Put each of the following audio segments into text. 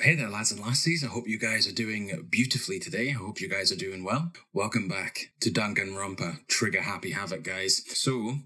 Hey there, lads and lassies. I hope you guys are doing beautifully today. I hope you guys are doing well. Welcome back to Danganronpa Trigger Happy Havoc, guys. So,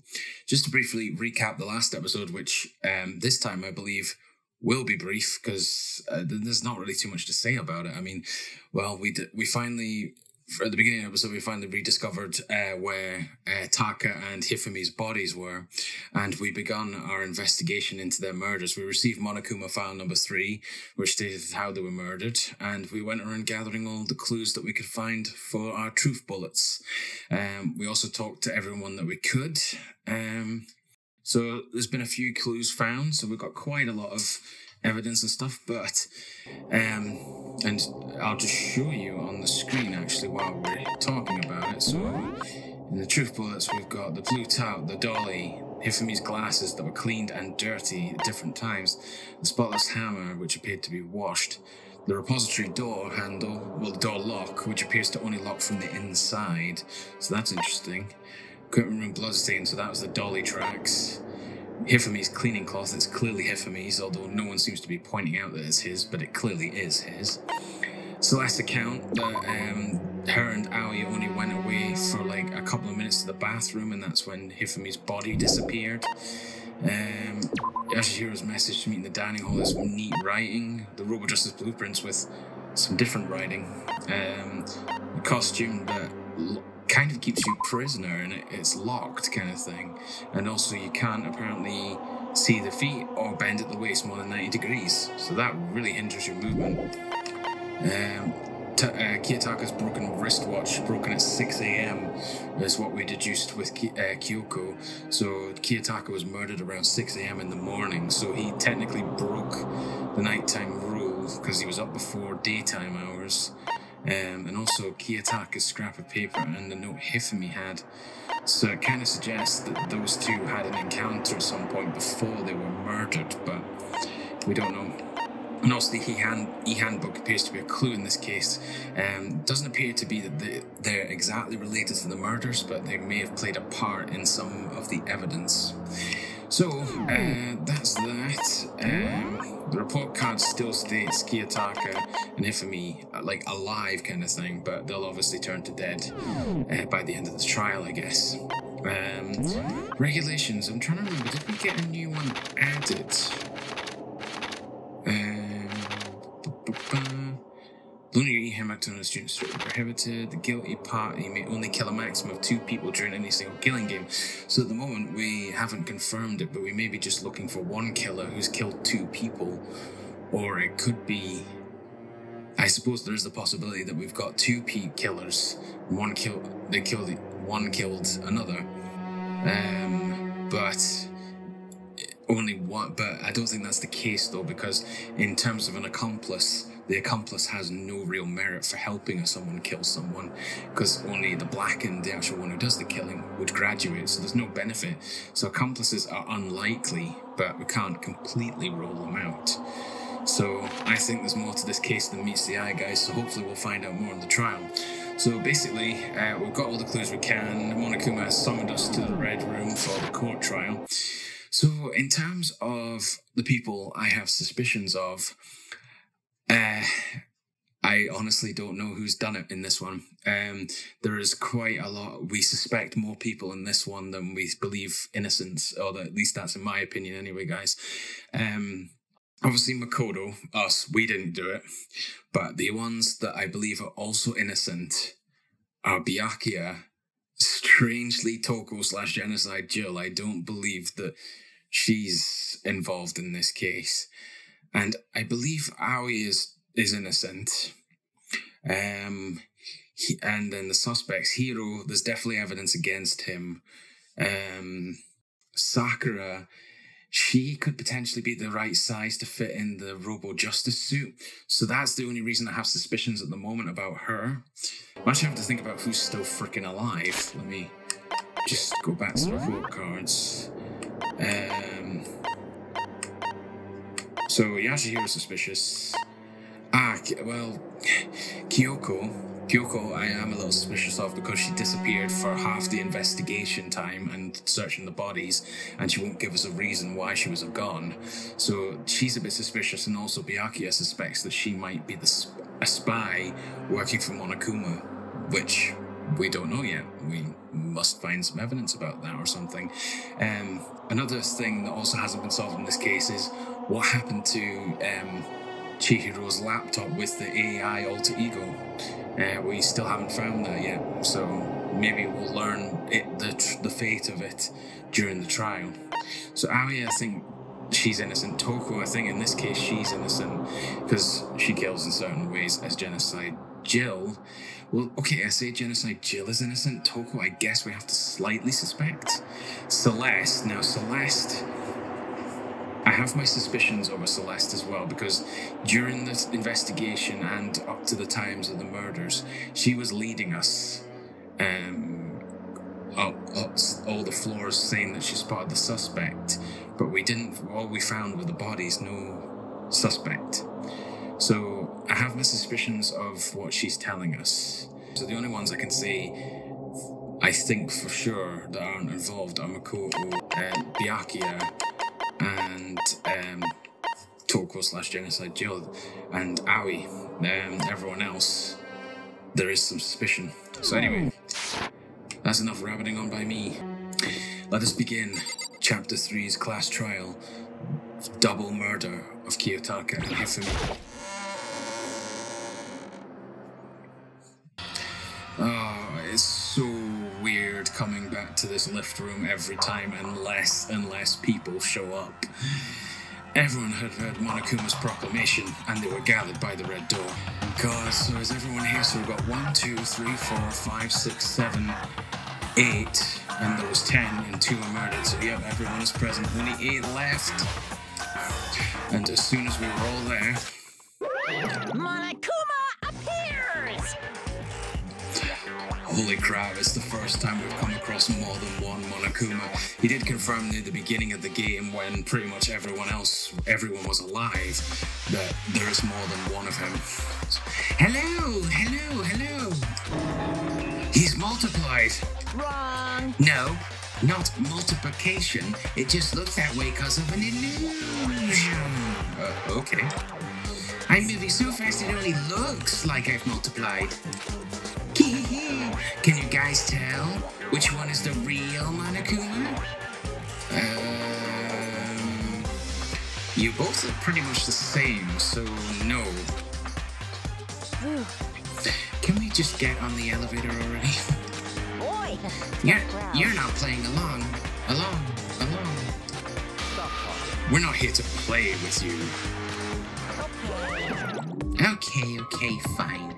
just to briefly recap the last episode, which um, this time I believe will be brief because uh, there's not really too much to say about it. I mean, well, we d- we finally at the beginning of the episode, we finally rediscovered uh, where uh, Taka and Hifumi's bodies were, and we begun our investigation into their murders. We received Monokuma file number three, which stated how they were murdered, and we went around gathering all the clues that we could find for our truth bullets. Um, we also talked to everyone that we could. Um, so there's been a few clues found, so we've got quite a lot of evidence and stuff, but um, and I'll just show you on the screen actually while we're talking about it. So in the truth bullets, we've got the blue tout, the dolly, Hifumi's glasses that were cleaned and dirty at different times, the spotless hammer which appeared to be washed, the repository door handle, well, the door lock, which appears to only lock from the inside. So that's interesting. Equipment room bloodstain, so that was the dolly tracks. Hifumi's cleaning cloth, it's clearly Hifumi's, although no one seems to be pointing out that it's his, but it clearly is his. Celeste account that um, her and Aoi only went away for like a couple of minutes to the bathroom, and that's when Hifumi's body disappeared. Um, Yasuhiro's message to meet in the dining hall is neat writing. The Robo Justice blueprints with some different writing. Um, costume kind of keeps you prisoner and it, it's locked kind of thing. And also you can't apparently see the feet or bend at the waist more than 90 degrees. So that really hinders your movement. Um, T- uh, Kiyotaka's broken wristwatch, broken at 6 a.m., is what we deduced with Ki- uh, Kyoko. So Kiyotaka was murdered around 6 a.m. in the morning, so he technically broke the nighttime rule because he was up before daytime hours. Um, and also Kiyotaka's scrap of paper and the note Hifumi had. So it kind of suggests that those two had an encounter at some point before they were murdered, but we don't know. And also the e-handbook appears to be a clue in this case. Um, doesn't appear to be that they, they're exactly related to the murders, but they may have played a part in some of the evidence. So, uh, that's that. Um, the report card still states Kiyotaka and Hifumi uh, like alive kind of thing, but they'll obviously turn to dead uh, by the end of the trial, I guess. Um, regulations. I'm trying to remember. Did we get a new one added? Um, Lunar hematomas students strictly prohibited. The guilty party may only kill a maximum of two people during any single killing game. So at the moment, we haven't confirmed it, but we may be just looking for one killer who's killed two people. Or it could be. I suppose there's the possibility that we've got two P killers. One killed. They killed. One killed another. Um, but only one. But I don't think that's the case though, because in terms of an accomplice the accomplice has no real merit for helping someone kill someone because only the blackened, the actual one who does the killing, would graduate. So there's no benefit. So accomplices are unlikely, but we can't completely rule them out. So I think there's more to this case than meets the eye, guys. So hopefully we'll find out more in the trial. So basically, uh, we've got all the clues we can. Monokuma has summoned us to the Red Room for the court trial. So in terms of the people I have suspicions of, uh, I honestly don't know who's done it in this one. Um, there is quite a lot. We suspect more people in this one than we believe innocent, or at least that's in my opinion, anyway, guys. Um, obviously, Makoto, us, we didn't do it, but the ones that I believe are also innocent are Byakuya, strangely Toko slash genocide Jill. I don't believe that she's involved in this case and I believe Aoi is is innocent. Um, he, and then the suspects, Hiro. there's definitely evidence against him. Um, Sakura, she could potentially be the right size to fit in the Robo Justice suit. So that's the only reason I have suspicions at the moment about her. I'm actually have to think about who's still freaking alive. Let me just go back to the report cards. Um, so Yasuhiro is suspicious. Ah, well, Kyoko, Kyoko, I am a little suspicious of because she disappeared for half the investigation time and searching the bodies, and she won't give us a reason why she was gone. So she's a bit suspicious, and also Byakuya suspects that she might be the a spy working for Monokuma, which we don't know yet. We must find some evidence about that or something. Um, another thing that also hasn't been solved in this case is what happened to um, Chihiro's laptop with the AI alter ego. Uh, we still haven't found that yet, so maybe we'll learn it, the the fate of it during the trial. So Aoi, I think she's innocent. Toko, I think in this case she's innocent because she kills in certain ways as genocide. Jill, well, okay, I say genocide. Jill is innocent. Toko, I guess we have to slightly suspect. Celeste, now Celeste. I have my suspicions over Celeste as well because during this investigation and up to the times of the murders, she was leading us um, up, up all the floors saying that she spotted the suspect, but we didn't. All we found were the bodies, no suspect. So I have my suspicions of what she's telling us. So the only ones I can say, I think for sure that aren't involved are Makoto, um, Byakuya, and um, Toko slash Genocide Jill, and Aoi. Um, everyone else, there is some suspicion. So anyway, that's enough rabbiting on by me. Let us begin Chapter 3's class trial. Double murder of Kiyotaka and Hifumi. Oh, it's so weird coming back to this lift room every time and less and less people show up. Everyone had heard Monokuma's proclamation and they were gathered by the red door. God, so is everyone here? So we've got one, two, three, four, five, six, seven, eight, and there was ten and two were murdered. So yep, everyone is present. Only eight left. And as soon as we were all there, Monokuma Holy crap, it's the first time we've come across more than one Monokuma. He did confirm near the beginning of the game when pretty much everyone else, everyone was alive, that there is more than one of him. Hello, hello, hello. He's multiplied. Wrong! No, not multiplication. It just looks that way because of an illusion. Uh, okay. I'm moving so fast it only looks like I've multiplied. Can you guys tell which one is the real Monokuma? Um, you both look pretty much the same, so no. Can we just get on the elevator already? Boy! You're, you're not playing along. Along. Along. We're not here to play with you. Okay, okay, fine.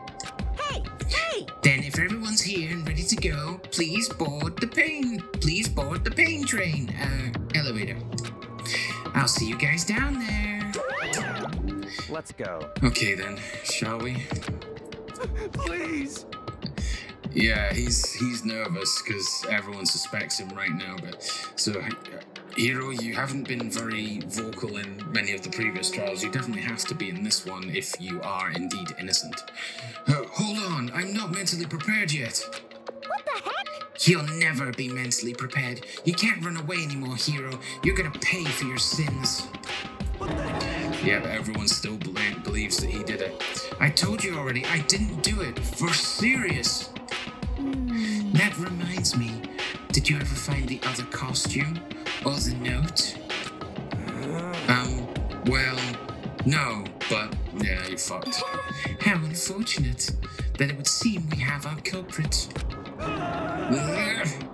Hey! Hey! Then if everyone's here and ready to go, please board the pain. Please board the pain train. Uh, elevator. I'll see you guys down there. Let's go. Okay then, shall we? Please. Yeah, he's he's nervous because everyone suspects him right now. But so, Hiro, you haven't been very vocal in many of the previous trials. You definitely have to be in this one if you are indeed innocent. Uh, hold on, I'm not mentally prepared yet. What the heck? You'll never be mentally prepared. You can't run away anymore, Hiro. You're gonna pay for your sins. Yeah, but everyone still bel believes that he did it. I told you already, I didn't do it. For serious. That reminds me. Did you ever find the other costume? Or the note? Um, well, no, but yeah, you fucked. How unfortunate. that it would seem we have our culprit.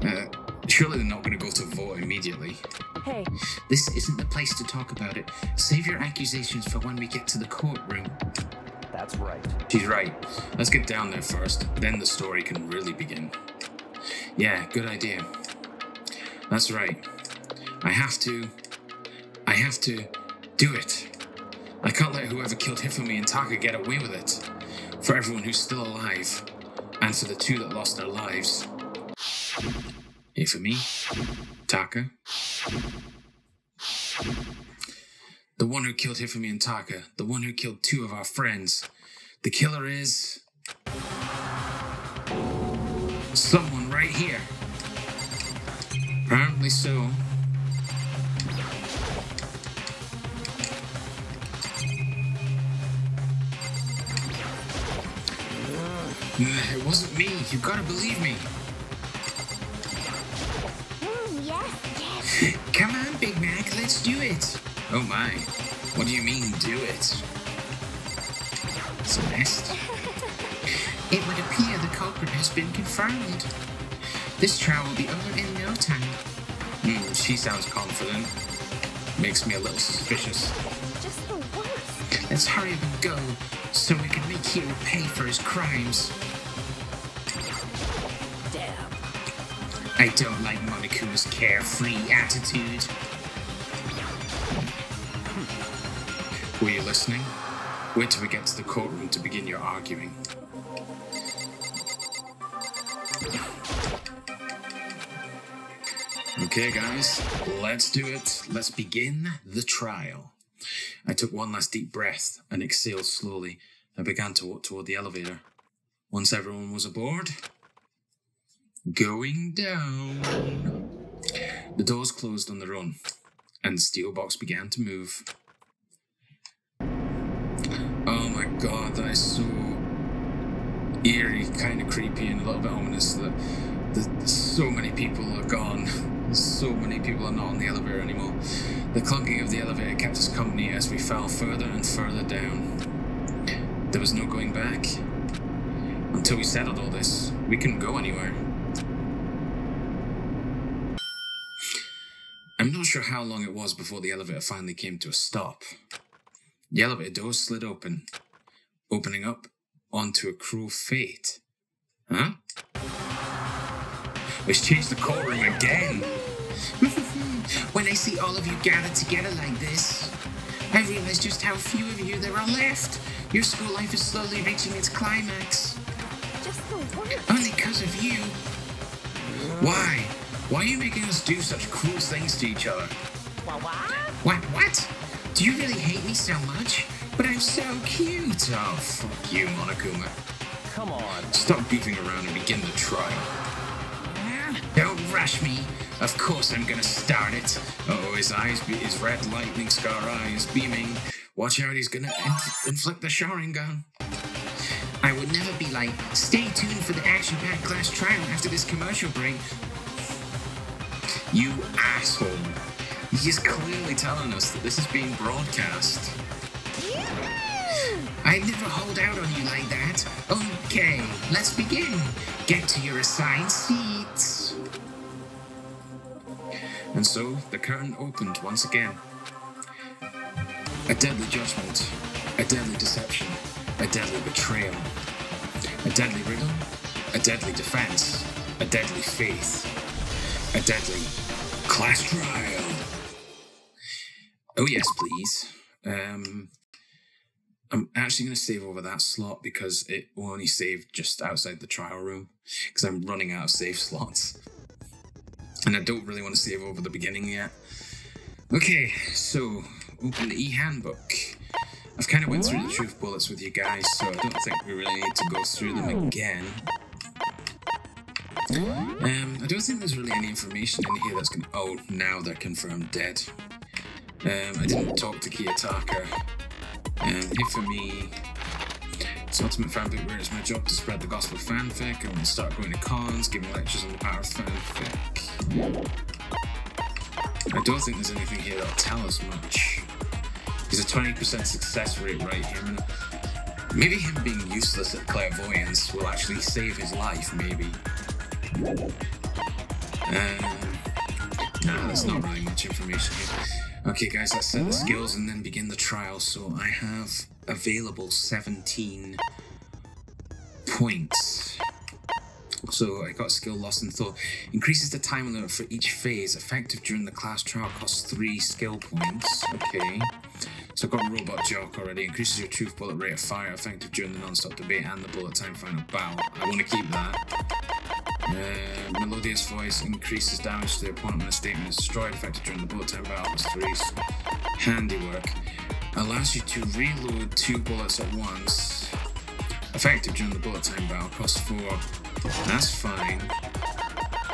Uh, surely they're not going to go to vote immediately. Hey, This isn't the place to talk about it. Save your accusations for when we get to the courtroom. That's right. She's right. Let's get down there first. Then the story can really begin. Yeah, good idea. That's right. I have to. I have to do it. I can't let whoever killed Hifumi and Taka get away with it. For everyone who's still alive, and for the two that lost their lives. Hifumi, Taka. The one who killed Hifumi and Taka, the one who killed two of our friends. The killer is Someone right here. Apparently so. It wasn't me. You gotta believe me. It. Oh my. What do you mean, do it? Celeste? it would appear the culprit has been confirmed. This trial will be over in no time. Hmm, she sounds confident. Makes me a little suspicious. Just the worst. Let's hurry up and go so we can make Hiro pay for his crimes. Damn. I don't like Monokuma's carefree attitude. Were you listening? Wait till we get to the courtroom to begin your arguing. Okay, guys, let's do it. Let's begin the trial. I took one last deep breath and exhaled slowly. I began to walk toward the elevator. Once everyone was aboard, going down. The doors closed on their own, and the steel box began to move. Oh my god, that is so eerie, kind of creepy, and a little bit ominous that, that so many people are gone. So many people are not on the elevator anymore. The clunking of the elevator kept us company as we fell further and further down. There was no going back. Until we settled all this, we couldn't go anywhere. I'm not sure how long it was before the elevator finally came to a stop. The elevator doors slid open, opening up onto a cruel fate. Huh? Let's change the courtroom again. when I see all of you gathered together like this, I realize just how few of you there are left. Your school life is slowly reaching its climax. Only because of you. Why? Why are you making us do such cruel things to each other? What? What? What? Do you really hate me so much? But I'm so cute. Oh, fuck you, Monokuma. Come on. Stop beefing around and begin the trial. Don't rush me. Of course I'm gonna start it. Oh, his eyes, his red lightning scar eyes beaming. Watch out, he's gonna inf- inflict the Sharingan. I would never be like, stay tuned for the action-packed class trial after this commercial break. You asshole. He's clearly telling us that this is being broadcast. I'd never hold out on you like that. Okay, let's begin. Get to your assigned seats. And so the curtain opened once again. A deadly judgment, a deadly deception, a deadly betrayal, a deadly riddle, a deadly defense, a deadly faith, a deadly class trial. Oh, yes, please. Um, I'm actually going to save over that slot because it will only save just outside the trial room because I'm running out of save slots. And I don't really want to save over the beginning yet. Okay, so open the e-handbook. I've kind of went through the truth bullets with you guys, so I don't think we really need to go through them again. Um, I don't think there's really any information in here that's going to... Oh, now they're confirmed dead. Um, I didn't talk to Kiyotaka. Um, here for me, it's Ultimate Fanfic where it's my job to spread the gospel of fanfic. To start going to cons, giving lectures on the power of fanfic. I don't think there's anything here that'll tell us much. There's a 20% success rate right here. and Maybe him being useless at clairvoyance will actually save his life, maybe. Um, nah, there's not really much information here. Okay, guys, let's set the skills and then begin the trial. So I have available 17 points. So I got skill lost in thought. Increases the time limit for each phase. Effective during the class trial costs three skill points. Okay. So I've got Robot Jock already. Increases your truth bullet rate of fire. Effective during the non-stop debate and the bullet time final battle. I want to keep that. Uh, melodious voice increases damage to the opponent when a statement is destroyed. Effective during the bullet time battle. Plus three. Handiwork allows you to reload two bullets at once effective during the bullet time battle. Cost four. That's fine.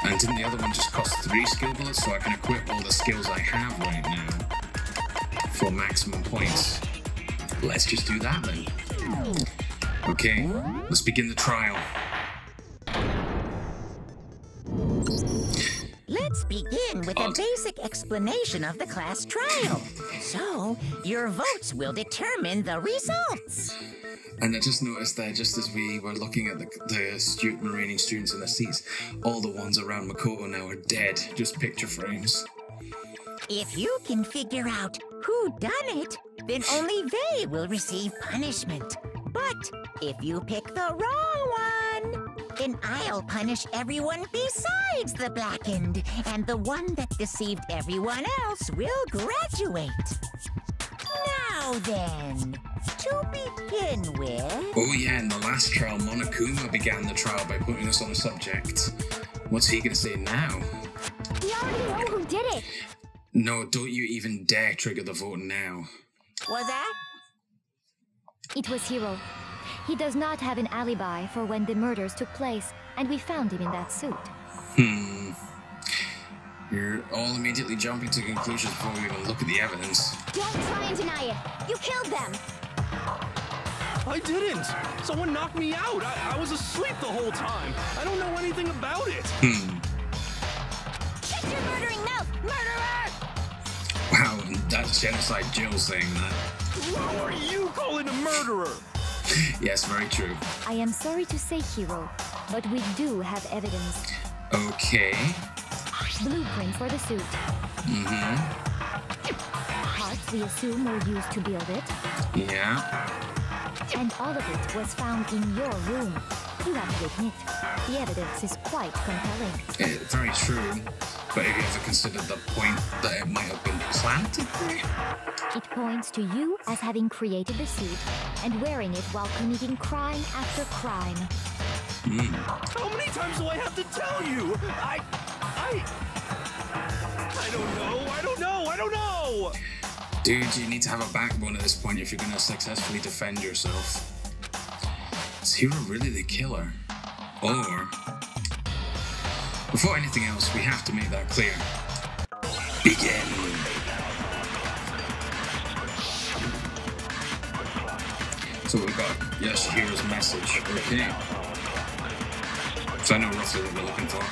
And didn't the other one just cost three skill bullets? So I can equip all the skills I have right now for maximum points. Let's just do that then. Okay, let's begin the trial. Let's begin with a Oh. basic explanation of the class trial. So, your votes will determine the results. And I just noticed that just as we were looking at the, the student, remaining students in the seats, all the ones around Makoto now are dead, just picture frames. If you can figure out who done it, then only they will receive punishment. But if you pick the wrong one, then I'll punish everyone besides the blackened, and the one that deceived everyone else will graduate. Now then, to begin with, Oh yeah, in the last trial, Monokuma began the trial by putting us on a subject. What's he gonna say now? We already know who did it. No, don't you even dare trigger the vote now. was that? It was Hiro. He does not have an alibi for when the murders took place, and we found him in that suit. Hmm. You're all immediately jumping to conclusions before we even look at the evidence. Don't try and deny it. You killed them. I didn't. Someone knocked me out. I, I was asleep the whole time. I don't know anything about it. Hmm. Shut your murdering mouth, murderer! Wow, and that's genocide Jill saying that. Who are you calling a murderer? Yes, very true. I am sorry to say, Hiro, but we do have evidence. Okay. Blueprint for the suit. Mm-hmm. Parts we assume were used to build it, Yeah. And all of it was found in your room. You have to admit, the evidence is quite compelling. Eh, very true. But have you ever considered the point that it might have been planted there? It points to you as having created the suit and wearing it while committing crime after crime. How many times do I have to tell you? I. I. I don't know. I don't know. I don't know. Dude, you need to have a backbone at this point if you're gonna successfully defend yourself. Is Hiro really the killer? Or. Before anything else, we have to make that clear. Begin! So we've got Yasuhiro's message. Okay. So I know roughly what we're looking for.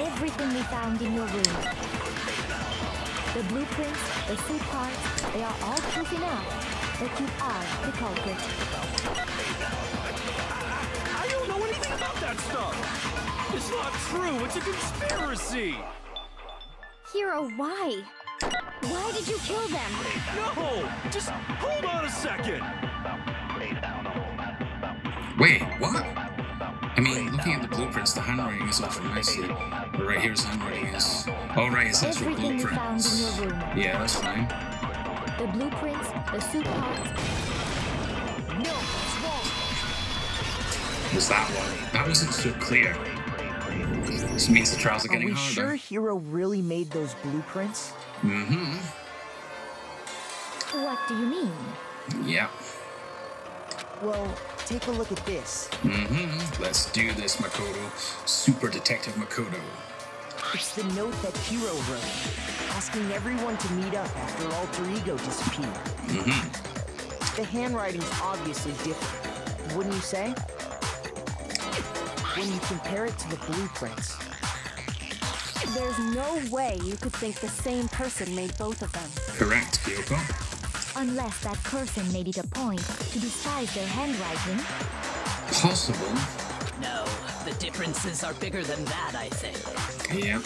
Everything we found in your room. The blueprints, the suit parts, they are all proof enough that you are the culprit. I don't know anything about that stuff. It's not true. It's a conspiracy. Hiro, why? Why did you kill them? No. Just hold on a second. Wait, what? I mean, looking at the blueprints, the handwriting is awful nicely. But right here's handwriting is. Oh, right, it says for Everything you found in blueprints. Yeah, that's fine. The blueprints, the suit parts, Was that one? That wasn't so clear. This means the trials are getting Are getting we harder. sure Hiro really made those blueprints? Mm-hmm. what do you mean? Yeah. Well, take a look at this. Mm-hmm. Let's do this, Makoto. Super Detective Makoto. It's the note that Hiro wrote, asking everyone to meet up after Alter Ego disappeared. Mm-hmm. The handwriting's obviously different, wouldn't you say? When you compare it to the blueprints. There's no way you could think the same person made both of them. Correct, Kyoko. Unless that person made it a point to disguise their handwriting, Possible. No, the differences are bigger than that, I think. Yeah.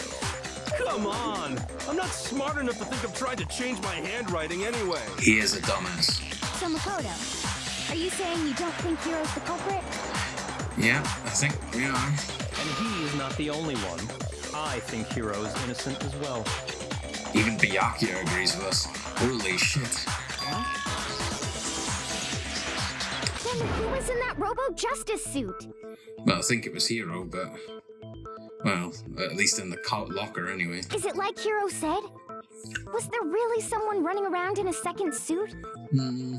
Come on. I'm not smart enough to think of trying to change my handwriting anyway. He is a dumbass. So Makoto, are you saying you don't think Hiro's the culprit? Yeah, I think we are. And he is not the only one. I think Hiro is innocent as well. Even Byakuya agrees with us. Holy shit. Then who was in that Robo Justice suit? Well, I think it was Hiro, but. Well, at least in the co- locker anyway. Is it like Hiro said? Was there really someone running around in a second suit? Hmm.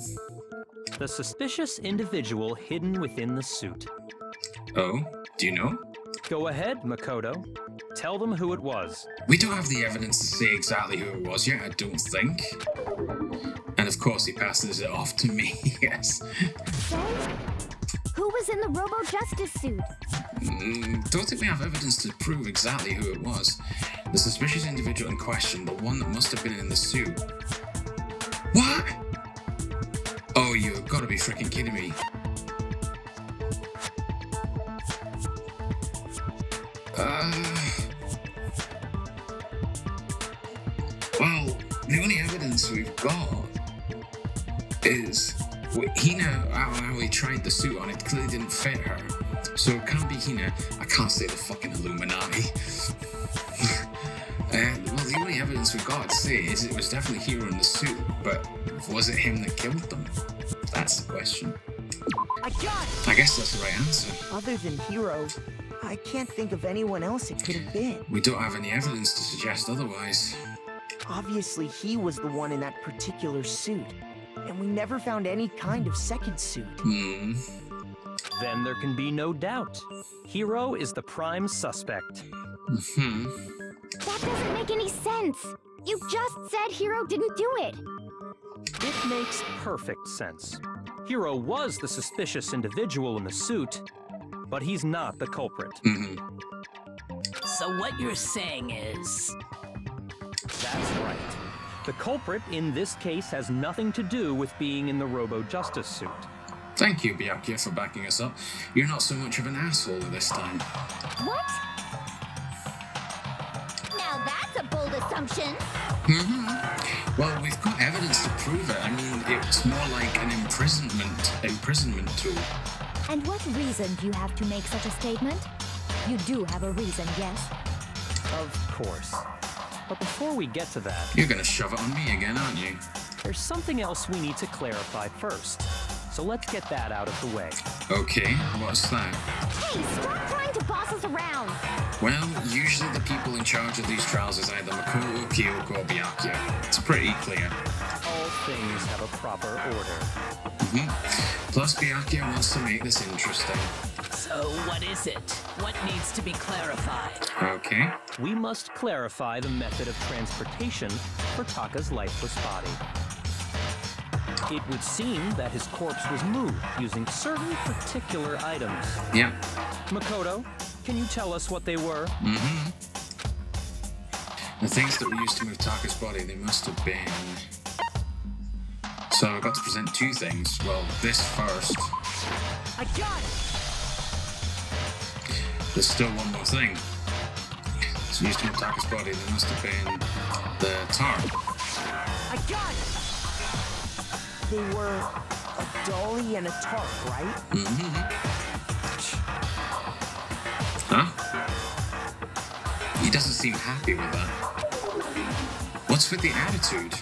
The suspicious individual hidden within the suit. Oh, do you know? Go ahead, Makoto. Tell them who it was. We don't have the evidence to say exactly who it was yet, I don't think. And of course, he passes it off to me, yes. Who was in the Robo Justice suit? Mm, don't think we have evidence to prove exactly who it was. The suspicious individual in question, the one that must have been in the suit. What? Oh, you've got to be freaking kidding me. Well, the only evidence we've got is Hina, how, how he tried the suit on, it clearly didn't fit her. So it can't be Hina. I can't say the fucking Illuminati. uh, well, the only evidence we've got to say is it was definitely Hiro in the suit, but was it him that killed them? That's the question. I! I guess that's the right answer. Other than Hiro, I can't think of anyone else it could have been. We don't have any evidence to suggest otherwise. Obviously, he was the one in that particular suit. And we never found any kind of second suit. Hmm. Then there can be no doubt. Hiro is the prime suspect. Hmm. That doesn't make any sense. You just said Hiro didn't do it. It makes perfect sense. Hiro was the suspicious individual in the suit, but he's not the culprit. hmm So what you're saying is... That's right. The culprit in this case has nothing to do with being in the Robo Justice suit. Thank you, Byakuya, for backing us up. You're not so much of an asshole this time. What? Now that's a bold assumption. Mm-hmm. Well, we've got evidence to prove it. I mean, it's more like an imprisonment imprisonment tool. And what reason do you have to make such a statement? You do have a reason, yes? Of course. But before we get to that, You're gonna shove it on me again, aren't you? there's something else we need to clarify first. So let's get that out of the way. Okay, what's that? Hey, stop trying to boss us around. Well, usually the people in charge of these trials is either Makoto, Kyoko, or Byakuya. It's pretty clear. All things have a proper order. hmm Plus, Byakuya wants to make this interesting. So what is it? What needs to be clarified? Okay. We must clarify the method of transportation for Taka's lifeless body. It would seem that his corpse was moved using certain particular items. Yeah. Makoto, can you tell us what they were? Mm-hmm. The things that were used to move Taka's body, they must have been. So I got to present two things. Well, this first. I got it! There's still one more thing. So used to move Taka's body, they must have been the tarp. I got it! They were a dolly and a tarp, right? Mm-hmm. Huh? He doesn't seem happy with that. What's with the attitude?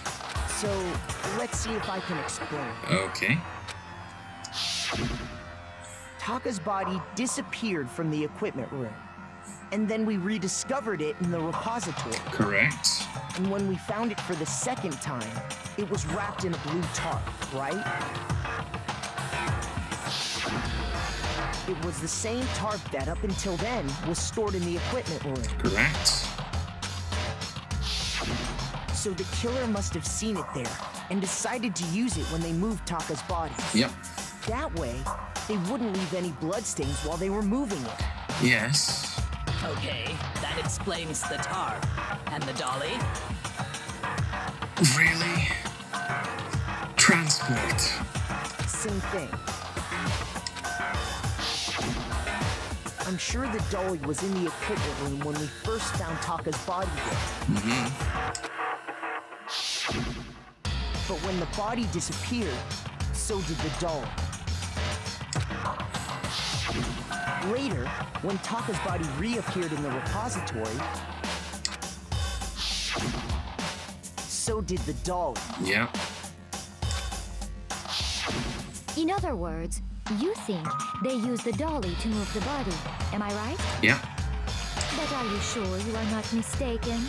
So, let's see if I can explain. Okay. Taka's body disappeared from the equipment room. And then we rediscovered it in the repository. Correct. And when we found it for the second time, it was wrapped in a blue tarp, right? It was the same tarp that up until then was stored in the equipment room. Correct. So the killer must have seen it there and decided to use it when they moved Taka's body. Yep. That way, they wouldn't leave any bloodstains while they were moving it. Yes. Okay, that explains the tarp. And the dolly? Really? Transport. Same thing. I'm sure the dolly was in the equipment room when we first found Taka's body there. Mm-hmm. But when the body disappeared, so did the dolly. Later, when Taka's body reappeared in the repository, so did the dolly. Yeah. In other words, you think they use the dolly to move the body. Am I right? Yeah. But are you sure you are not mistaken?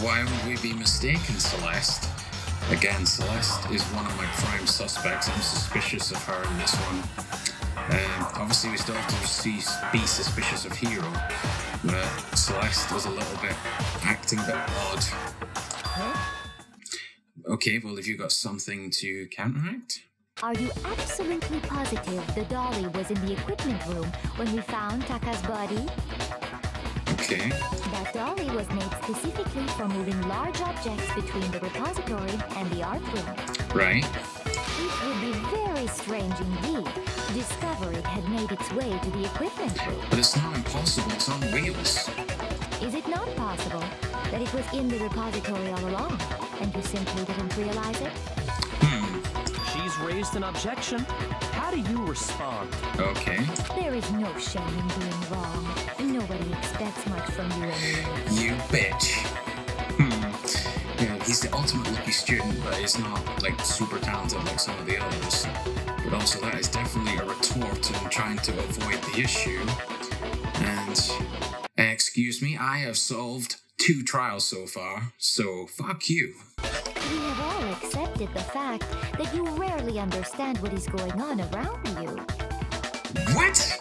Why would we be mistaken, Celeste? Again, Celeste is one of my prime suspects. I'm suspicious of her in this one. Um, obviously, we still have to see, be suspicious of Hiro, but Celeste was a little bit acting a bit odd. Okay, well, have you got something to counteract? Are you absolutely positive the dolly was in the equipment room when we found Taka's body? Okay. That dolly was made specifically for moving large objects between the repository and the art room. Right. It would be very strange indeed to discover it had made its way to the equipment room. But it's not impossible, it's on wheels. Is it not possible that it was in the repository all along and you simply didn't realize it? She's raised an objection. How do you respond? Okay. There is no shame in being wrong. Nobody expects much from you anyway. You bitch. Hmm. Yeah, he's the ultimate lucky student, but he's not like super talented like some of the others. But also, that is definitely a retort in trying to avoid the issue. And, excuse me, I have solved two trials so far, so fuck you. We have all accepted the fact that you rarely understand what is going on around you. What?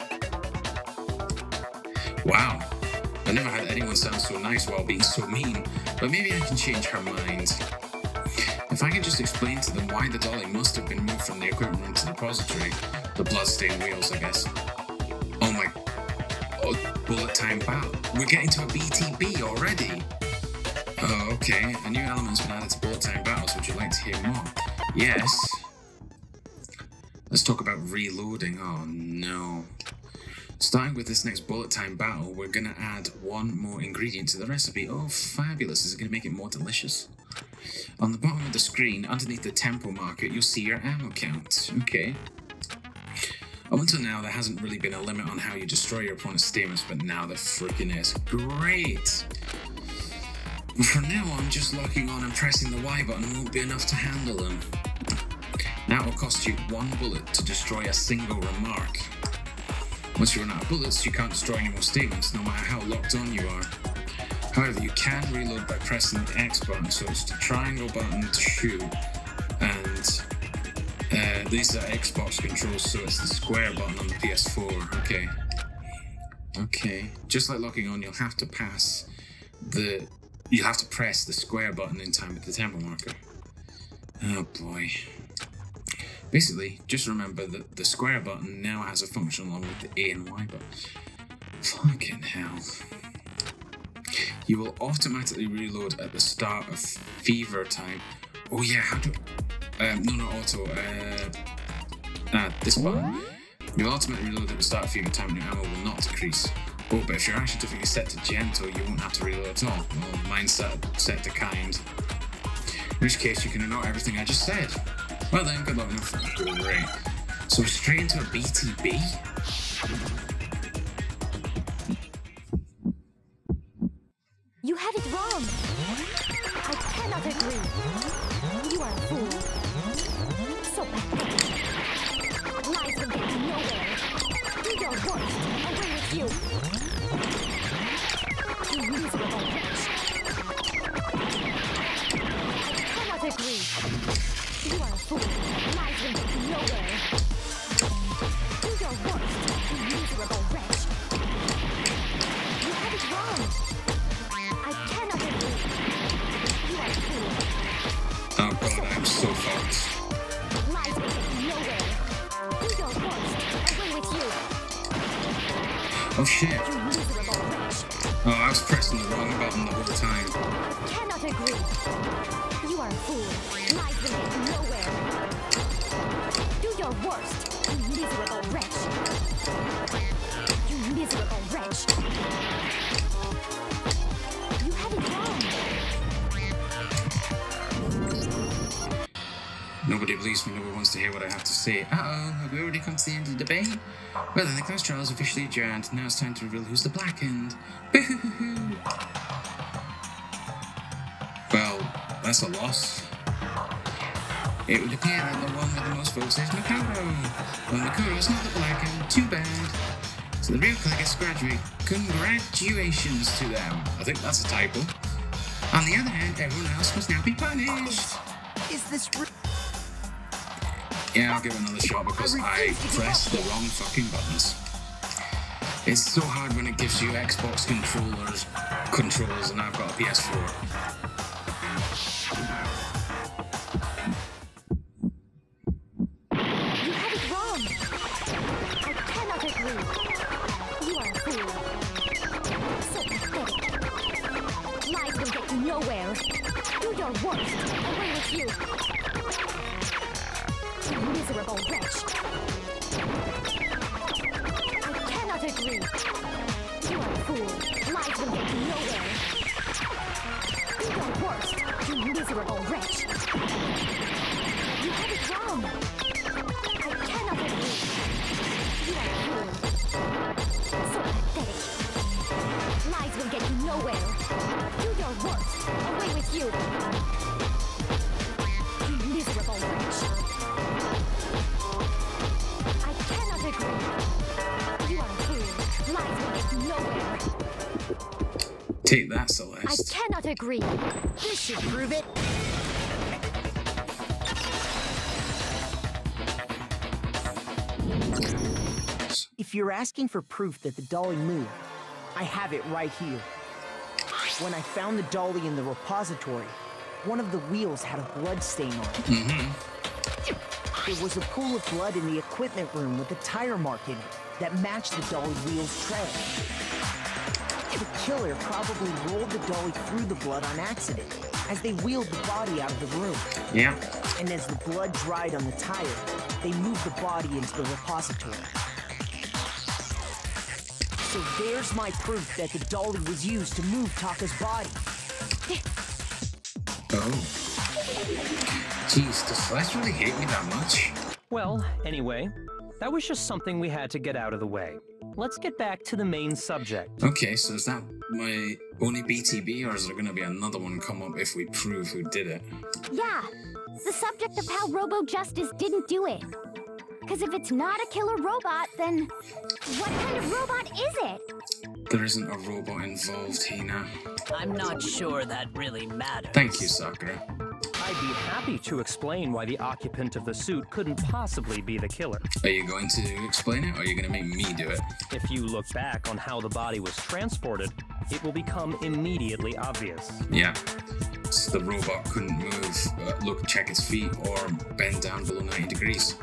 Wow. I never had anyone sound so nice while being so mean, but maybe I can change her mind. If I can just explain to them why the dolly must have been moved from the equipment room to the repository, the bloodstained wheels, I guess. Oh, bullet time battle. We're getting to a BTB already. Oh, okay. A new element's been added to bullet time battles. Would you like to hear more? Yes. Let's talk about reloading. Oh no. Starting with this next bullet time battle, we're gonna add one more ingredient to the recipe. Oh, fabulous. Is it gonna make it more delicious? On the bottom of the screen, underneath the tempo marker, you'll see your ammo count. Okay. Up until now, there hasn't really been a limit on how you destroy your opponent's statements, but now there freaking is. Great! From now on, just locking on and pressing the Y button won't be enough to handle them. Now it will cost you one bullet to destroy a single remark. Once you run out of bullets, you can't destroy any more statements, no matter how locked on you are. However, you can reload by pressing the X button, so it's the triangle button to shoot, and uh, these are Xbox controls, so it's the square button on the PS4. Okay. Okay. Just like locking on, you'll have to pass the. You'll have to press the square button in time with the tempo marker. Oh boy. Basically, just remember that the square button now has a function along with the A and Y button. Fucking hell. You will automatically reload at the start of fever time. Oh yeah, how do? Um, no, not auto. Uh, ah, this one. You'll automatically reload at the start of your time, your ammo will not decrease. Oh, but if your action certificate is set to gentle, you won't have to reload at all. Well, mine's set, set to kind. In which case, you can ignore everything I just said. Well then, good luck. Great. So straight into a BTB? Well, then the class trial is officially adjourned. Now it's time to reveal who's the blackened. Boo-hoo-hoo-hoo. Well, that's a loss. It would appear that the one with the most votes is Makoto. Well, Makoto is not the blackened. Too bad. So the real Clickers graduate. Congratulations to them. I think that's a typo. On the other hand, everyone else must now be punished. Is this real? Yeah, I'll give it another shot because I pressed the wrong fucking buttons. It's so hard when it gives you Xbox controllers controls and I've got a PS4. Asking for proof that the dolly moved, I have it right here. When I found the dolly in the repository, one of the wheels had a blood stain on it. Mm-hmm. There was a pool of blood in the equipment room with a tire mark in it that matched the dolly wheel's tread. The killer probably rolled the dolly through the blood on accident as they wheeled the body out of the room. Yeah. And as the blood dried on the tire, they moved the body into the repository. So there's my proof that the dolly was used to move Taka's body. Oh. Jeez, does Celeste really hate me that much? Well, anyway, that was just something we had to get out of the way. Let's get back to the main subject. Okay, so is that my only BTB, or is there going to be another one come up if we prove who did it? Yeah, the subject of how Robo Justice didn't do it. Because if it's not a killer robot, then what kind of robot is it? There isn't a robot involved, Hina. I'm not sure that really matters. Thank you, Sakura. I'd be happy to explain why the occupant of the suit couldn't possibly be the killer. Are you going to explain it, or are you going to make me do it? If you look back on how the body was transported, it will become immediately obvious. Yeah. So the robot couldn't move, uh, look, check its feet, or bend down below 90 degrees.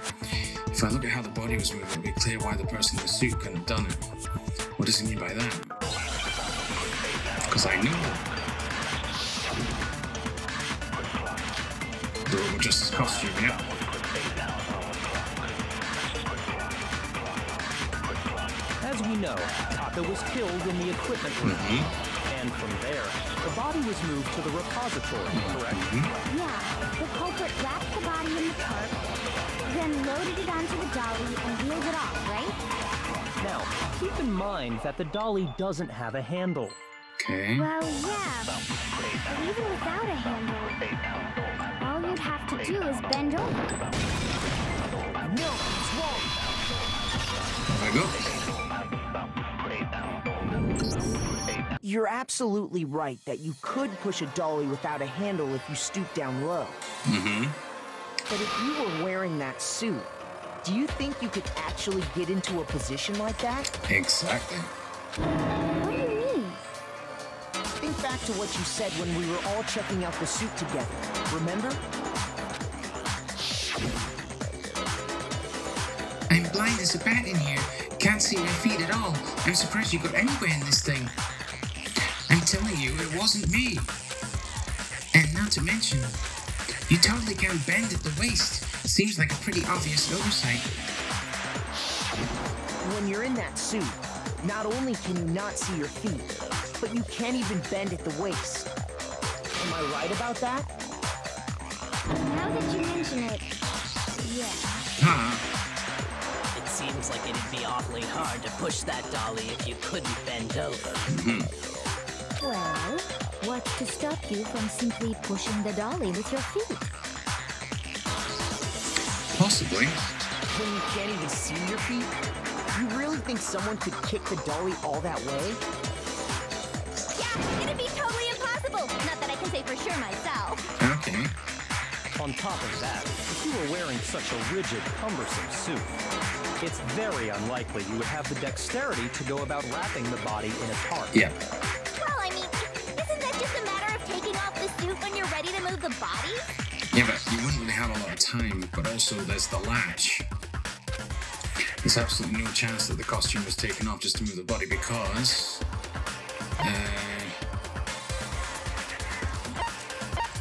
If I look at how the body was moving, it'll be clear why the person in the suit couldn't have done it. What does he mean by that? Because I know. The robot justice costume, yeah. As we know, Taka was killed in the equipment room. Mm-hmm. And from there, the body was moved to the repository, mm-hmm. correct? Yeah, the culprit wrapped the body in the tarp, then loaded it onto the dolly and wheeled it off, right? Now, keep in mind that the dolly doesn't have a handle. Okay. Well, yeah, but even without a handle, all you'd have to do is bend over. No, it's wrong. There we go. You're absolutely right that you could push a dolly without a handle if you stoop down low. Mm-hmm. But if you were wearing that suit, do you think you could actually get into a position like that? Exactly. What do you mean? Think back to what you said when we were all checking out the suit together. Remember? I'm blind as a bat in here. Can't see my feet at all. I'm surprised you got anywhere in this thing. I'm telling you, it wasn't me. And not to mention, you totally can't bend at the waist. Seems like a pretty obvious oversight. When you're in that suit, not only can you not see your feet, but you can't even bend at the waist. Am I right about that? Now that you mention it, yeah. Huh? It seems like it'd be awfully hard to push that dolly if you couldn't bend over. Mm-hmm. Well, what's to stop you from simply pushing the dolly with your feet? Possibly. When you can't even see your feet? You really think someone could kick the dolly all that way? Yeah, it'd be totally impossible. Not that I can say for sure myself. Okay. On top of that, if you were wearing such a rigid, cumbersome suit, it's very unlikely you would have the dexterity to go about wrapping the body in a tarp. Yeah. Well, I mean, isn't that just a matter of taking off the suit when you're ready to move the body? Yeah, but you wouldn't really have a lot of time, but also there's the latch. There's absolutely no chance that the costume was taken off just to move the body because. Uh,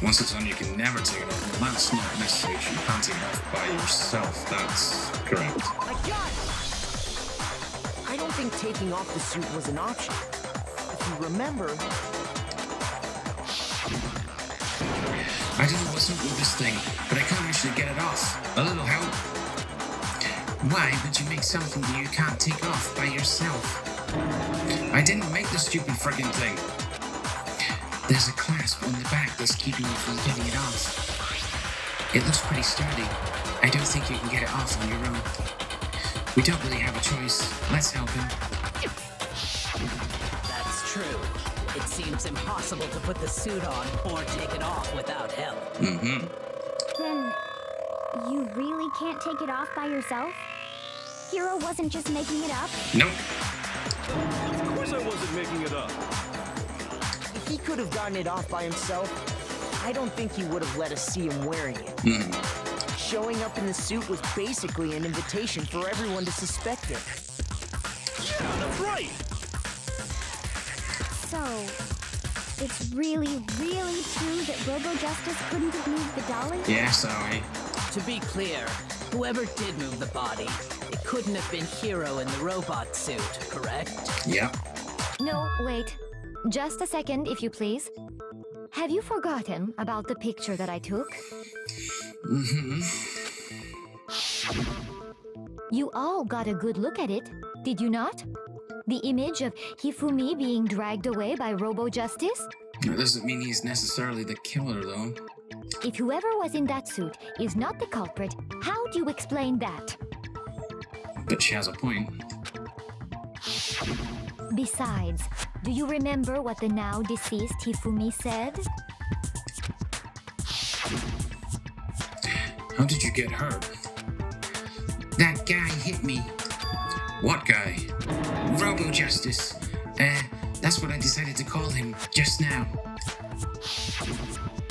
once it's on, you can never take it off. Well, that's not necessary. You can't take it off by yourself. That's correct. I got! I don't think taking off the suit was an option. If you remember, I don't know what's up with this thing, but I can't actually get it off. A little help. Why would you make something that you can't take off by yourself? I didn't make the stupid friggin' thing. There's a clasp on the back that's keeping you from getting it off. It looks pretty sturdy. I don't think you can get it off on your own. We don't really have a choice. Let's help him. Seems impossible to put the suit on or take it off without help. Mm-hmm. Then you really can't take it off by yourself? Hiro wasn't just making it up? Nope. Of course I wasn't making it up. if he could have gotten it off by himself, I don't think he would have let us see him wearing it. Hmm. Showing up in the suit was basically an invitation for everyone to suspect it. Yeah, that's right. So, it's really, really true that Robo Justice couldn't have moved the dolly? Yeah, sorry. To be clear, whoever did move the body, it couldn't have been Hiro in the robot suit, correct? Yep. No, wait. Just a second, if you please. Have you forgotten about the picture that I took? Mm-hmm. You all got a good look at it, did you not? The image of Hifumi being dragged away by Robo Justice? That doesn't mean he's necessarily the killer, though. If whoever was in that suit is not the culprit, how do you explain that? But she has a point. Besides, do you remember what the now deceased Hifumi said? How did you get hurt? That guy hit me. What guy? Robo Justice. Uh, that's what I decided to call him just now.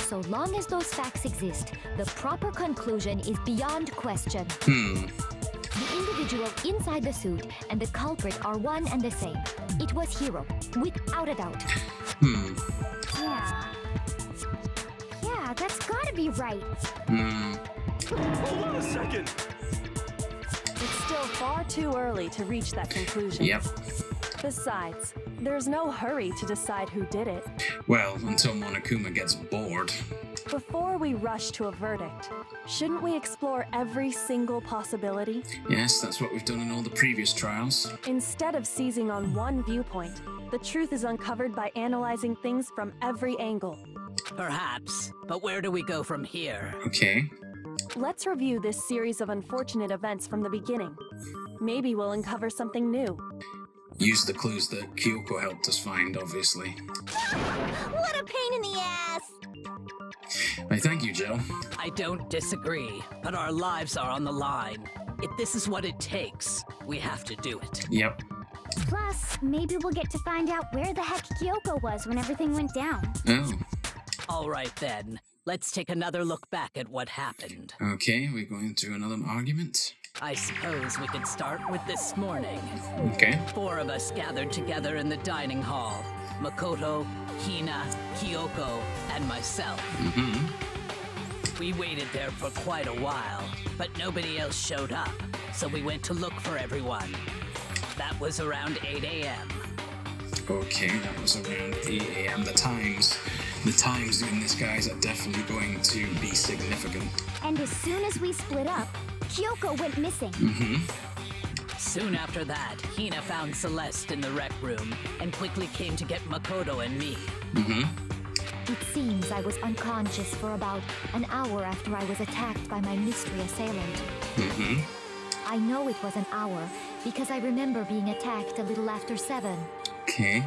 So long as those facts exist, the proper conclusion is beyond question. Hmm. The individual inside the suit and the culprit are one and the same. It was Hiro, without a doubt. Hmm. Yeah. Yeah, that's gotta be right. Hmm. Hold on a second. It's still far too early to reach that conclusion. Yep. Besides, there's no hurry to decide who did it. Well, until Monokuma gets bored. Before we rush to a verdict, shouldn't we explore every single possibility? Yes, that's what we've done in all the previous trials. Instead of seizing on one viewpoint, the truth is uncovered by analyzing things from every angle. Perhaps, but where do we go from here? Okay. Let's review this series of unfortunate events from the beginning. Maybe we'll uncover something new. Use the clues that Kyoko helped us find, obviously. What a pain in the ass! I thank you, Jill. I don't disagree, but our lives are on the line. If this is what it takes, we have to do it. Yep. Plus, maybe we'll get to find out where the heck Kyoko was when everything went down. Oh. All right then, let's take another look back at what happened. Okay, we're going through another argument. I suppose we could start with this morning. Okay. Four of us gathered together in the dining hall Makoto, Hina, Kyoko, and myself. Mm-hmm. We waited there for quite a while, but nobody else showed up, so we went to look for everyone. That was around 8 a.m. Okay, that was around 8 a.m. The times, the times in this, guys, are definitely going to be significant. And as soon as we split up, Kyoko went missing. Mm-hmm. Soon after that, Hina found Celeste in the rec room and quickly came to get Makoto and me. Mm-hmm. It seems I was unconscious for about an hour after I was attacked by my mystery assailant. Mm-hmm. I know it was an hour because I remember being attacked a little after seven. Okay.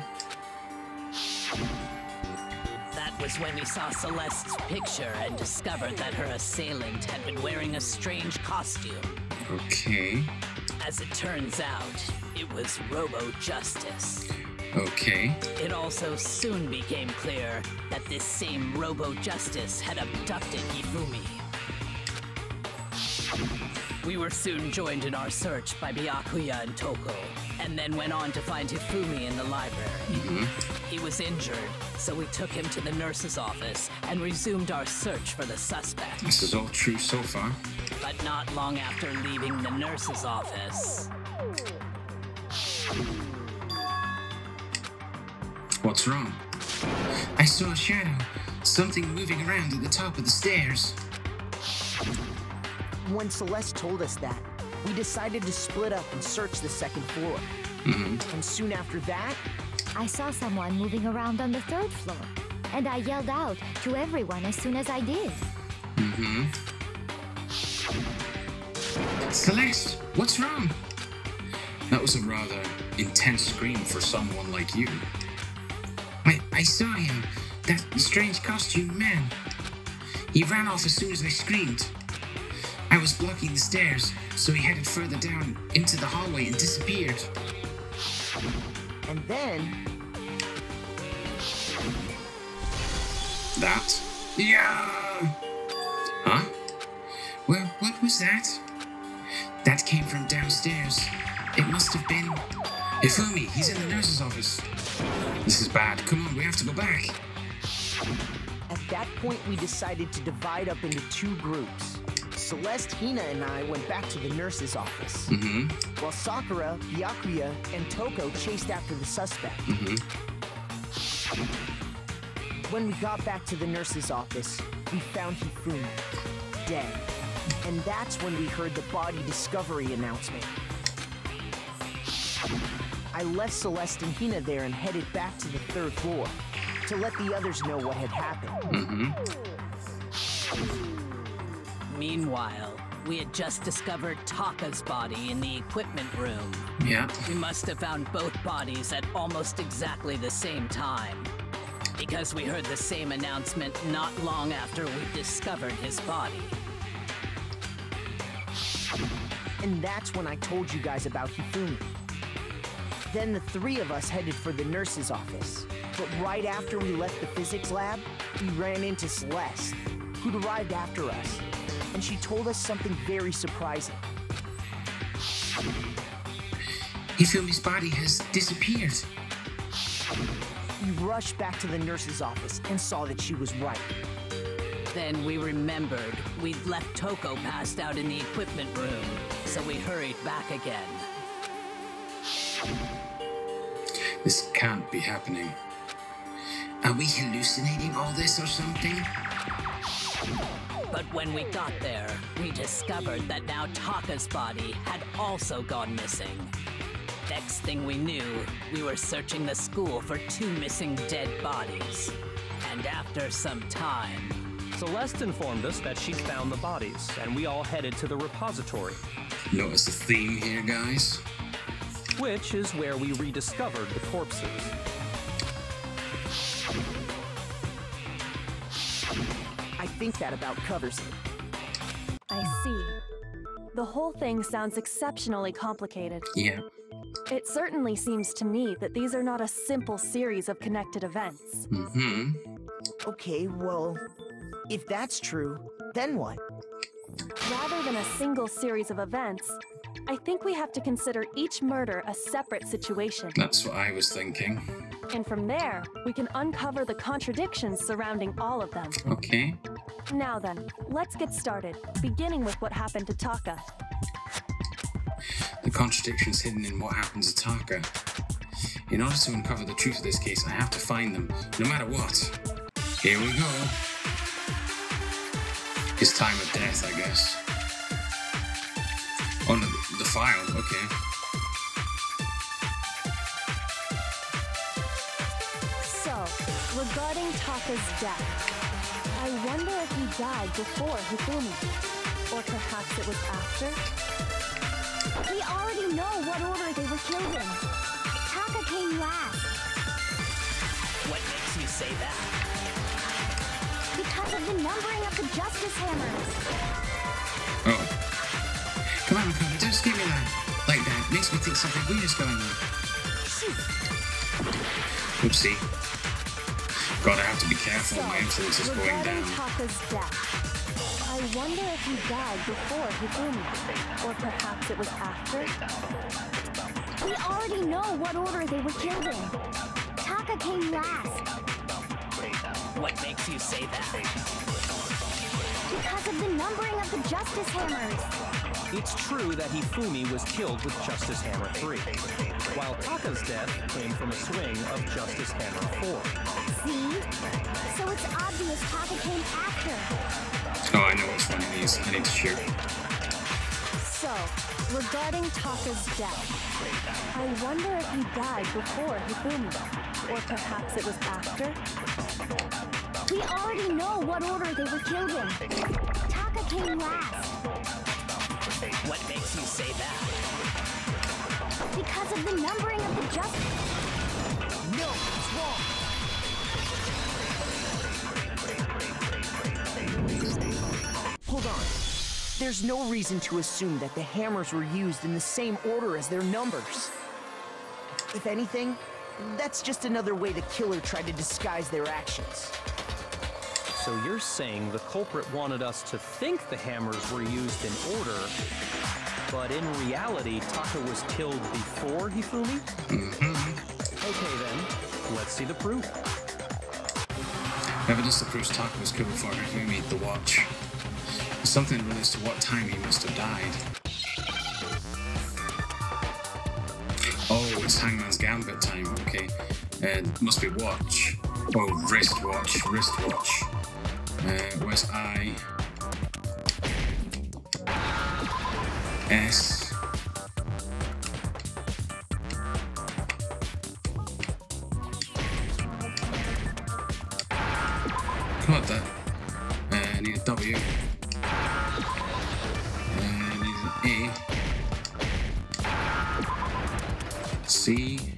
Was when we saw Celeste's picture and discovered that her assailant had been wearing a strange costume. Okay. As it turns out, it was Robo Justice. Okay. It also soon became clear that this same Robo Justice had abducted Hifumi. We were soon joined in our search by Byakuya and Toko, and then went on to find Hifumi in the library. Mm-hmm. He was injured, so we took him to the nurse's office and resumed our search for the suspect. This is all true so far. But not long after leaving the nurse's office, What's wrong? I saw a shadow. Something moving around at the top of the stairs. When Celeste told us that, we decided to split up and search the second floor. Mm-hmm. And soon after that, I saw someone moving around on the third floor, and I yelled out to everyone as soon as I did. Mm-hmm. Celeste, what's wrong? That was a rather intense scream for someone like you. I, I saw him, that strange costume man. He ran off as soon as I screamed. I was blocking the stairs, so he headed further down into the hallway and disappeared. and then, That? Yeah! Huh? Well, what was that? That came from downstairs. It must have been. Hifumi, he's in the nurse's office. This is bad. Come on, we have to go back. at that point, we decided to divide up into two groups. Celeste, Hina, and I went back to the nurse's office, Mm-hmm. while Sakura, Byakuya, and Toko chased after the suspect. Mm-hmm. When we got back to the nurse's office, we found Hifumi dead. And that's when we heard the body discovery announcement. I left Celeste and Hina there and headed back to the third floor to let the others know what had happened. Meanwhile, we had just discovered Taka's body in the equipment room. Yeah. We must have found both bodies at almost exactly the same time. Because we heard the same announcement not long after we discovered his body. And that's when I told you guys about Hifumi. Then the three of us headed for the nurse's office. But right after we left the physics lab, we ran into Celeste, who'd arrived after us. And she told us something very surprising. Hifumi's body has disappeared. We rushed back to the nurse's office and saw that she was right. Then we remembered we'd left Toko passed out in the equipment room, so we hurried back again. This can't be happening. Are we hallucinating all this or something? But when we got there, we discovered that now Taka's body had also gone missing. Next thing we knew, we were searching the school for two missing dead bodies. And after some time, Celeste informed us that she'd found the bodies, and we all headed to the repository, Notice the theme here, guys? which is where we rediscovered the corpses. I think that about covers it. I see. The whole thing sounds exceptionally complicated. Yeah. It certainly seems to me that these are not a simple series of connected events. Mm-hmm. Okay, well, if that's true, then what? Rather than a single series of events, I think we have to consider each murder a separate situation. That's what I was thinking. And from there, we can uncover the contradictions surrounding all of them. Okay. Now then, let's get started, beginning with what happened to Taka. The contradictions hidden in what happened to Taka. In order to uncover the truth of this case, I have to find them, no matter what. Here we go. His time of death, I guess. Oh no, the file, okay. Regarding Taka's death, I wonder if he died before Hifumi. Or perhaps it was after? We already know what order they were killed in. Taka came last. what makes you say that? Because of the numbering of the Justice Hammers. Oh. Come on, Makoto, don't scream me that. Like that. Makes me think something weird is going on. Oopsie. God, I have to be careful. My influence is going regarding down. Taka's death, I wonder if he died before Hifumi, or perhaps it was after. We already know what order they were killed in. Taka came last What makes you say that? because of the numbering of the Justice Hammers. It's true that Hifumi was killed with Justice Hammer 3, while Taka's death came from a swing of Justice Hammer 4. See? So it's obvious Taka came after. Oh, I know which one it is. I need to shoot. So, regarding Taka's death, I wonder if he died before Hifumi, or perhaps it was after. We already know what order they were killed in. Taka came last What makes you say that? because of the numbering of the justice. No, it's wrong. Hold on. There's no reason to assume that the hammers were used in the same order as their numbers. If anything, that's just another way the killer tried to disguise their actions. So you're saying the culprit wanted us to think the hammers were used in order, but in reality, Taka was killed before Hifumi? Mm-hmm. Okay then, let's see the proof. Evidence that proves Taka was killed before Hifumi the watch. Something relates to what time he must have died. Oh, it's Hangman's Gambit time. Okay. Uh, must be watch. Oh, wristwatch. Wristwatch. Uh, where's I? S. What the? Uh, I need a W. Uh, need an A. C.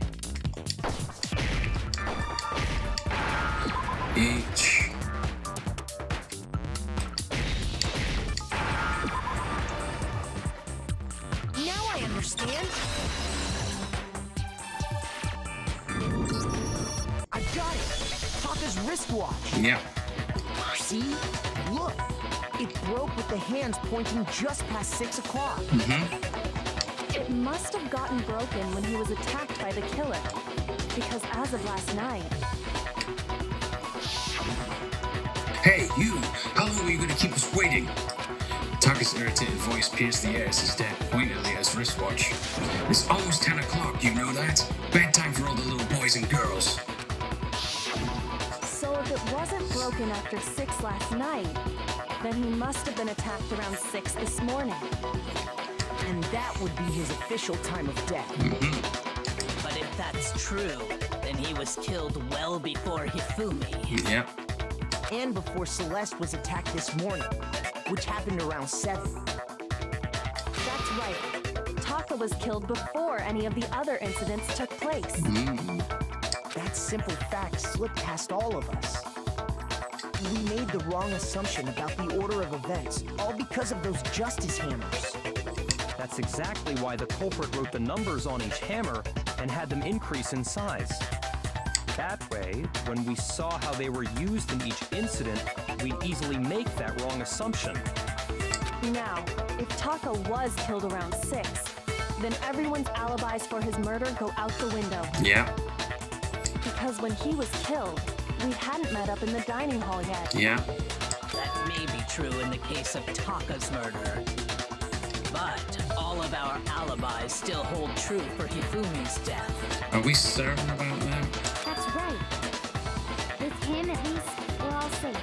just past six o'clock. Mm -hmm. It must have gotten broken when he was attacked by the killer. Because as of last night, Hey, you! How long are you gonna keep us waiting? Taka's irritated voice pierced the air as he stared pointedly at his wristwatch. It's almost 10 o'clock, you know that? Bedtime for all the little boys and girls. so if it wasn't broken after 6 last night, then he must have been attacked around 6 this morning. And that would be his official time of death. Mm-hmm. But if that's true, then he was killed well before Hifumi. Yep. And before Celeste was attacked this morning, which happened around seven. That's right. Taka was killed before any of the other incidents took place. Mm-hmm. That simple fact slipped past all of us. We made the wrong assumption about the order of events, all because of those justice hammers. That's exactly why the culprit wrote the numbers on each hammer and had them increase in size. That way, when we saw how they were used in each incident, we'd easily make that wrong assumption. Now, if Taka was killed around 6, then everyone's alibis for his murder go out the window. Yeah. Because when he was killed, we hadn't met up in the dining hall yet. Yeah. That may be true in the case of Taka's murder. But all of our alibis still hold true for Hifumi's death. Are we certain about that? That's right. With him, at least, we're all safe.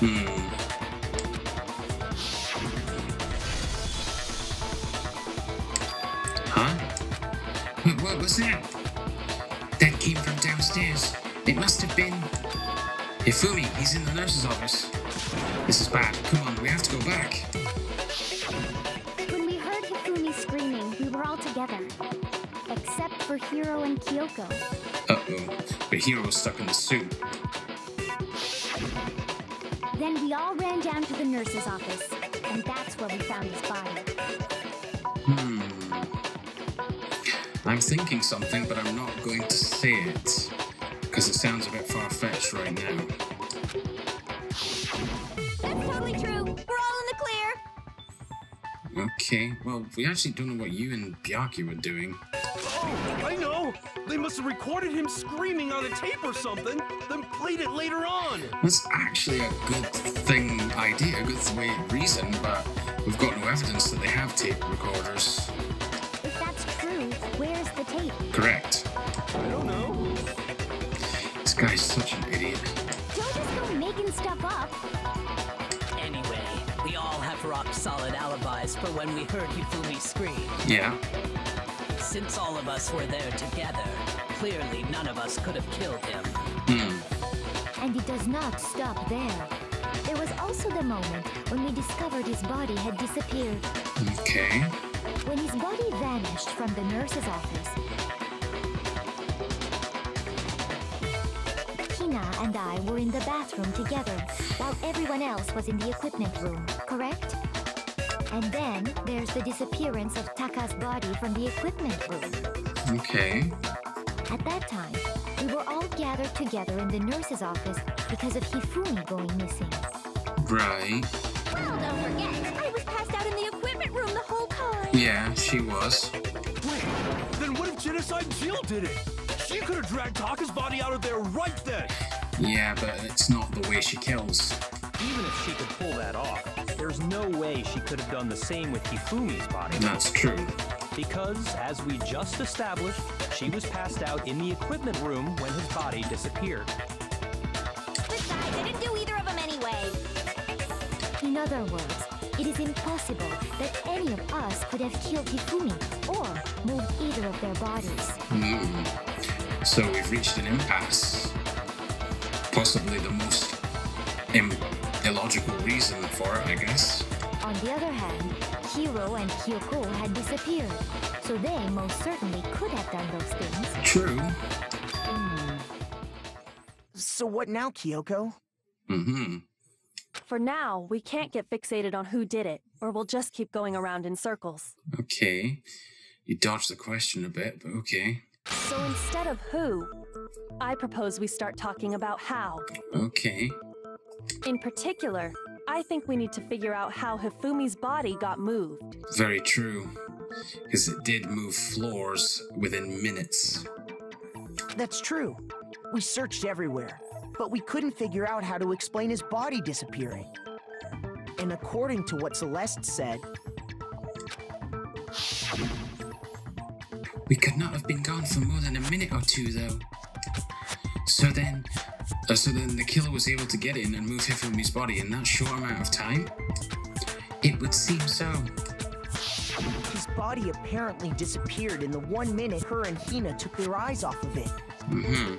Hmm. Huh? What, what was that? That came from downstairs. It must have been. Hifumi, he's in the nurse's office. This is bad. Come on, we have to go back. When we heard Hifumi screaming, we were all together. Except for Hiro and Kyoko. Uh oh. But Hiro was stuck in the suit. Then we all ran down to the nurse's office, and that's where we found his body. Hmm. I'm thinking something, but I'm not going to say it because it sounds a bit far fetched right now. That's totally true. We're all in the clear. Okay, well, we actually don't know what you and Byakuya were doing. Oh, I know! They must have recorded him screaming on a tape or something, then played it later on! That's actually a good thing idea, a good way reason, but we've got no evidence that they have tape recorders. If that's true, where's the tape? Correct. I don't know. This guy's such an idiot. Don't just go making stuff up. Anyway, we all have rock solid alibis for when we heard Hifumi scream. Yeah. Since all of us were there together, clearly none of us could have killed him. Hmm. And it does not stop there. There was also the moment when we discovered his body had disappeared. Okay. When his body vanished from the nurse's office, Hina and I were in the bathroom together, while everyone else was in the equipment room, correct? And then there's the disappearance of Taka's body from the equipment room. Okay. At that time, we were all gathered together in the nurse's office because of Hifumi going missing. Right. Well, don't forget, I was passed out in the equipment room the whole time. Yeah, she was. Wait, then what if Genocide Jill did it? She could have dragged Taka's body out of there right then! Yeah, but it's not the way she kills. Even if she could pull that off, there's no way she could have done the same with Hifumi's body. That's true. Because, as we just established, she was passed out in the equipment room when his body disappeared. Besides, I didn't do either of them anyway. In other words, it is impossible that any of us could have killed Hifumi or moved either of their bodies. Hmm. So we've reached an impasse. Possibly the most Im- illogical reason for it, I guess. On the other hand, Hiro and Kyoko had disappeared, so they most certainly could have done those things. True. So what now, Kyoko? Mm-hmm. For now, we can't get fixated on who did it, or we'll just keep going around in circles. Okay. You dodged the question a bit, but okay. So instead of who, I propose we start talking about how. Okay. In particular, I think we need to figure out how Hifumi's body got moved. Very true. Because it did move floors within minutes. That's true. We searched everywhere, but we couldn't figure out how to explain his body disappearing. And according to what Celeste said, We could not have been gone for more than a minute or two, though. So then, uh, so then the killer was able to get in and move Hifumi's body in that short amount of time? It would seem so. his body apparently disappeared in the one minute her and Hina took their eyes off of it. Mm-hmm.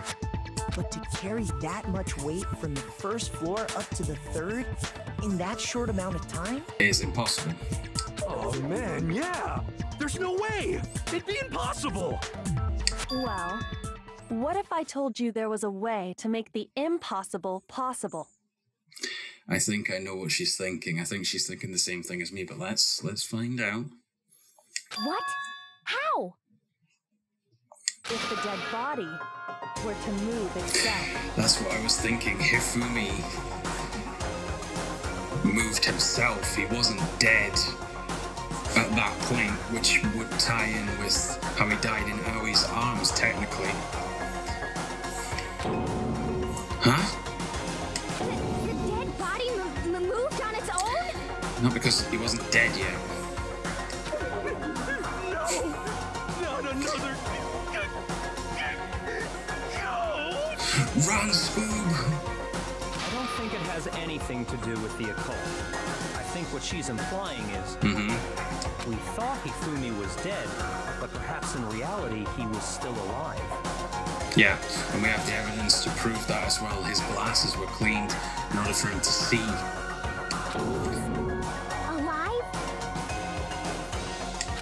But to carry that much weight from the first floor up to the third in that short amount of time? Is impossible. Oh man, yeah! There's no way! It'd be impossible! Well, what if I told you there was a way to make the impossible possible? I think I know what she's thinking. I think she's thinking the same thing as me, but let's let's find out. What? How? If the dead body were to move itself. That's what I was thinking. Hifumi moved himself. He wasn't dead at that point, which would tie in with how he died in Aoi's arms, technically. Huh? The dead body moved on its own? Not because he wasn't dead yet. No, not another. Run, Scoob! I don't think it has anything to do with the occult. I think what she's implying is Mm-hmm. we thought Hifumi was dead, but perhaps in reality he was still alive. Yeah, and we have the evidence to prove that as well. His glasses were cleaned in order for him to see. Alive?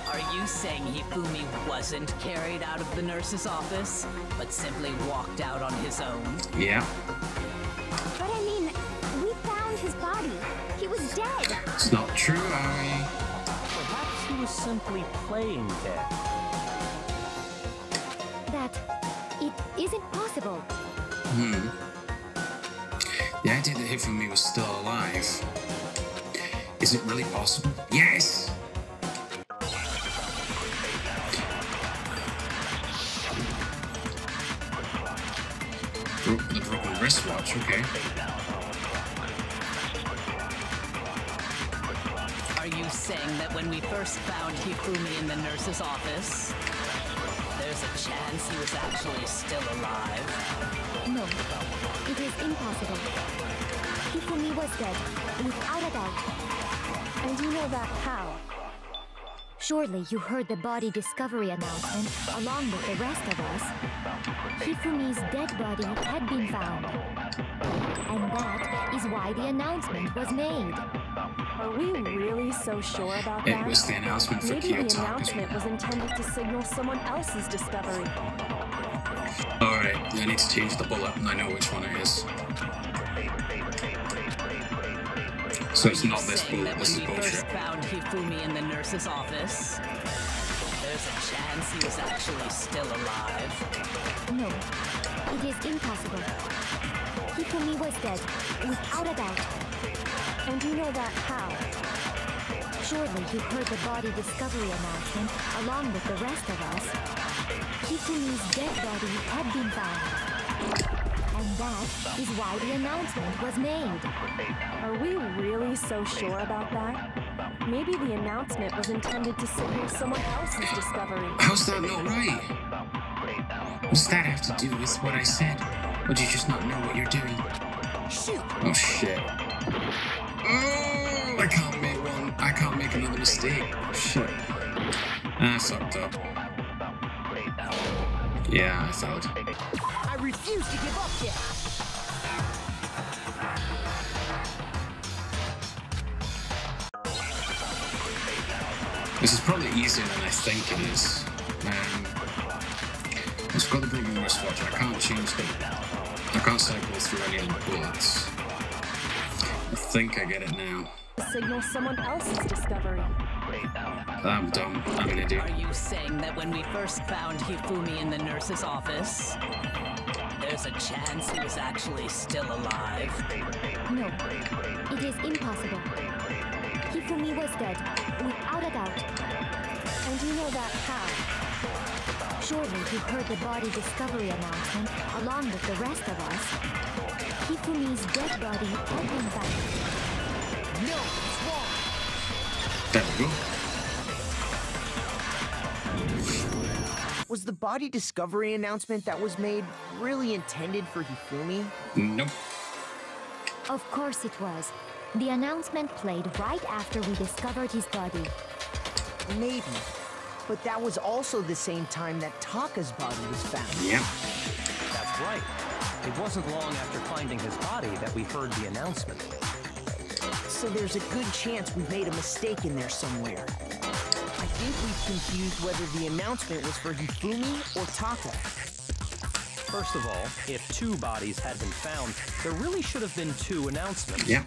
Are you saying Hifumi wasn't carried out of the nurse's office, but simply walked out on his own? Yeah. But I mean, we found his It's not true, Ari. Perhaps he was simply playing dead. That it isn't possible. Hmm. The idea that Hifumi was still alive. Is it really possible? Yes! The broken wristwatch, okay. You saying that when we first found Hifumi in the nurse's office, there's a chance he was actually still alive? No, it is impossible. Hifumi was dead, without a doubt. And you know that how? Surely you heard the body discovery announcement along with the rest of us. Hifumi's dead body had been found. And that is why the announcement was made. Are we really so sure about It that? was the announcement for Maybe the announcement was intended to signal someone else's discovery. Alright, I need to change the bullet and I know which one it is. So it's not this saying bullet, that this is when we bullshit. first found Hifumi in the nurse's office, there's a chance he was actually still alive? No, it is impossible. Hifumi was dead, without a doubt. And you know that how? Surely you heard the body discovery announcement along with the rest of us. Hifumi's dead body had been found. That is why the announcement was made. Are we really so sure about that? Maybe the announcement was intended to signal someone else's discovery. How's that not right? What does that have to do with what I said? Or do you just not know what you're doing? Shoot! Oh shit. Oh, I can't make one. I can't make another mistake. Oh, shit. Ah, I fucked up. Yeah, I failed. I refuse to give up yet. This is probably easier than I think it is. Um, it's got the broken wristwatch. I can't change the. I can't cycle through any of the bullets. I think I get it now. To signal someone else's discovery. I'm dumb. I'm an idiot. Are you saying that when we first found Hifumi in the nurse's office, there's a chance he was actually still alive? No, it is impossible. He Hifumi was dead, without a doubt. And you know that how? Surely you heard the body discovery announcement along with the rest of us. Hifumi's dead body had been found. No, it's wrong. There we go. Body discovery announcement that was made really intended for Hifumi? Nope. Of course it was. The announcement played right after we discovered his body. Maybe. But that was also the same time that Taka's body was found. Yep. That's right. It wasn't long after finding his body that we heard the announcement. So there's a good chance we made a mistake in there somewhere. I think we've confused whether the announcement was for Hifumi or Taka. First of all, if two bodies had been found, there really should have been two announcements. Yeah.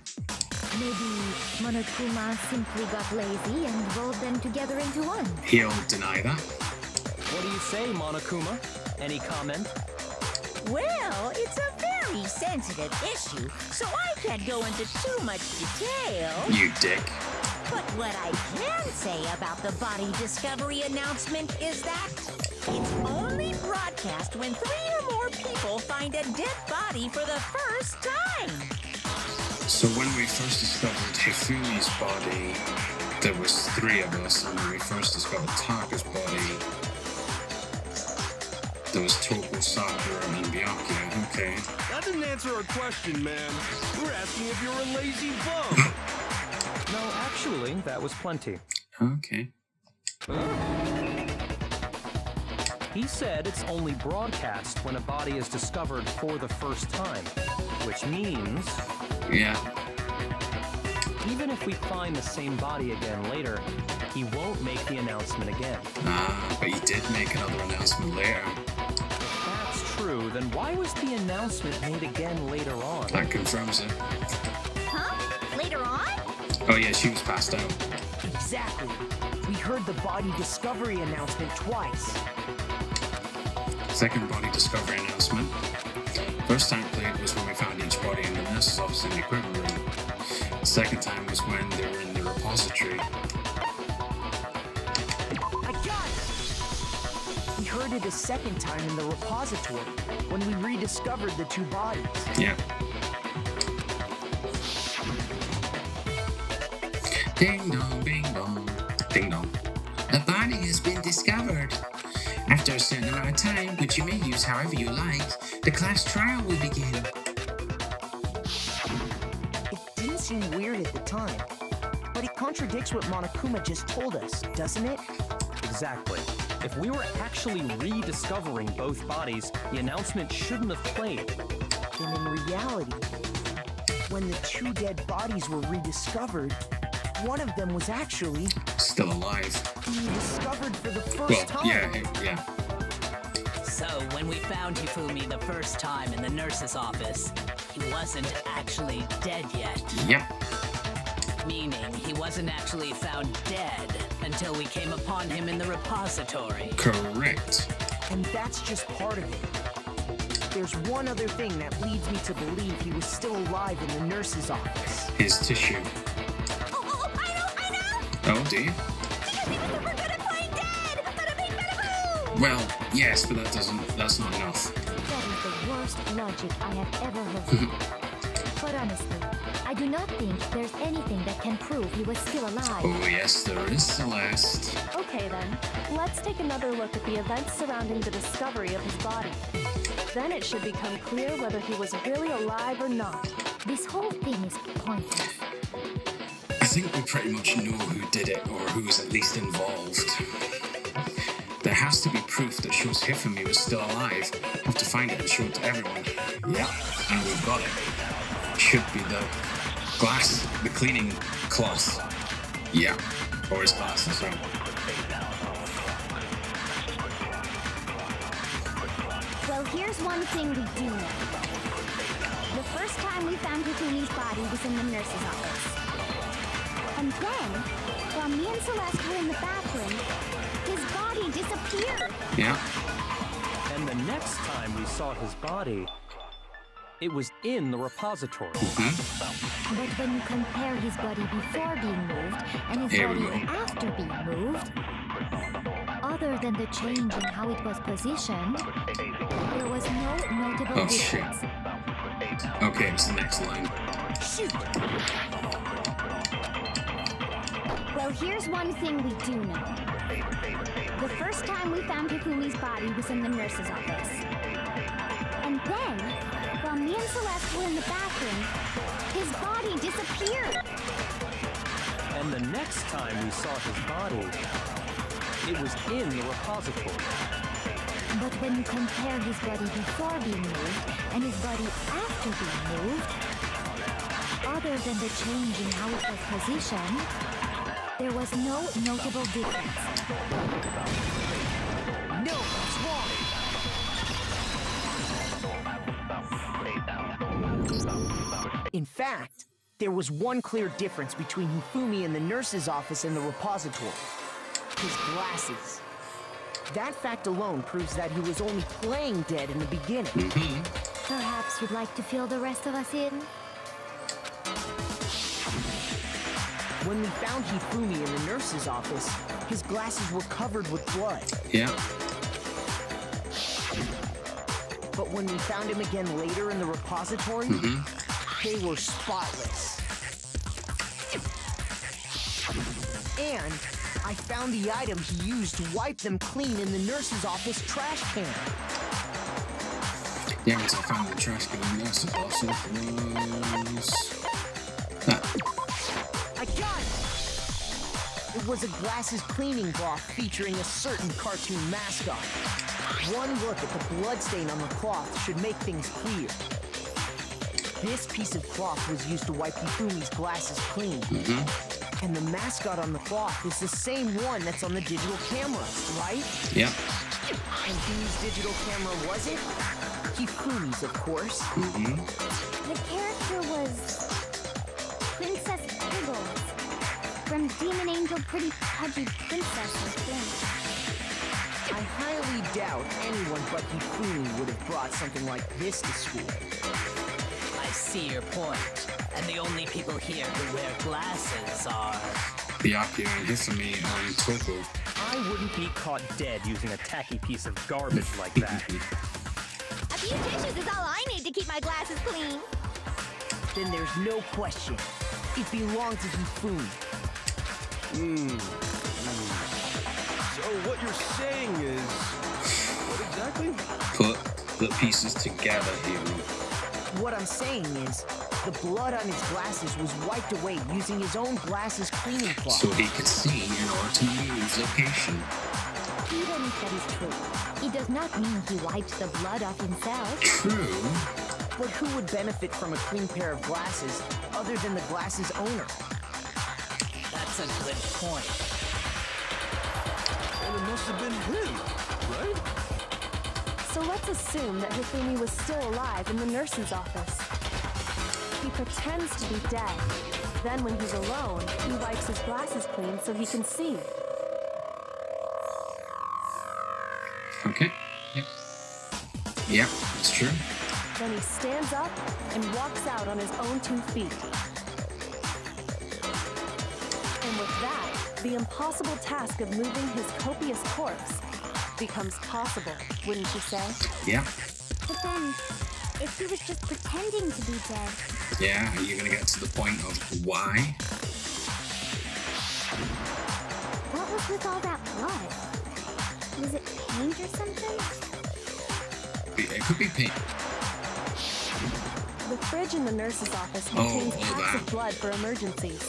Maybe Monokuma simply got lazy and rolled them together into one. He'll deny that. What do you say, Monokuma? Any comment? Well, it's a very sensitive issue, so I can't go into too much detail. You dick. But what I can say about the body discovery announcement is that it's only broadcast when three or more people find a dead body for the first time. So when we first discovered Hifumi's body, there was three of us, and when we first discovered Taka's body, there was Toko, Sakura, and Byakuya. Okay. That didn't answer our question, man. We're asking if you're a lazy bum. No, actually, that was plenty. Okay. He said it's only broadcast when a body is discovered for the first time, which means Yeah. even if we find the same body again later, he won't make the announcement again. Ah, but he did make another announcement later. If that's true, then why was the announcement made again later on? That confirms it. Huh? Later on? Oh yeah, she was passed out. Exactly. We heard the body discovery announcement twice. Second body discovery announcement. First time played was when we found each body in the nurse's office in the equipment room. The second time was when they were in the repository. I got it! We heard it a second time in the repository when we rediscovered the two bodies. Yeah. Ding dong, ding dong, ding dong. A body has been discovered. After a certain amount of time, which you may use however you like, the class trial will begin. It didn't seem weird at the time, but it contradicts what Monokuma just told us, doesn't it? Exactly. If we were actually rediscovering both bodies, the announcement shouldn't have played. Then in reality, when the two dead bodies were rediscovered, one of them was actually Still alive. being discovered for the first Well, time. yeah, yeah. So, when we found Hifumi the first time in the nurse's office, he wasn't actually dead yet. Yep. Meaning, he wasn't actually found dead until we came upon him in the repository. Correct. And that's just part of it. There's one other thing that leads me to believe he was still alive in the nurse's office. His tissue. Boom! Well, yes, but that doesn't. That's not enough. That is the worst logic I have ever heard. but honestly, I do not think there's anything that can prove he was still alive. Oh yes, there is Celeste. Okay then, let's take another look at the events surrounding the discovery of his body. Then it should become clear whether he was really alive or not. This whole thing is pointless. I think we pretty much know who did it or who was at least involved. There has to be proof that shows Hifumi was still alive. Have to find it and show it to everyone. Yeah, and we've got it. Should be the glass, the cleaning cloth. Yeah, or his glasses. So. Well, here's one thing we do know. The first time we found Hifumi's body was in the nurse's office. And then, while me and Celeste were in the bathroom, his body disappeared. Yeah, And the next time we saw his body, it was in the repository. Hmm. But when you compare his body before being moved and his Here body after being moved, other than the change in how it was positioned, there was no notable Oh, shit. difference. okay, it's the next line. Shoot! Well, here's one thing we do know. The first time we found Hifumi's body was in the nurse's office. And then, while me and Celeste were in the bathroom, his body disappeared. And the next time we saw his body, it was in the repository. But when you compare his body before being moved and his body after being moved, other than the change in how it was positioned, there was no notable difference. No, that's wrong! In fact, there was one clear difference between Hifumi in the nurse's office and the repository. His glasses. That fact alone proves that he was only playing dead in the beginning. Mm-hmm. Perhaps you'd like to fill the rest of us in? When we found Hifumi in the nurse's office, his glasses were covered with blood. Yeah, But when we found him again later in the repository, mm-hmm. they were spotless. And I found the item he used to wipe them clean in the nurse's office trash can. yeah, because I found the trash can in so also was that. I got it! It was a glasses cleaning cloth featuring a certain cartoon mascot. One look at the bloodstain on the cloth should make things clear. This piece of cloth was used to wipe Hifumi's glasses clean. Mm-hmm. And the mascot on the cloth is the same one that's on the digital camera, right? Yeah, And whose digital camera was it? Hifumi's, of course. Mm-hmm. The character was demon angel pretty pudgy princess I think. I highly doubt anyone but Hifumi would have brought something like this to school. I see your point. And the only people here who wear glasses are. Byakuya and Hifumi and Toko. I wouldn't be caught dead using a tacky piece of garbage like that. A few tissues is all I need to keep my glasses clean. Then there's no question. It belongs to Hifumi. So what you're saying is, what exactly? Put the pieces together, Hiro. What I'm saying is, the blood on his glasses was wiped away using his own glasses cleaning cloth. So he could see in order to move location. Even if that is true, it does not mean he wiped the blood off himself. True. But who would benefit from a clean pair of glasses other than the glasses owner? That's a good point. And it must have been him, right? So let's assume that Hifumi was still alive in the nurse's office. He pretends to be dead. Then when he's alone, he wipes his glasses clean so he can see. Okay. Yep. Yep, it's true. Then he stands up and walks out on his own two feet. The impossible task of moving his copious corpse becomes possible, wouldn't you say? Yep. But then, if he was just pretending to be dead, Yeah, are you gonna get to the point of why? what was with all that blood? Was it paint or something? It could be paint. The fridge in the nurse's office Oh, contains oh, packs that. of blood for emergencies.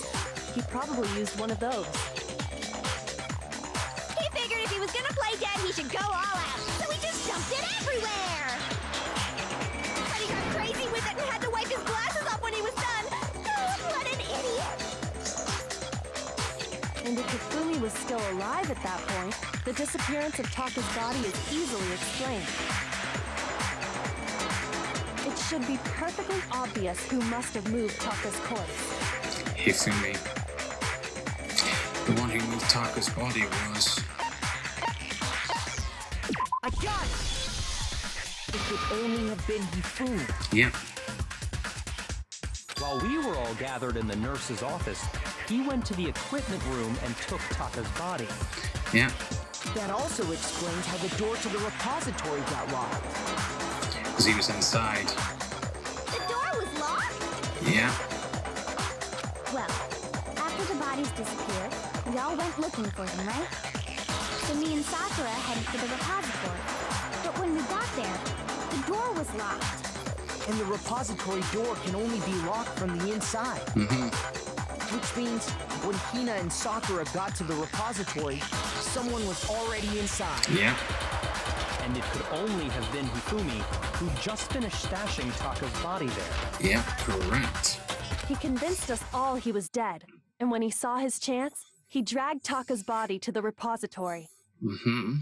He probably used one of those. Was still alive at that point, the disappearance of Taka's body is easily explained. It should be perfectly obvious who must have moved Taka's corpse. Hifumi. The one who moved Taka's body was. I got it! It could only have been Hifumi. Yep. While we were all gathered in the nurse's office, he went to the equipment room and took Taka's body. Yeah. That also explains how the door to the repository got locked. Because he was inside. The door was locked? Yeah. Well, after the bodies disappeared, we all went looking for them, right? So me and Sakura headed for the repository. But when we got there, the door was locked. And the repository door can only be locked from the inside. Mm-hmm. Which means when Hina and Sakura got to the repository, someone was already inside. Yeah. And it could only have been Hifumi, who just finished stashing Taka's body there. Yeah. Correct. He convinced us all he was dead, and when he saw his chance, he dragged Taka's body to the repository. Mm-hmm.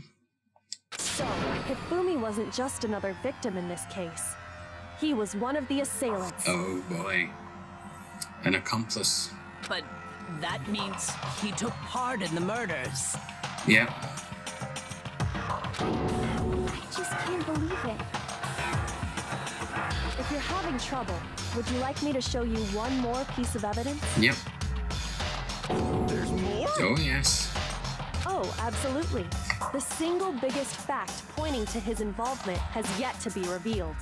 So, Hifumi wasn't just another victim in this case. He was one of the assailants. Oh boy. An accomplice. But that means he took part in the murders. Yeah. I just can't believe it. If you're having trouble, would you like me to show you one more piece of evidence? Yep. There's more? Oh yes. Oh, absolutely. The single biggest fact pointing to his involvement has yet to be revealed.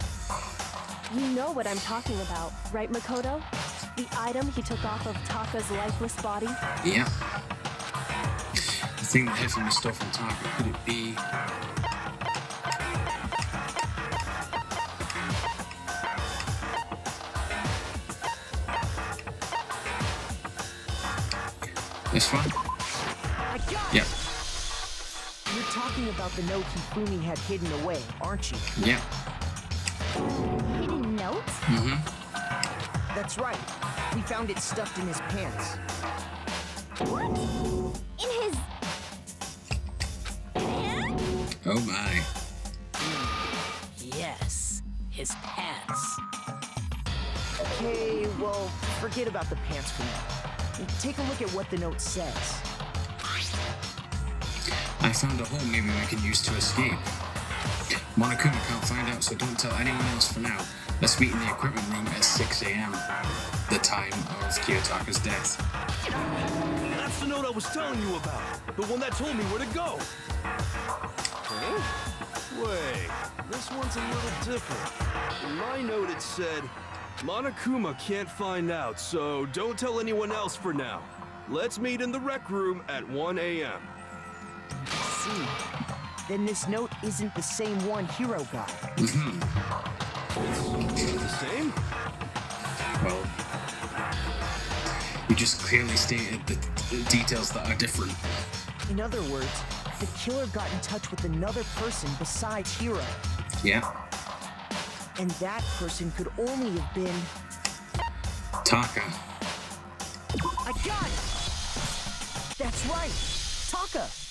You know what I'm talking about, right, Makoto? The item he took off of Taka's lifeless body? Yeah. The thing that Hifumi stole from Taka, could it be? This one? Yeah. You're talking about the note Hifumi had hidden away, aren't you? Yeah. Hidden notes? Mm-hmm. That's right. We found it stuffed in his pants. What? In his... pants? Oh my. Yes, his pants. Okay, well, forget about the pants for now. Take a look at what the note says. I found a hole maybe we can use to escape. Monokuma can't find out, so don't tell anyone else for now. Let's meet in the equipment room at 6 a.m., the time of Kiyotaka's death. That's the note I was telling you about. The one that told me where to go. Huh? Wait, this one's a little different. In my note it said, Monokuma can't find out, so don't tell anyone else for now. Let's meet in the rec room at 1 a.m. See, then this note isn't the same one Hiro got. Mm -hmm. It's the same? Well, you just clearly stated the, the details that are different. In other words, the killer got in touch with another person besides Hiro, Yeah, and that person could only have been. Taka. I got it! That's right! Taka!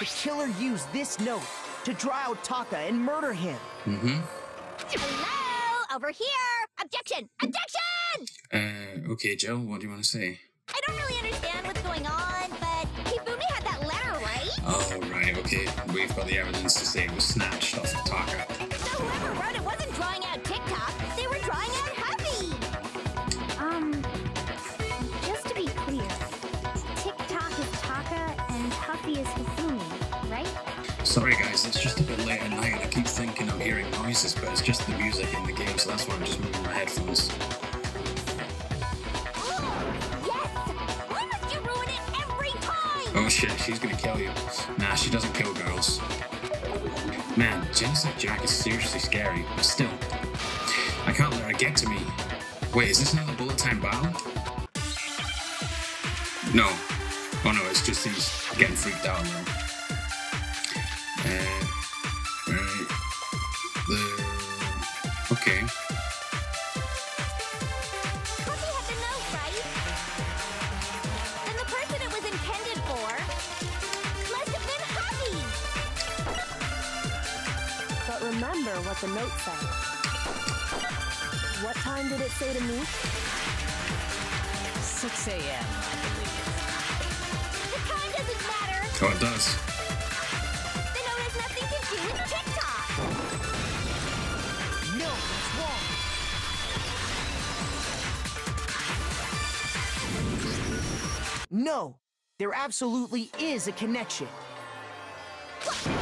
The killer used this note to draw out Taka and murder him. Mm-hmm. Hello? Over here! Objection! Objection! Uh, okay, Joe, what do you want to say? I don't really understand what's going on, but Hifumi had that letter, right? Oh, right, okay. We've got the evidence to say it was snatched just the music in the game, so that's why I'm just moving my headphones. Yes! Why must you ruin it every time? Oh shit, she's gonna kill you. Nah, she doesn't kill girls. Man, Genocide Jack is seriously scary, but still. I can't let her get to me. Wait, is this another bullet time battle? No. Oh no, it's just he's getting freaked out now. The note said. What time did it say to me? 6 a.m., The time doesn't matter! Oh, it does. The note has nothing to do with TikTok! No, it's wrong. No, there absolutely is a connection. What,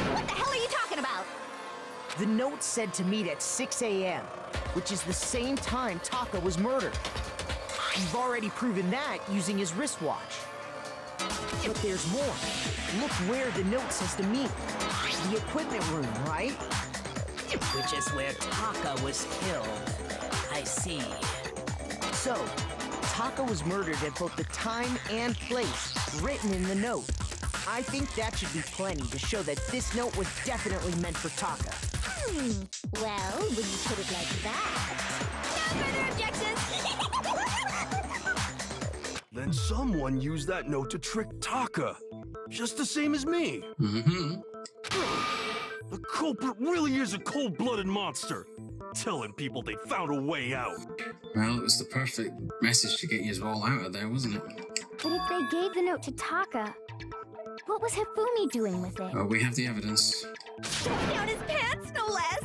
The note said to meet at 6 a.m., which is the same time Taka was murdered. You've already proven that using his wristwatch. But there's more. Look where the note says to meet. The equipment room, right? Which is where Taka was killed. I see. So, Taka was murdered at both the time and place written in the note. I think that should be plenty to show that this note was definitely meant for Taka. Hmm. Well, when you put it like that. No further objections! Then someone used that note to trick Taka. Just the same as me. Mm-hmm. The culprit really is a cold-blooded monster. Telling people they found a way out. Well, it was the perfect message to get you all out of there, wasn't it? But if they gave the note to Taka, what was Hifumi doing with it? Well, we have the evidence. Down his pants, no less!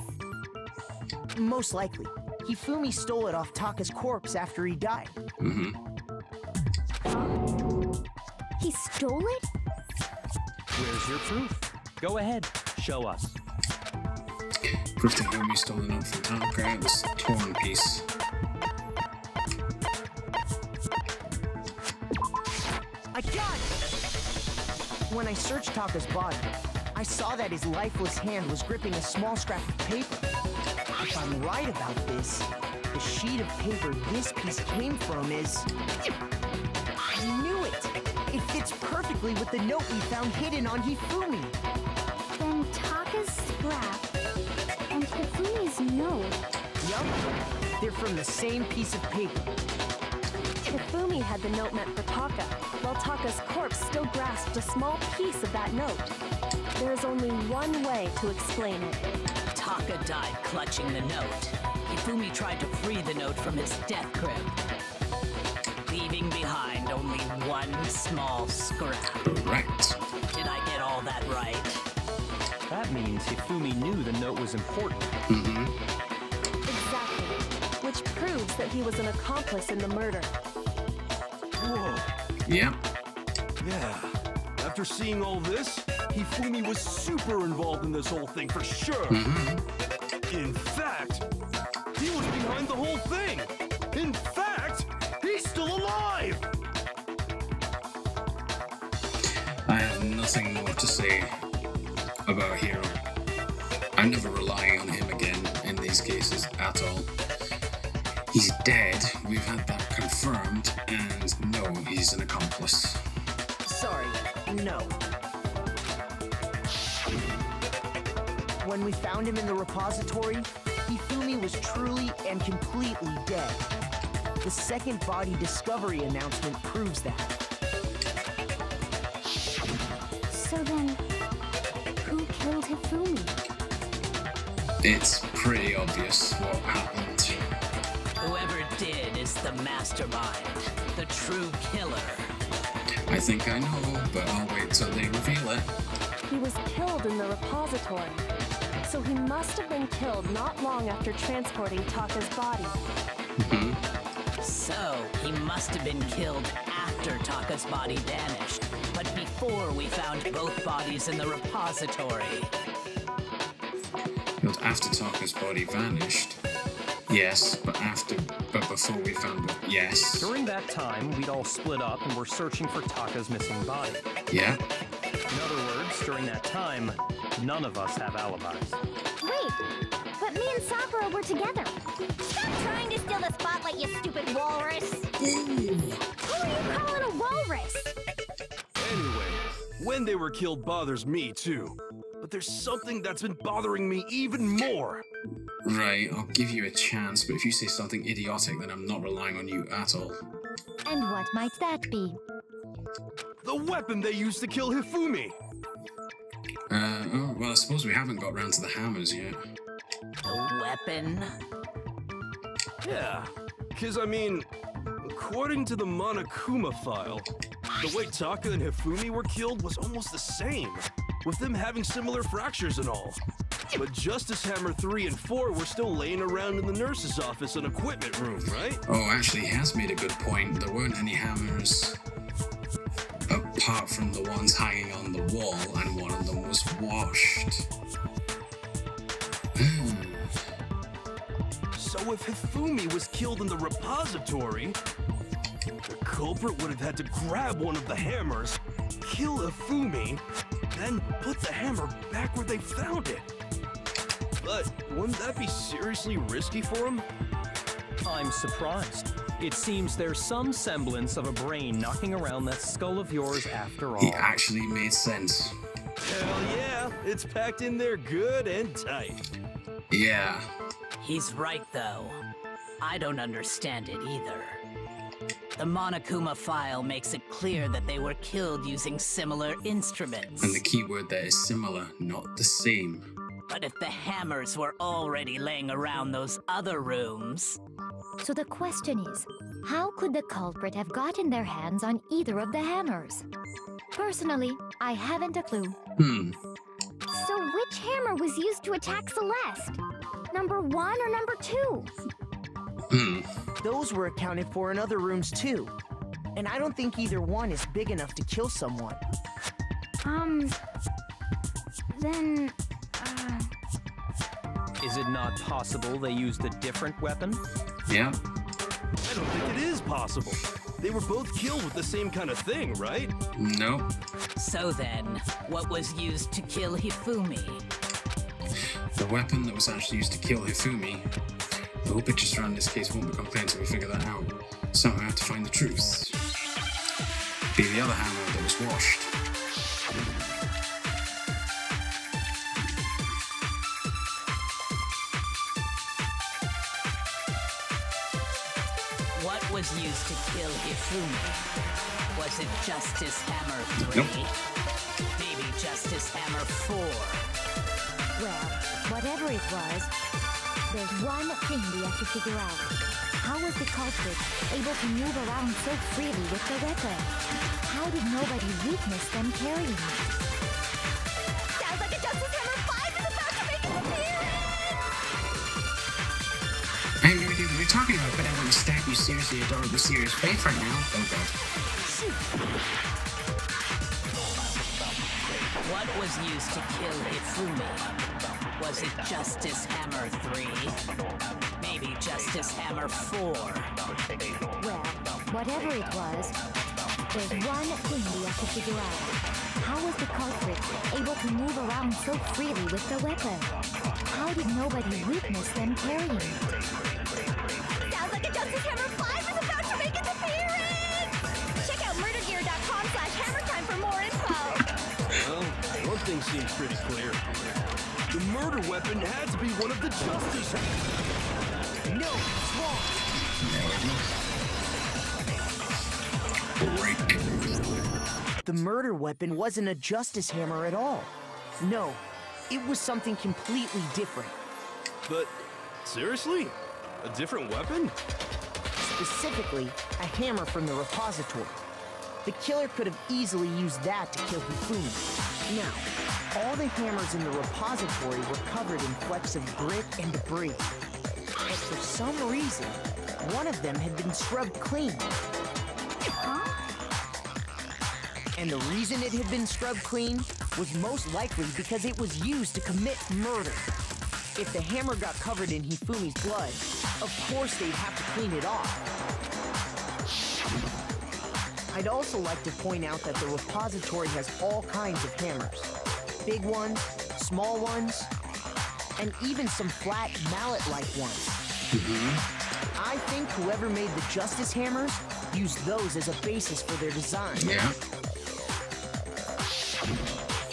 Most likely, Hifumi stole it off Taka's corpse after he died. Mm-hmm. He stole it? Where's your proof? Go ahead, show us. Proof that Hifumi stole the note from Taka, this torn piece. I got it! When I searched Taka's body, I saw that his lifeless hand was gripping a small scrap of paper. If I'm right about this, the sheet of paper this piece came from is. I knew it! It fits perfectly with the note we found hidden on Hifumi. Then Taka's scrap and Hifumi's note. Yup, they're from the same piece of paper. Hifumi had the note meant for Taka, while Taka's corpse still grasped a small piece of that note. There's only one way to explain it. Taka died clutching the note. Hifumi tried to free the note from his death grip. Leaving behind only one small scrap. Right. Did I get all that right? That means Hifumi knew the note was important. Mm-hmm. Exactly. Which proves that he was an accomplice in the murder. Whoa. Yeah. Yeah. After seeing all this, Hifumi was super involved in this whole thing for sure. Mm-hmm. In fact, he was behind the whole thing. In fact, he's still alive. I have nothing more to say about Hiro. I'm never relying on him again in these cases at all. He's dead, we've had that confirmed, and no, he's an accomplice. Sorry, no. When we found him in the repository, Hifumi was truly and completely dead. The second body discovery announcement proves that. So then, who killed Hifumi? It's pretty obvious what happened. Whoever did is the mastermind, the true killer. I think I know, but I'll wait till they reveal it. He was killed in the repository. So he must have been killed not long after transporting Taka's body. hmm So, he must have been killed after Taka's body vanished, but before we found both bodies in the repository. But after Taka's body vanished, yes, but after, but before we found it, yes, During that time, we'd all split up and were searching for Taka's missing body. yeah, In other words, during that time, none of us have alibis. Wait, but me and Sakura were together. Stop trying to steal the spotlight, you stupid walrus! Who are you calling a walrus? Anyway, when they were killed bothers me too. But there's something that's been bothering me even more. Right, I'll give you a chance, but if you say something idiotic, then I'm not relying on you at all. And what might that be? The weapon they used to kill Hifumi. Uh, oh, well, I suppose we haven't got round to the hammers yet. The weapon? Yeah, because I mean, according to the Monokuma file, the way Taka and Hifumi were killed was almost the same, with them having similar fractures and all. But Justice Hammer 3 and 4 were still laying around in the nurse's office and equipment room, right? Oh, actually, he has made a good point. There weren't any hammers apart from the ones hanging on the wall, and one of them was washed. Hmm. So if Hifumi was killed in the repository, the culprit would have had to grab one of the hammers, kill Hifumi, then put the hammer back where they found it. But wouldn't that be seriously risky for him? I'm surprised. It seems there's some semblance of a brain knocking around that skull of yours after all. He actually made sense. Hell yeah, it's packed in there good and tight. Yeah, He's right, though. I don't understand it either. The Monokuma file makes it clear that they were killed using similar instruments. and the key word there is similar, not the same. But if the hammers were already laying around those other rooms, So the question is, how could the culprit have gotten their hands on either of the hammers? Personally, I haven't a clue. Hmm, So which hammer was used to attack Celeste? Number one or number two? Hmm. Those were accounted for in other rooms too. And I don't think either one is big enough to kill someone. Um, then, uh, Is it not possible they used a different weapon? Yeah, I don't think it is possible. They were both killed with the same kind of thing, right? no. so then, what was used to kill Hifumi? The weapon that was actually used to kill Hifumi. The whole picture surrounding this case won't become clear until we figure that out. Somehow I have to find the truth. Be the other hammer that was washed. What was used to kill Hifumi? Was it Justice Hammer 3? Nope. Maybe Justice Hammer 4? well, whatever it was, there's one thing we have to figure out. How was the culprit able to move around so freely with the weapon? How did nobody witness them carrying it? Sounds like a Justice Hammer 5 is about to make an appearance! I have no idea what you're talking about, but I want to stab you seriously, adorably serious face right now. Oh god. What was used to kill Hifumi? Was it Justice Hammer 3? Maybe Justice Hammer 4? Well, whatever it was, there's one thing we have to figure out. How was the culprit able to move around so freely with the weapon? How did nobody witness them carrying it? Sounds like a Justice Hammer 5 is about to make its appearance! Check out murdergear.com slash hammertime for more info! Well, one thing seems pretty clear. The murder weapon had to be one of the Justice No, it's wrong. Break. The murder weapon wasn't a justice hammer at all. No, it was something completely different. But seriously? A different weapon? Specifically, a hammer from the repository. The killer could have easily used that to kill Hifumi. Now, all the hammers in the repository were covered in flecks of grit and debris. But for some reason, one of them had been scrubbed clean. And the reason it had been scrubbed clean was most likely because it was used to commit murder. If the hammer got covered in Hifumi's blood, of course they'd have to clean it off. I'd also like to point out that the repository has all kinds of hammers. Big ones, small ones, and even some flat mallet-like ones. Mm-hmm. I think whoever made the Justice Hammers used those as a basis for their design. Yeah.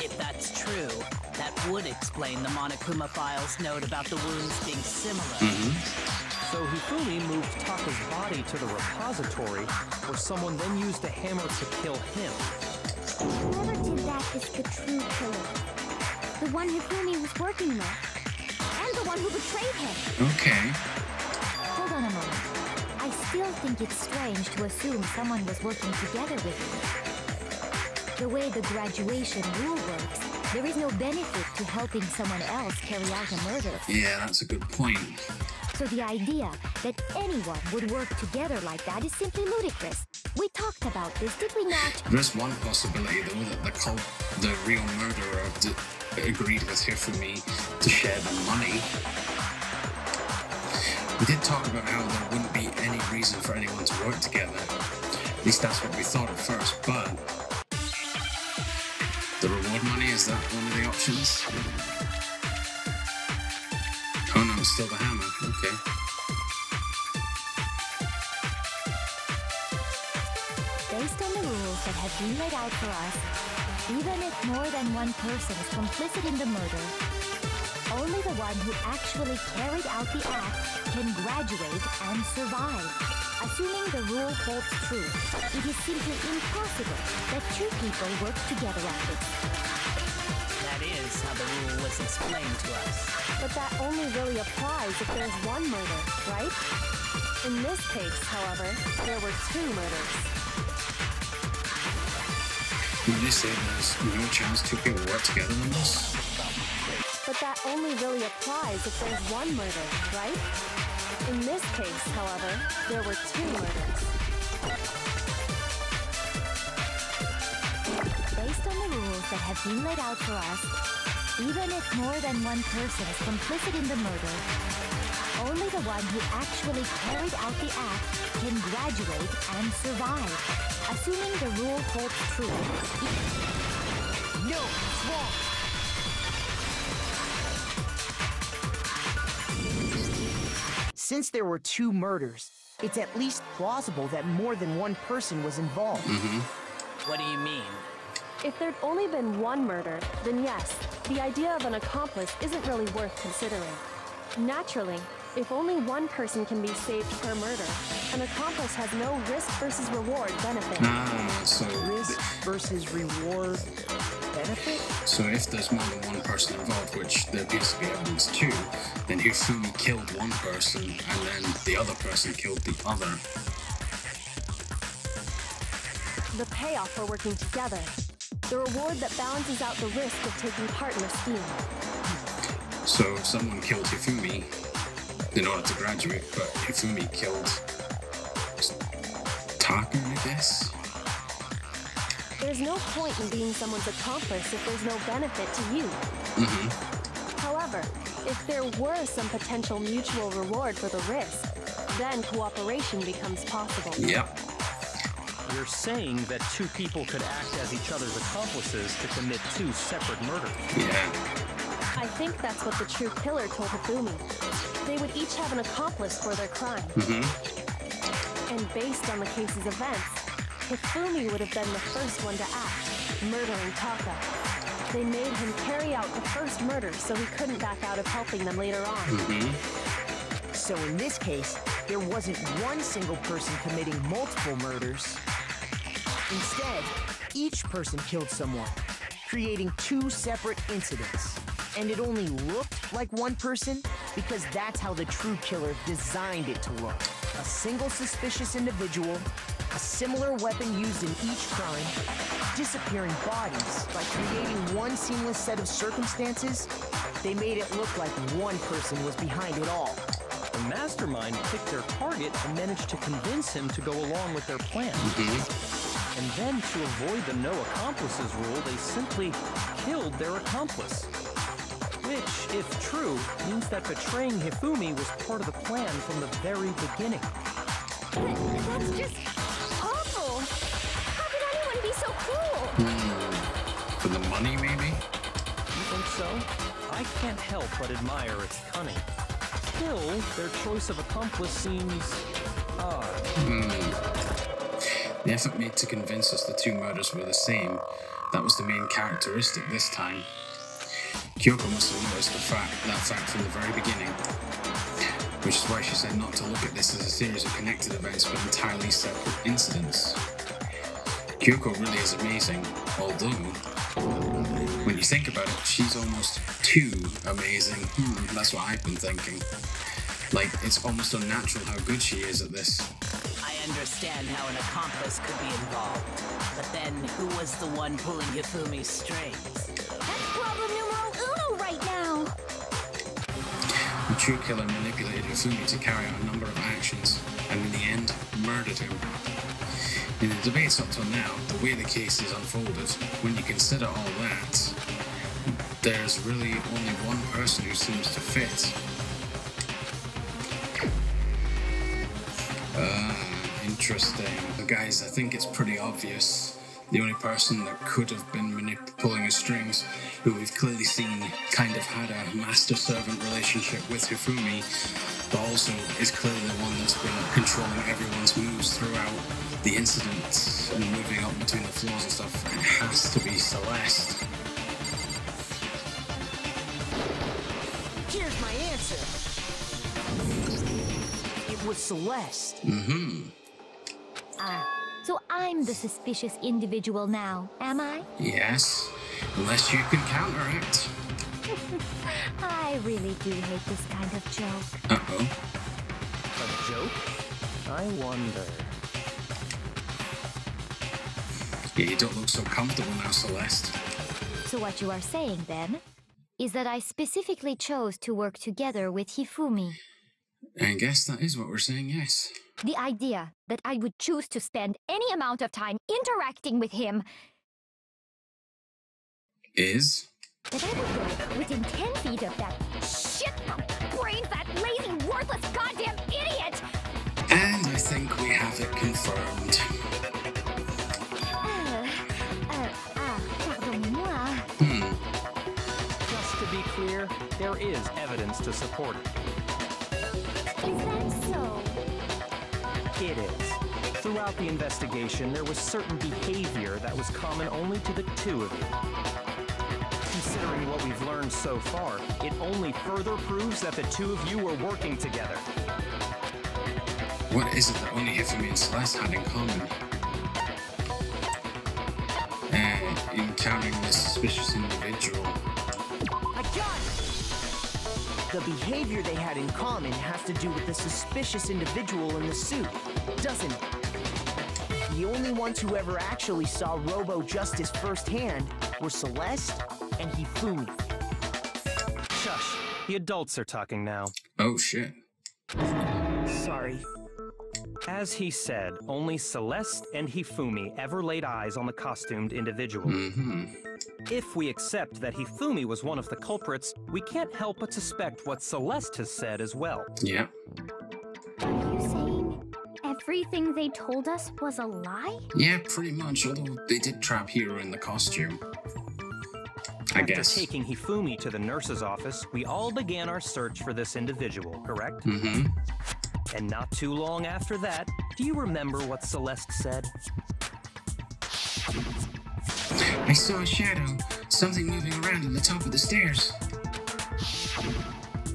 If that's true, that would explain the Monokuma file's note about the wounds being similar. Mm-hmm. So Hifumi moved Taka's body to the repository, where someone then used a hammer to kill him. Whoever did that is the true killer. The one Hifumi was working with. And the one who betrayed him. Okay. Hold on a moment. I still think it's strange to assume someone was working together with you. The way the graduation rule works, there is no benefit to helping someone else carry out a murder. Yeah, that's a good point. So the idea that anyone would work together like that is simply ludicrous. We talked about this, did we not? There's one possibility though that the cult, the real murderer, agreed with Hifumi to share the money. We did talk about how there wouldn't be any reason for anyone to work together. At least that's what we thought at first, but the reward money is that one of the options? Oh no, it's still the hammer. Okay. Based on the rules that have been laid out for us, even if more than one person is complicit in the murder, only the one who actually carried out the act can graduate and survive. Assuming the rule holds true, it is simply impossible that two people work together at this. That is how the rule was explained to us. But that only really applies if there's one murder, right? In this case, however, there were two murders. Did you say there's no chance two people work together on this? But that only really applies if there's one murder, right? In this case, however, there were two murders. Based on the rules that have been laid out for us, even if more than one person is complicit in the murder, only the one who actually carried out the act can graduate and survive. Assuming the rule holds true, No, it's wrong. Since there were two murders, it's at least plausible that more than one person was involved. Mm-hmm. What do you mean? If there'd only been one murder, then yes, the idea of an accomplice isn't really worth considering. Naturally, If only one person can be saved per murder, an accomplice has no risk versus reward benefit. Ah, so Risk versus reward benefit? so if there's more than one person involved, which there appears to be evidence to, then Hifumi killed one person and then the other person killed the other. The payoff for working together. The reward that balances out the risk of taking part in a scheme. So if someone killed Hifumi in order to graduate, but Hifumi killed Taka, I guess. There's no point in being someone's accomplice if there's no benefit to you. Mm-hmm. However, if there were some potential mutual reward for the risk, then cooperation becomes possible. Yep. You're saying that two people could act as each other's accomplices to commit two separate murders. Yeah. I think that's what the true killer told Hifumi. They would each have an accomplice for their crime. Mm-hmm. And based on the case's events, Hifumi would have been the first one to act, murdering Taka. They made him carry out the first murder so he couldn't back out of helping them later on. Mm-hmm. So in this case, there wasn't one single person committing multiple murders. Instead, each person killed someone, creating two separate incidents. And it only looked like one person because that's how the true killer designed it to look. A single suspicious individual, a similar weapon used in each crime, disappearing bodies. By creating one seamless set of circumstances, they made it look like one person was behind it all. The mastermind picked their target and managed to convince him to go along with their plan. Mm-hmm. And then, to avoid the no accomplices rule, they simply killed their accomplice. Which, if true, means that betraying Hifumi was part of the plan from the very beginning. That's just awful! How could anyone be so cruel? Hmm. For the money, maybe? You think so? I can't help but admire its cunning. Still, their choice of accomplice seems odd. Hmm. The effort made to convince us the two murders were the same, that was the main characteristic this time. Kyoko must have noticed fact, that fact from the very beginning, which is why she said not to look at this as a series of connected events but entirely separate incidents. Kyoko really is amazing, although, when you think about it, she's almost too amazing. Hmm, that's what I've been thinking. Like, it's almost unnatural how good she is at this. I understand how an accomplice could be involved. But then, who was the one pulling Hifumi's strings? That's problem numero uno right now. The true killer manipulated Hifumi to carry out a number of actions, and in the end, murdered him. In the debates up till now, the way the case is unfolded, when you consider all that, there's really only one person who seems to fit. Ah, interesting. Guys, I think it's pretty obvious. The only person that could have been manip- pulling his strings, who we've clearly seen kind of had a master servant relationship with Hifumi, but also is clearly the one that's been controlling everyone's moves throughout the incident and moving up between the floors and stuff. It has to be Celeste. Here's my answer. It was Celeste. Mm-hmm. Ah, so I'm the suspicious individual now, am I? Yes, unless you can counter it. I really do hate this kind of joke. Uh oh. A joke? I wonder. Yeah, you don't look so comfortable now, Celeste. So what you are saying then is that I specifically chose to work together with Hifumi. I guess that is what we're saying, yes. The idea that I would choose to spend any amount of time interacting with him, Is? that I would go within 10 feet of that shit brain fat, lazy, worthless goddamn idiot! And I think we have it confirmed. Uh, uh, ah, pardon-moi. Hmm. Just to be clear, there is evidence to support it. Throughout the investigation, there was certain behavior that was common only to the two of you. Considering what we've learned so far, it only further proves that the two of you were working together. What is it that only Hifumi and Celeste had in common? Uh, encountering this suspicious individual. I got it! The behavior they had in common has to do with the suspicious individual in the suit, doesn't it? The only ones who ever actually saw Robo Justice firsthand were Celeste and Hifumi. Shush. The adults are talking now. Oh shit. Sorry. As he said, only Celeste and Hifumi ever laid eyes on the costumed individual. Mm-hmm. If we accept that Hifumi was one of the culprits, we can't help but suspect what Celeste has said as well. Yeah. Are you saying everything they told us was a lie? Yeah, pretty much. Although they did trap Hiro in the costume. I After guess. taking Hifumi to the nurse's office, we all began our search for this individual, correct? Mm-hmm. And not too long after that, do you remember what Celeste said? I saw a shadow. Something moving around at the top of the stairs.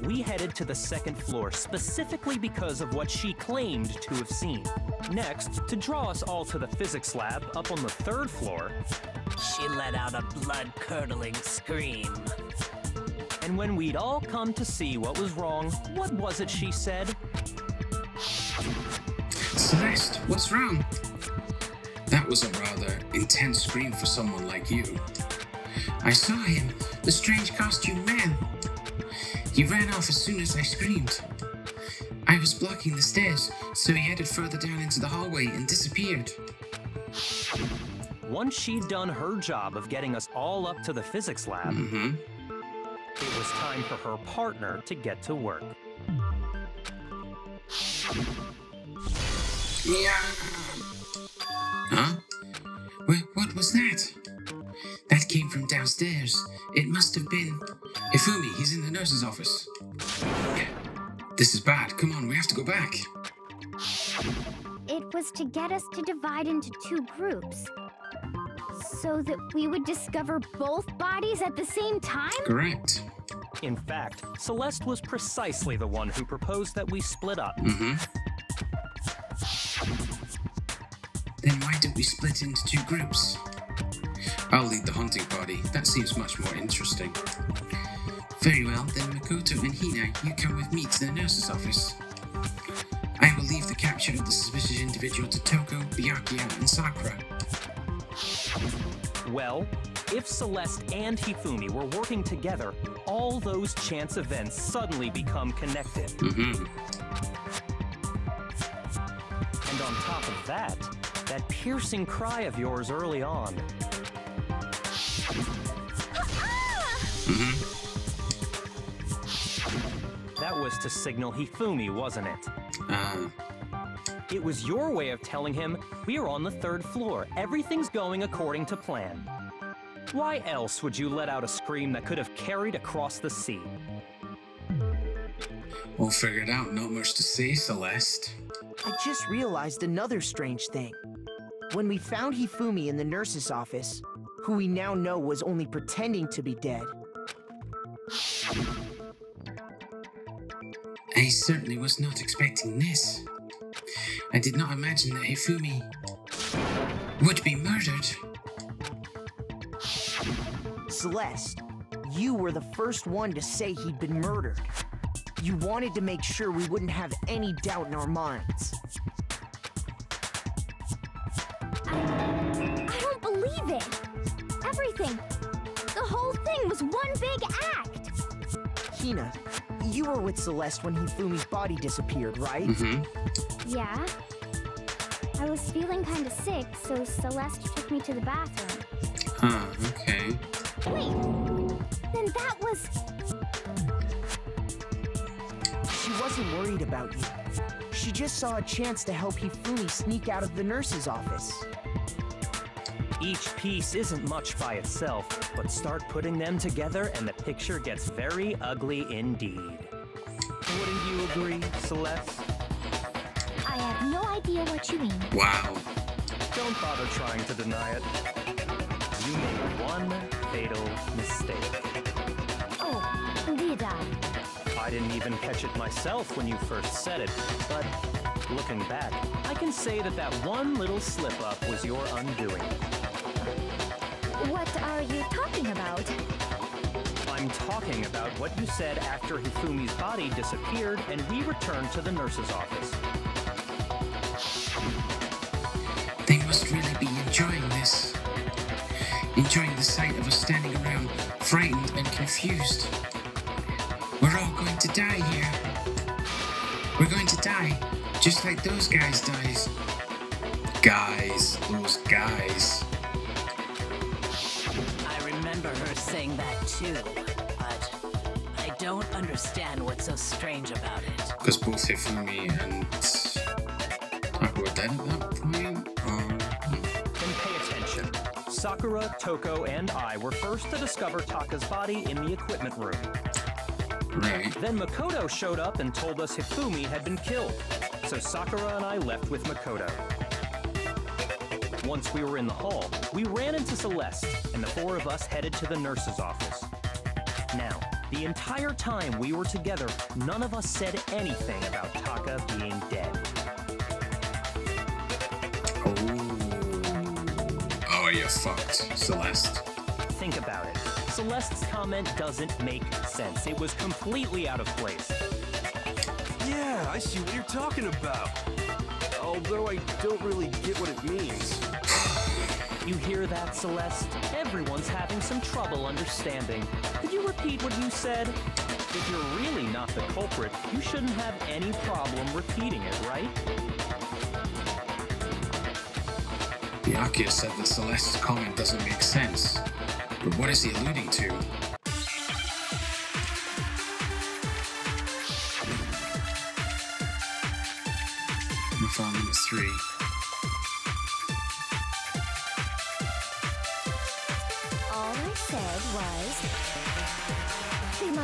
We headed to the second floor specifically because of what she claimed to have seen. Next, to draw us all to the physics lab up on the third floor, She let out a blood curdling scream. and when we'd all come to see what was wrong, what was it she said? Celeste, what's wrong? That was a rather intense scream for someone like you. I saw him, the strange costume man. He ran off as soon as I screamed. I was blocking the stairs, so he headed further down into the hallway and disappeared. Once she'd done her job of getting us all up to the physics lab, Mm-hmm. it was time for her partner to get to work. Yeah. Huh? Wait, what was that? That came from downstairs. It must have been. Hifumi, he's in the nurse's office. This is bad. Come on, we have to go back. It was to get us to divide into two groups. So that we would discover both bodies at the same time? Correct. In fact, Celeste was precisely the one who proposed that we split up. Mm-hmm. Then why don't we split into two groups? I'll lead the hunting party. That seems much more interesting. Very well, then Makoto and Hina, you come with me to the nurse's office. I will leave the capture of the suspicious individual to Toko, Byakuya, and Sakura. Well, if Celeste and Hifumi were working together, all those chance events suddenly become connected. Mm-hmm. And on top of that, that piercing cry of yours early on. Mm-hmm. That was to signal Hifumi, wasn't it? Uh, It was your way of telling him, we are on the third floor, everything's going according to plan. Why else would you let out a scream that could have carried across the sea? we'll figure it out. Not much to say, Celeste. I just realized another strange thing. When we found Hifumi in the nurse's office, who we now know was only pretending to be dead, I certainly was not expecting this. I did not imagine that Hifumi would be murdered. Celeste, you were the first one to say he'd been murdered. You wanted to make sure we wouldn't have any doubt in our minds. I don't believe it! Everything! The whole thing was one big act! Hina, you were with Celeste when Hifumi's body disappeared, right? Mm-hmm. Yeah? I was feeling kinda sick, so Celeste took me to the bathroom. Huh, okay. Wait! Then that was. She wasn't worried about you. She just saw a chance to help Hifumi sneak out of the nurse's office. Each piece isn't much by itself, but start putting them together and the picture gets very ugly indeed. Wouldn't you agree, Celeste? I have no idea what you mean. Wow. Don't bother trying to deny it. You made one fatal mistake. Oh, did I? I didn't even catch it myself when you first said it, but looking back, I can say that that one little slip up was your undoing. What are you talking about? I'm talking about what you said after Hifumi's body disappeared and we returned to the nurse's office. They must really be enjoying this. Enjoying the sight of us standing around, frightened and confused. We're all going to die here. We're going to die, just like those guys dies. Strange about it. Because both Hifumi and Taka were dead at that point? Or... Then pay attention. Sakura, Toko, and I were first to discover Taka's body in the equipment room. Right. Then Makoto showed up and told us Hifumi had been killed. So Sakura and I left with Makoto. Once we were in the hall, we ran into Celeste, and the four of us headed to the nurse's office. Now, the entire time we were together, none of us said anything about Taka being dead. Oh. Oh, you fucked, Celeste. Think about it. Celeste's comment doesn't make sense. It was completely out of place. Yeah, I see what you're talking about. Although I don't really get what it means. You hear that, Celeste? Everyone's having some trouble understanding. Could you repeat what you said? If you're really not the culprit, you shouldn't have any problem repeating it, right? Byakuya said that Celeste's comment doesn't make sense. But what is he alluding to? Three.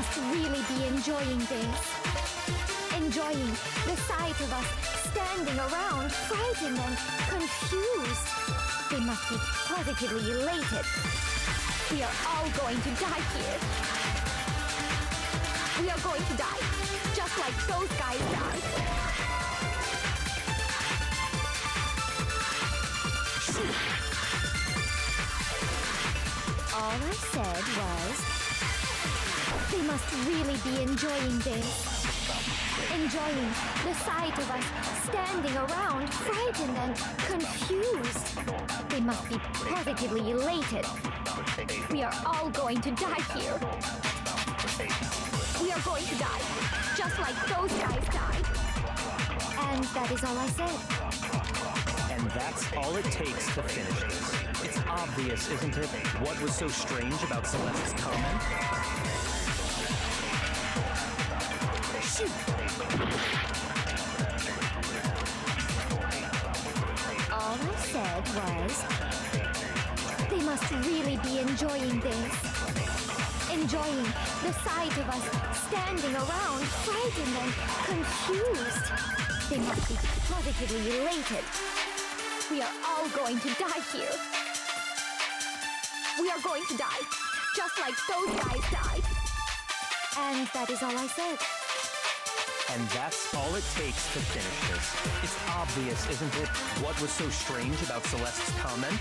Must really be enjoying this. Enjoying the sight of us standing around, frightened and confused. They must be positively elated. We are all going to die here. We are going to die, just like those guys died. All I said was, they must really be enjoying this. Enjoying the sight of us standing around, frightened and confused. They must be positively elated. We are all going to die here. We are going to die, just like those guys died. And that is all I said. And that's all it takes to finish this. It's obvious, isn't it? What was so strange about Celeste's comment? All I said was, they must really be enjoying this. Enjoying the sight of us standing around, frightened and confused. They must be positively elated. We are all going to die here. We are going to die, just like those guys died. And that is all I said. And that's all it takes to finish this. It's obvious, isn't it? What was so strange about Celeste's comment?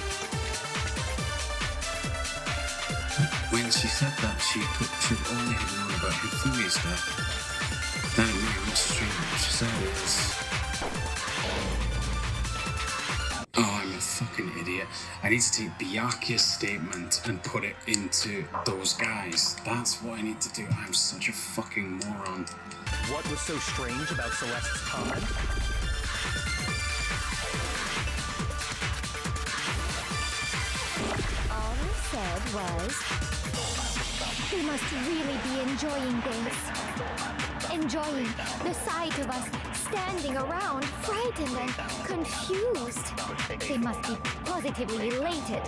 When she said that, she should only have known about Hifumi's death. That made it much stranger. What she said is... Oh, I'm a fucking idiot. I need to take Byakuya's statement and put it into those guys. That's what I need to do. I'm such a fucking moron. What was so strange about Celeste's comment? All I said was, they must really be enjoying this. Enjoying the sight of us standing around, frightened and confused. They must be positively elated.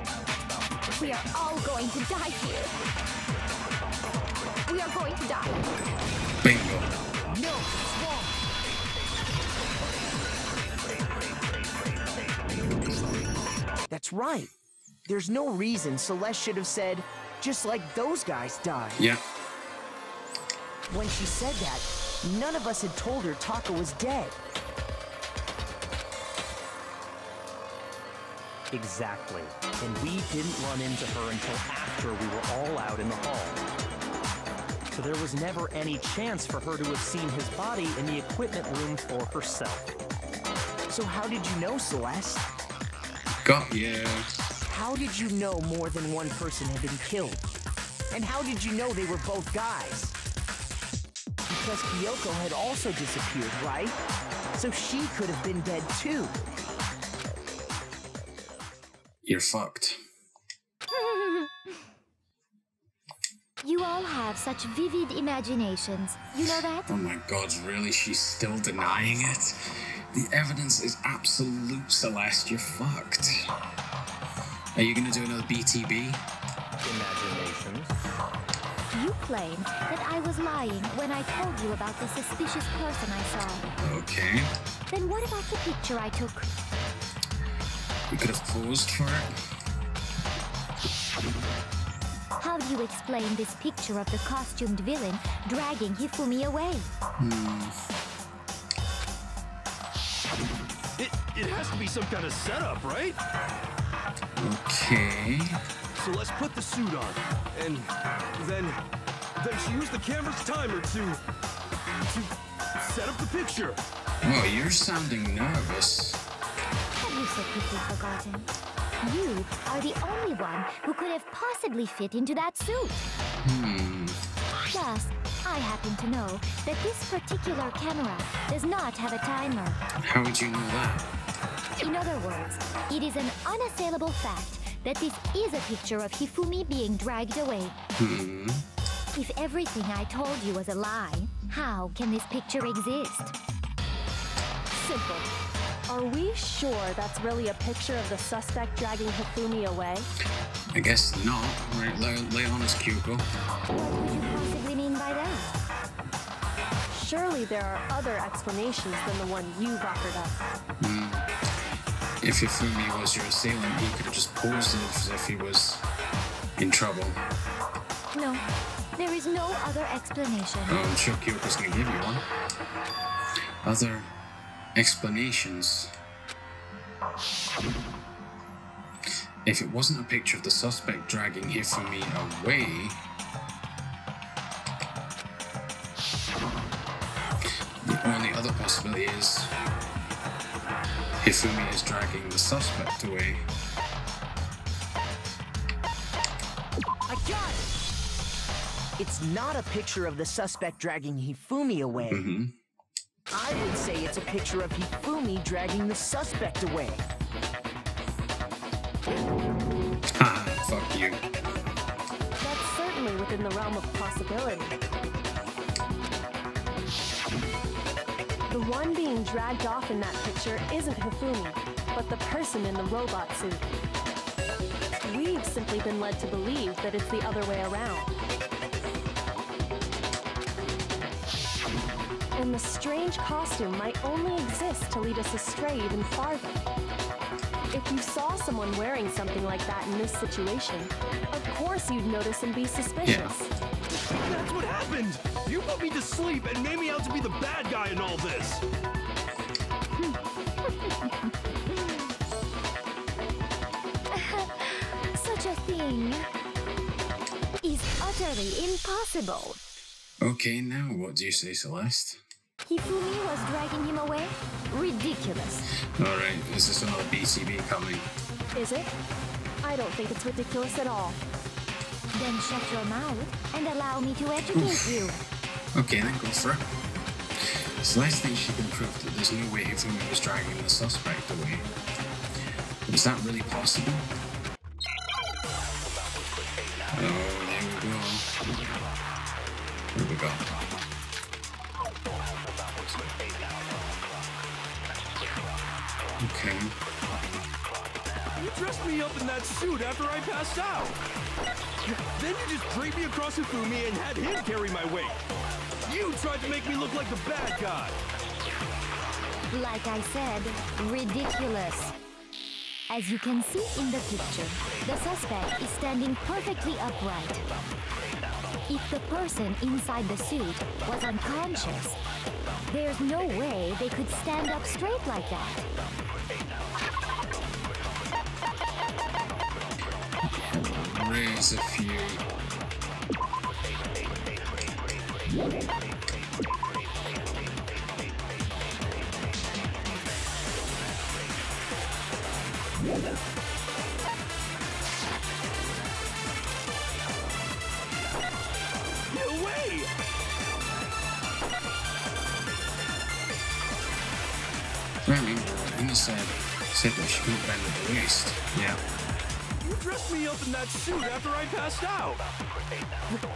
We are all going to die here. We are going to die. Bingo. No, it's wrong. That's right. There's no reason Celeste should have said, just like those guys died. Yeah. When she said that, none of us had told her Taka was dead. Exactly. And we didn't run into her until after we were all out in the hall. So there was never any chance for her to have seen his body in the equipment room for herself. So how did you know, Celeste? Got ya. How did you know more than one person had been killed? And how did you know they were both guys? Because Kyoko had also disappeared, right? So she could have been dead too. You're fucked. You all have such vivid imaginations. You know that? Oh my god, really? She's still denying it? The evidence is absolute, Celeste. You're fucked. Are you gonna do another BTB? Imaginations. You claim that I was lying when I told you about the suspicious person I saw. Okay. Then what about the picture I took? You could have posed for it. How do you explain this picture of the costumed villain dragging Hifumi away? Hmm. It, it has to be some kind of setup, right? Okay. So let's put the suit on. And then. Then she used the camera's timer to. to set up the picture. Oh, you're sounding nervous. Have you so quickly forgotten? You are the only one who could have possibly fit into that suit. Hmm. Plus, I happen to know that this particular camera does not have a timer. How would you know that? In other words, it is an unassailable fact that this is a picture of Hifumi being dragged away. Hmm. If everything I told you was a lie, how can this picture exist? Simple. Are we sure that's really a picture of the suspect dragging Hifumi away? I guess not. Right, on us, Kyoko. What would you possibly mean by that? Surely there are other explanations than the one you've offered up. Hmm. If Hifumi was your assailant, he could have just posed as if he was in trouble. No, there is no other explanation. Oh, I'm sure Kyoko's gonna give you one. Other explanations. If it wasn't a picture of the suspect dragging Hifumi away, the only other possibility is Hifumi is dragging the suspect away. I got it! It's not a picture of the suspect dragging Hifumi away. hmm I would say it's a picture of Hifumi dragging the suspect away. Ah, fuck you. That's certainly within the realm of possibility. The one being dragged off in that picture isn't Hifumi, but the person in the robot suit. We've simply been led to believe that it's the other way around. And the strange costume might only exist to lead us astray even farther. If you saw someone wearing something like that in this situation, of course you'd notice and be suspicious. Yeah. That's what happened! You put me to sleep and made me out to be the bad guy in all this! Such a thing is utterly impossible. Okay, now what do you say, Celeste? Hifumi was dragging him away? Ridiculous. Alright, is this another BTB coming? Is it? I don't think it's ridiculous at all. Then shut your mouth and allow me to educate you. Okay, then go for it. Celeste thinks she can prove that there's no way Hifumi was dragging the suspect away. Is that really possible? Oh, there we go. Here we go. Okay. You dressed me up in that suit after I passed out! Then you just draped me across Hifumi and had him carry my weight! You tried to make me look like the bad guy! Like I said, ridiculous. As you can see in the picture, the suspect is standing perfectly upright. If the person inside the suit was unconscious, there's no way they could stand up straight like that. Raise a few. Said, said that she couldn't bend at the waist. Yeah. You dressed me up in that suit after I passed out.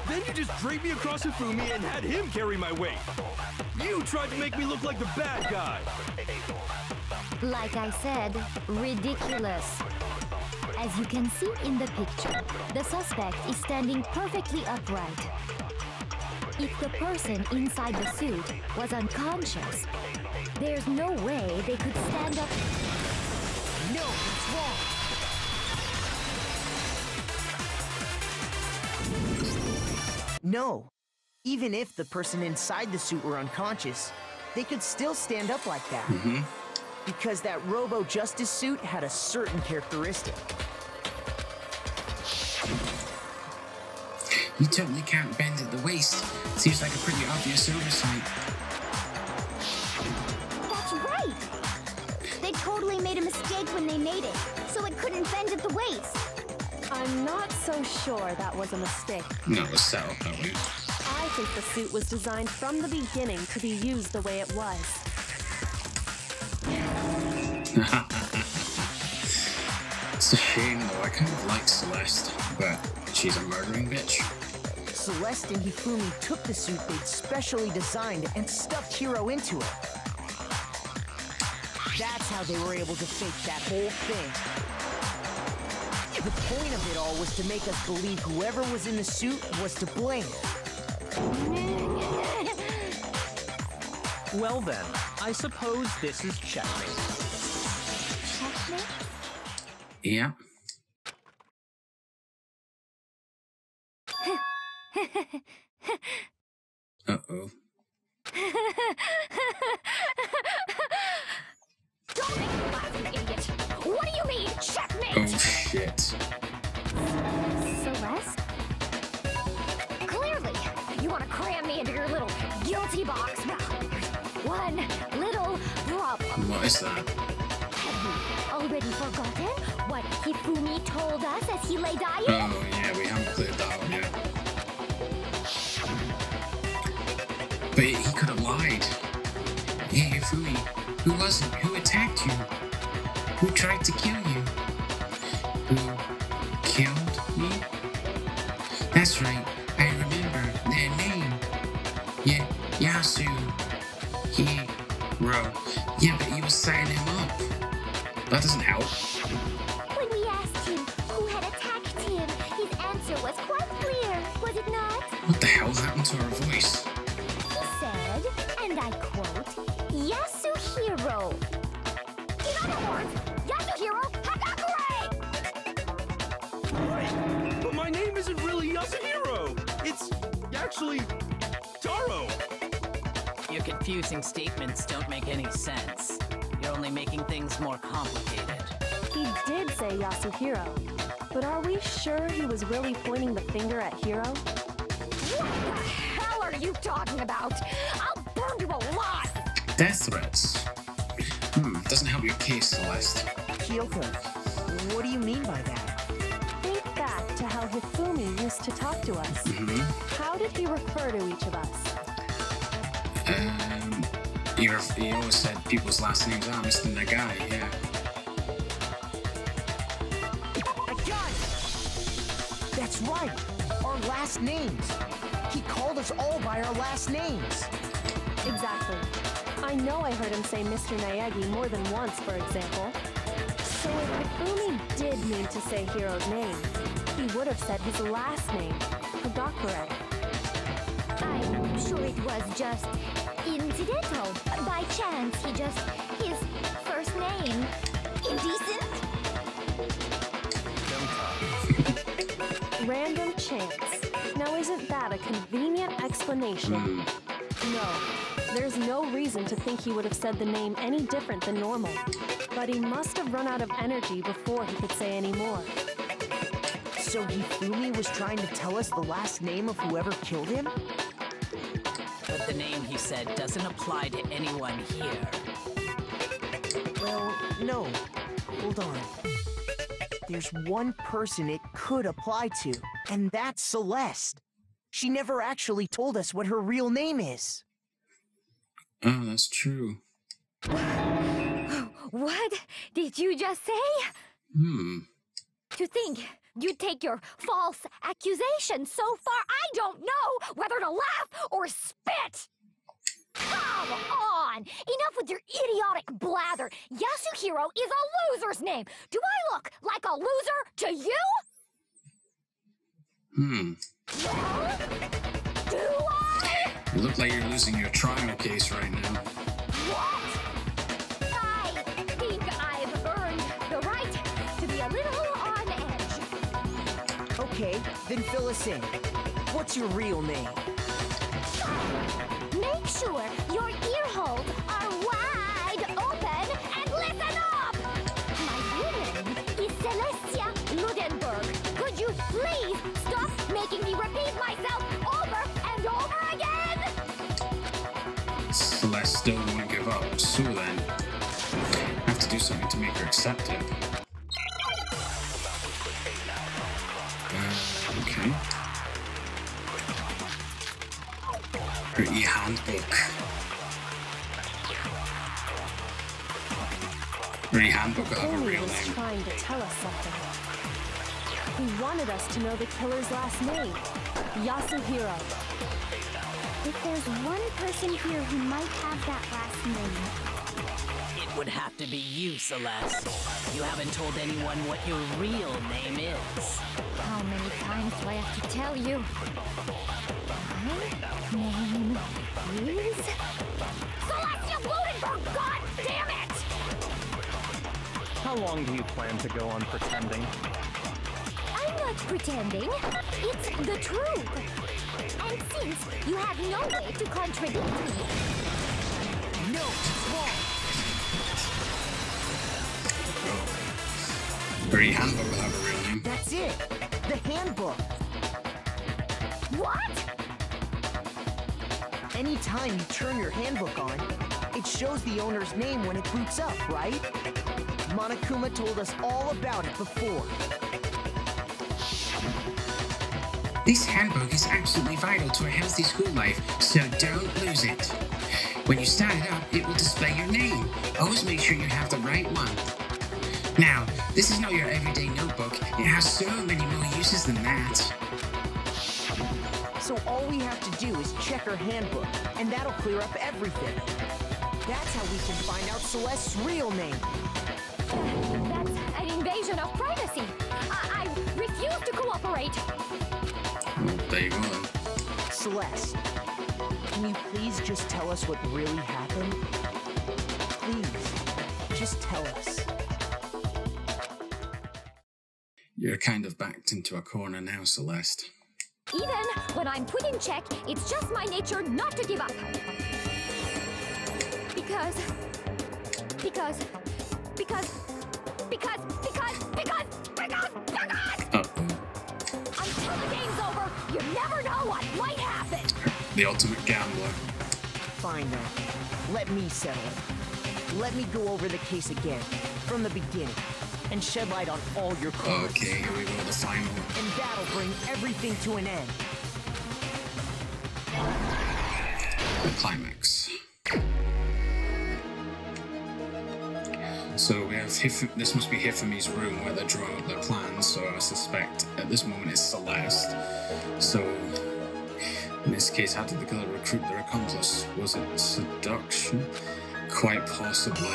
Then you just draped me across Hifumi and had him carry my weight. You tried to make me look like the bad guy. Like I said, ridiculous. As you can see in the picture, the suspect is standing perfectly upright. If the person inside the suit was unconscious, there's no way they could stand up. No, it's wrong. No. Even if the person inside the suit were unconscious, they could still stand up like that. Mm-hmm. Because that Robo Justice suit had a certain characteristic. You totally can't bend at the waist. Seems like a pretty obvious oversight. That's right! They totally made a mistake when they made it, so it couldn't bend at the waist. I'm not so sure that was a mistake. No, it was set up. I think the suit was designed from the beginning to be used the way it was. It's a shame though. I kind of like Celeste, but she's a murdering bitch. Celeste and Hifumi took the suit they'd specially designed and stuffed Hiro into it. That's how they were able to fake that whole thing. The point of it all was to make us believe whoever was in the suit was to blame. Well then, I suppose this is checkmate. Checkmate? Yeah. Uh oh. Don't make me laugh, you idiot! What do you mean, checkmate? Oh shit. Celeste? Clearly, you want to cram me into your little guilty box. Well, one little problem. What is that? Have you already forgotten what Hifumi told us as he lay dying? Oh yeah, we haven't But he could have lied. Hifumi, who was it? Who attacked you? Who tried to kill you? Who killed me? That's right, I remember their name. Yeah, Yasu. He, Ro. Yeah, but you was signing him up. That doesn't Yasuhiro, but are we sure he was really pointing the finger at Hiro? What the hell are you talking about? I'll burn you alive! Death threats. Hmm, doesn't help your case, Celeste. Kyoko, what do you mean by that? Think back to how Hifumi used to talk to us. Mm-hmm. How did he refer to each of us? Um, he, he always said people's last names are Mr. Naegi, yeah. Last names. He called us all by our last names. Exactly. I know I heard him say Mr. Naegi more than once, for example. So if Hifumi did mean to say Hiro's name, he would have said his last name, Hagakure. I'm sure it was just incidental. By chance, he just. Explanation? Mm-hmm. No, there's no reason to think he would have said the name any different than normal. But he must have run out of energy before he could say any more. So Hifumi was trying to tell us the last name of whoever killed him? But the name he said doesn't apply to anyone here. Well, no. Hold on. There's one person it could apply to, and that's Celeste. She never actually told us what her real name is. Oh, that's true. What did you just say? Hmm. To think you'd take your false accusation so far, I don't know whether to laugh or spit! Come on! Enough with your idiotic blather! Yasuhiro is a loser's name! Do I look like a loser to you? Hmm. Well, do I? You look like you're losing your trial case right now. What? I think I've earned the right to be a little on edge. Okay, then fill us in. What's your real name? Make sure your ear holes are wide open and listen up! My real name is Celestia Ludenberg. Could you please stop making me repeat myself over and over again? Celeste still won't give up, so then I have to do something to make her accept it. Uh, okay. Her e-handbook. Her e-handbook will have a Only real was name. He wanted us to know the killer's last name, Yasuhiro. If there's one person here who might have that last name, It would have to be you, Celeste. You haven't told anyone what your real name is. How many times do I have to tell you? My name is... Celestia Ludenberg! God damn it! How long do you plan to go on pretending? I'm pretending. It's the truth. And since you have no way to contradict me, No, it's wrong. E-handbook will have a real name. That's it. The handbook. what? Anytime you turn your handbook on, it shows the owner's name when it boots up, right? Monokuma told us all about it before. This handbook is absolutely vital to a healthy school life, so don't lose it. When you start it up, it will display your name. Always make sure you have the right one. Now, this is not your everyday notebook. It has so many more uses than that. So all we have to do is check her handbook, and that'll clear up everything. That's how we can find out Celeste's real name. That's an invasion of privacy. I, I refuse to cooperate. Well, there Celeste, can you please just tell us what really happened? Please, just tell us. You're kind of backed into a corner now, Celeste. Even when I'm put in check, it's just my nature not to give up. Because. Because. Because. Because. Because. Because. The ultimate gambler. Fine then. Let me settle it. Let me go over the case again, from the beginning, and shed light on all your crimes. Okay, here we go, the final. And that'll bring everything to an end. The climax. So we have Hif- this must be Hifumi's room where they're drawing up their plans. So I suspect at this moment it's Celeste. So in this case, how did the killer recruit their accomplice? Was it seduction? Quite possibly.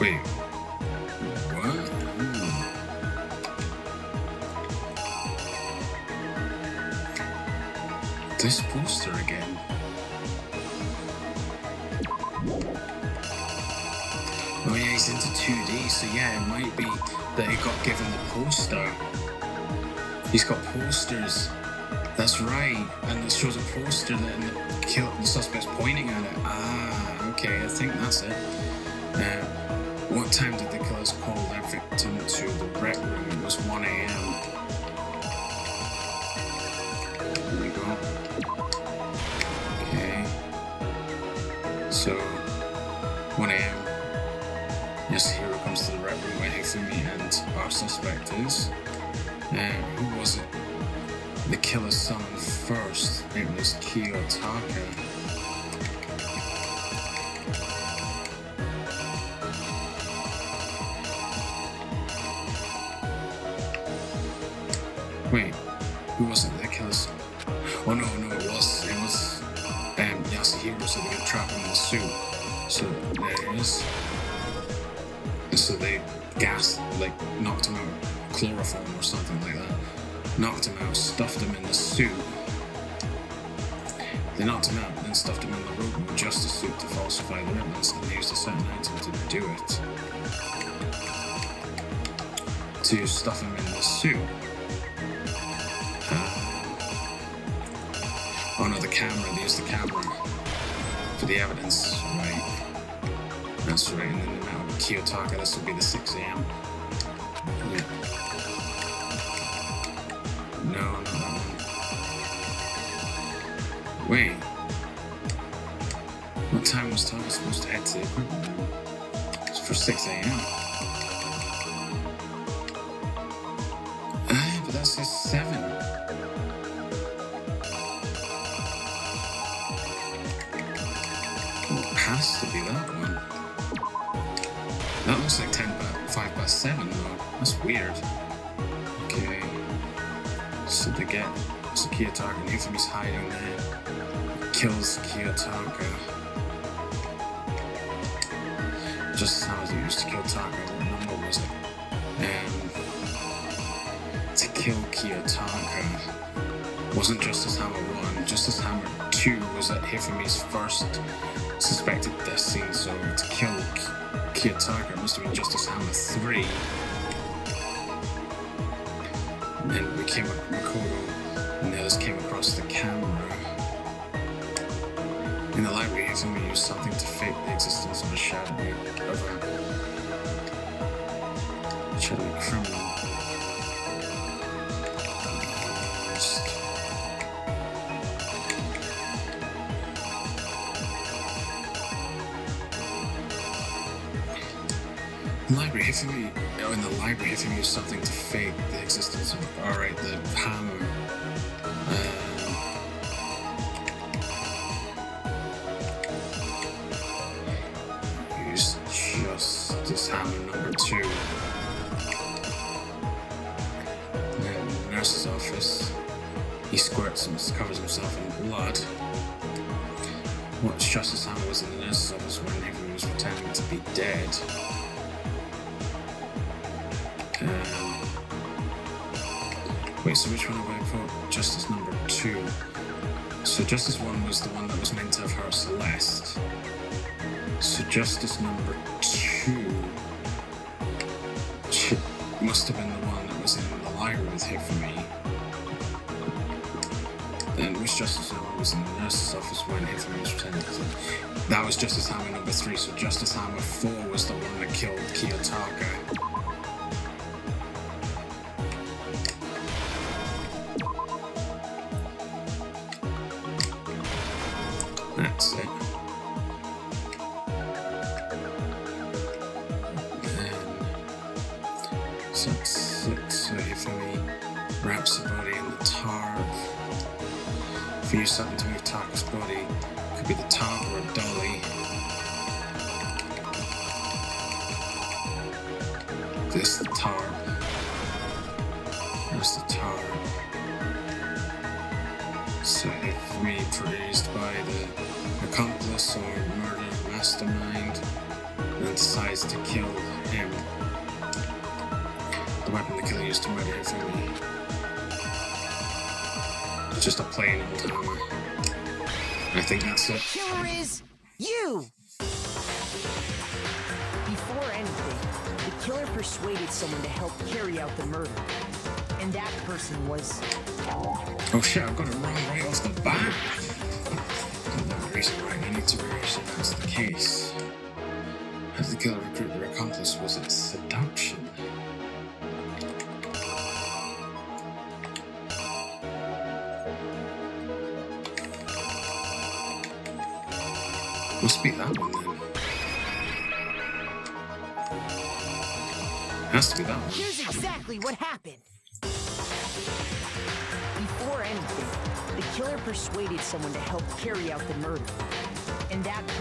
Wait. What? This poster again. Into 2D, so yeah, it might be that he got given the poster. He's got posters. That's right, and it shows a poster that the, kill, the suspect's pointing at it. Ah, okay, I think that's it. Uh, what time did the killers call their victim to the rec room? It was 1 a.m. where Hifumi and our suspect is. Uh, who was it? The killer summoned first. It was Kiyotaka. Wait, chloroform or something like that. Knocked him out, stuffed him in the suit. They knocked him out, and then stuffed him in the rope with just a suit to falsify the evidence, and they used a certain item to do it. To stuff him in the suit. Uh, oh no, the camera, they used the camera for the evidence, right? That's right, and then now Kiyotaka, this will be the 6 a.m. What time was Taka supposed to room? It's for 6 a.m. Ah, but that says 7. Well, it has to be that one. That looks like 10 pa- 5 past 7 though. That's weird. Okay. So they get Kiyotaka and Hifumi's hiding there. Kills Kiyotaka. Just how he used to kill Taka. What number was it? And to kill Kiyotaka wasn't Justice Hammer 1. Justice Hammer 2 was at Hifumi's first suspected death scene, so to kill Kiyotaka must have been Justice Hammer 3. And then we came up Makoto and came across the camera. In the library, Hifumi used something to fake the existence of a shadowy of a shadowy criminal. Library, Hifumi, oh, in the library, Hifumi used something to fake the existence of, alright, the hammer. And covers himself in blood. What Justice Hammer was in the nurse's office when Hifumi was pretending to be dead. Um, wait, so which one have I put? Justice number two. So Justice one was the one that was meant to have hurt Celeste. So Justice number two must have been the one that was in the library with for Then was in the nurse's office when Hifumi was pretending. That was Justice Hammer number three, so Justice Hammer four was the one that killed Kiyotaka.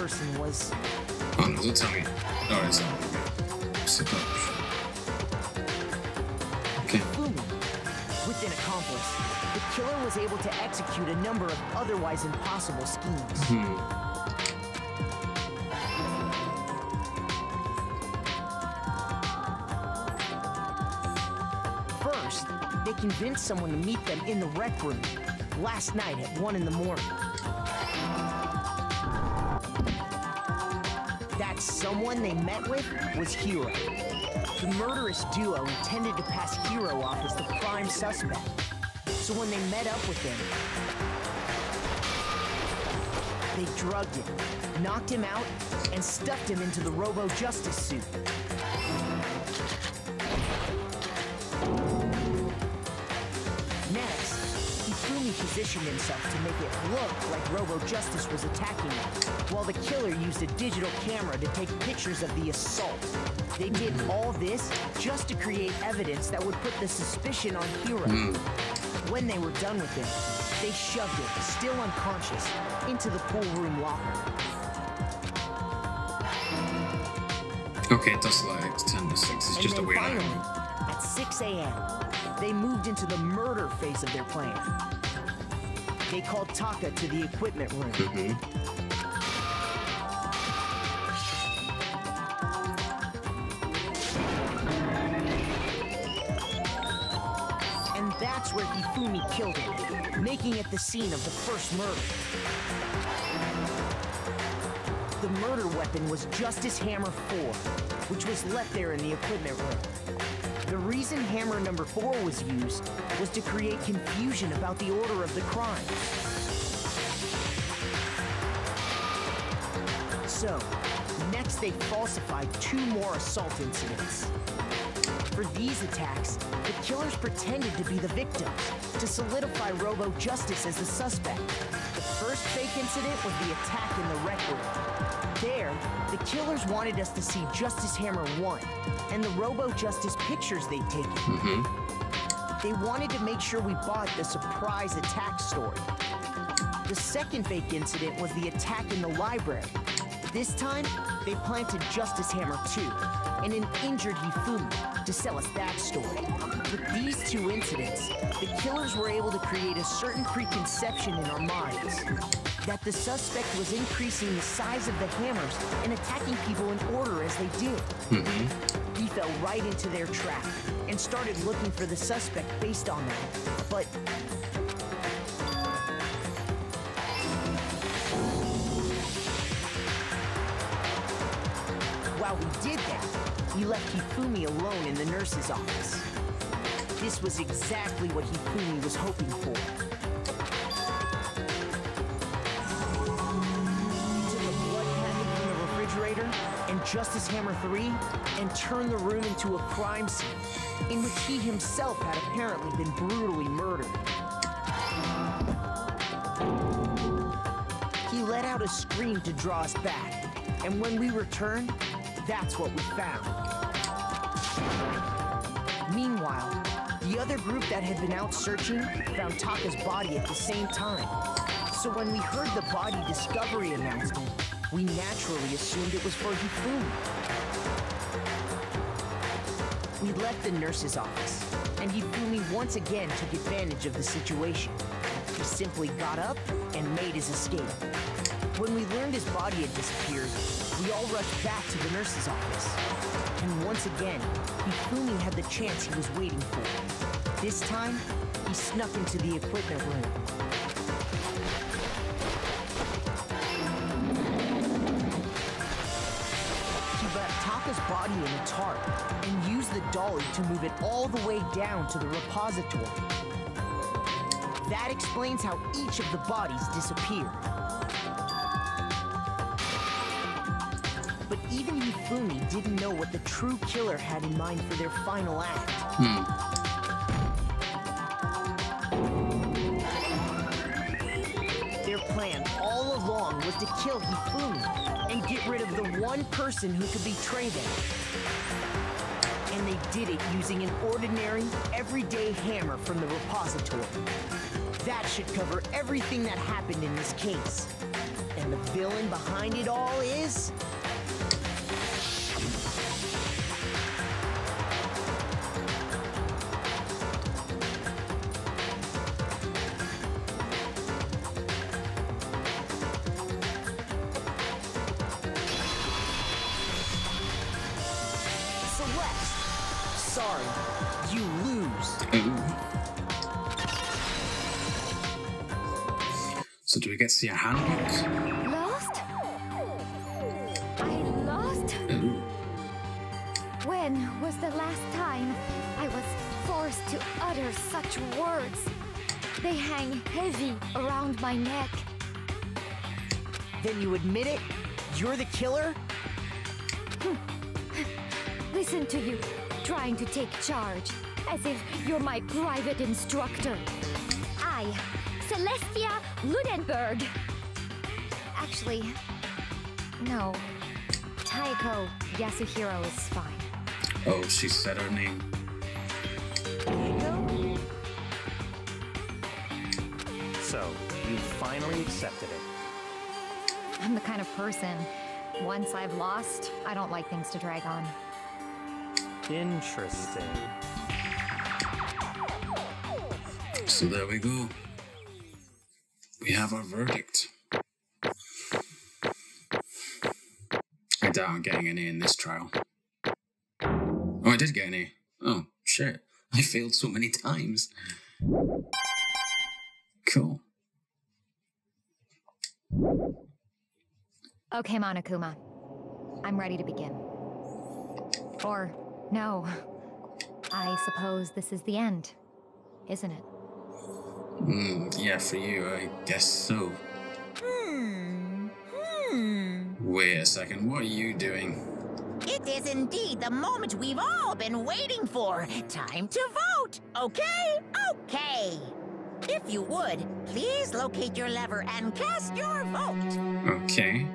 Person was. Oh no, don't tell me. No, it's not. Okay. With an accomplice, the killer was able to execute a number of otherwise impossible schemes. Hmm. First, they convinced someone to meet them in the rec room last night at 1 in the morning. They met with was Hiro. The murderous duo intended to pass Hiro off as the prime suspect. So when they met up with him, they drugged him, knocked him out, and stuffed him into the Robo Justice suit. Next, he Hifumi positioned himself to make it look like Robo Justice was attacking him, while the killer used a digital camera to take pictures of the assault. They did all this just to create evidence that would put the suspicion on Hiro. When they were done with him, they shoved him, still unconscious, into the pool room locker. Okay, it does like 10 to 6. It's And just a weird finally, angle. at 6 a.m., they moved into the murder phase of their plan. They called Taka to the equipment room. Mm-hmm. Killed him, making it the scene of the first murder. The murder weapon was Justice Hammer 4, which was left there in the equipment room. The reason Hammer number 4 was used was to create confusion about the order of the crime. So, next they falsified two more assault incidents. For these attacks, the killers pretended to be the victims to solidify Robo Justice as the suspect. The first fake incident was the attack in the rec room. There, the killers wanted us to see Justice Hammer 1 and the Robo Justice pictures they'd taken. Mm-hmm. They wanted to make sure we bought the surprise attack story. The second fake incident was the attack in the library. This time, they planted Justice Hammer 2 and an injured Hifumi to sell us that story. With these two incidents, the killers were able to create a certain preconception in our minds that the suspect was increasing the size of the hammers and attacking people in order as they did. Mm-hmm. He fell right into their trap and started looking for the suspect based on that. But while we did that, we left Hifumi alone in the nurse's office. This was exactly what Hifumi was hoping for. He took a blood packet from the refrigerator and Justice Hammer 3 and turned the room into a crime scene in which he himself had apparently been brutally murdered. He let out a scream to draw us back, and when we returned, that's what we found. Meanwhile, the other group that had been out searching found Taka's body at the same time. So when we heard the body discovery announcement, we naturally assumed it was for Hifumi. We left the nurse's office, and Hifumi once again took advantage of the situation. He simply got up and made his escape. When we learned his body had disappeared, we all rushed back to the nurse's office. And once again, Hifumi had the chance he was waiting for. This time, he snuck into the equipment room. He left Taka's body in a tarp and used the dolly to move it all the way down to the repository. That explains how each of the bodies disappeared. Didn't know what the true killer had in mind for their final act. Hmm. Their plan all along was to kill Hifumi and get rid of the one person who could betray them. And they did it using an ordinary, everyday hammer from the repository. That should cover everything that happened in this case. And the villain behind it all is. Do we get to see a handbook? Lost? I lost? When was the last time I was forced to utter such words? They hang heavy around my neck. Then you admit it? You're the killer? Hmm. Listen to you, trying to take charge, as if you're my private instructor. I, Celestia Ludenberg. Actually, no. Taeko Yasuhiro is fine. Oh, she said her name. So, you finally accepted it. I'm the kind of person, once I've lost, I don't like things to drag on. Interesting. So there we go. We have our verdict. I doubt I'm getting an A in this trial. Oh, I did get an A. Oh, shit. I failed so many times. Cool. Okay, Monokuma. I'm ready to begin. Or, no. I suppose this is the end, isn't it? Mm, yeah, for you, I guess so. Hmm. Hmm. Wait a second, what are you doing? It is indeed the moment we've all been waiting for. Time to vote. Okay? Okay. If you would, please locate your lever and cast your vote. Okay.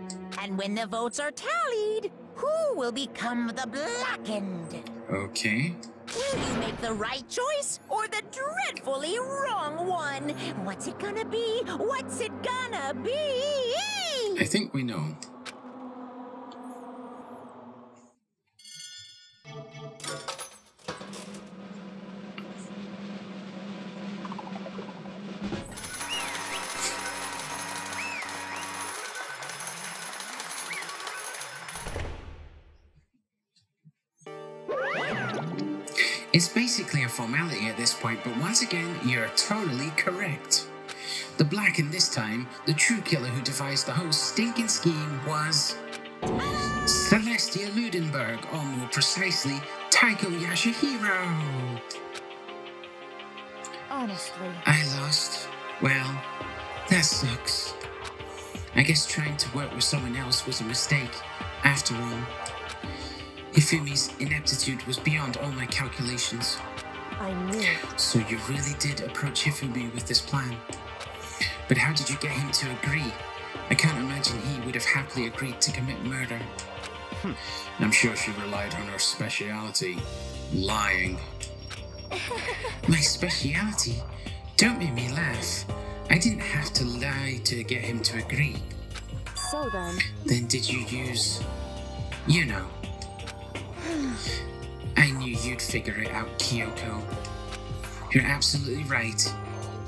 And when the votes are tallied, who will become the blackened? Okay. Will you make the right choice or the dreadfully wrong one? What's it gonna be? What's it gonna be? I think we know. A formality at this point, but once again, you're totally correct. The blackened this time, the true killer who devised the whole stinking scheme was. Celestia Ludenberg, or more precisely, Taeko Yasuhiro. Honestly. I lost. Well, that sucks. I guess trying to work with someone else was a mistake, after all. Hifumi's ineptitude was beyond all my calculations. I knew. So you really did approach Hifumi with this plan. But how did you get him to agree? I can't imagine he would have happily agreed to commit murder. Hmm. I'm sure she relied on her speciality, lying. My speciality? Don't make me laugh. I didn't have to lie to get him to agree. So then, Then did you use. You know. I knew you'd figure it out, Kyoko. You're absolutely right.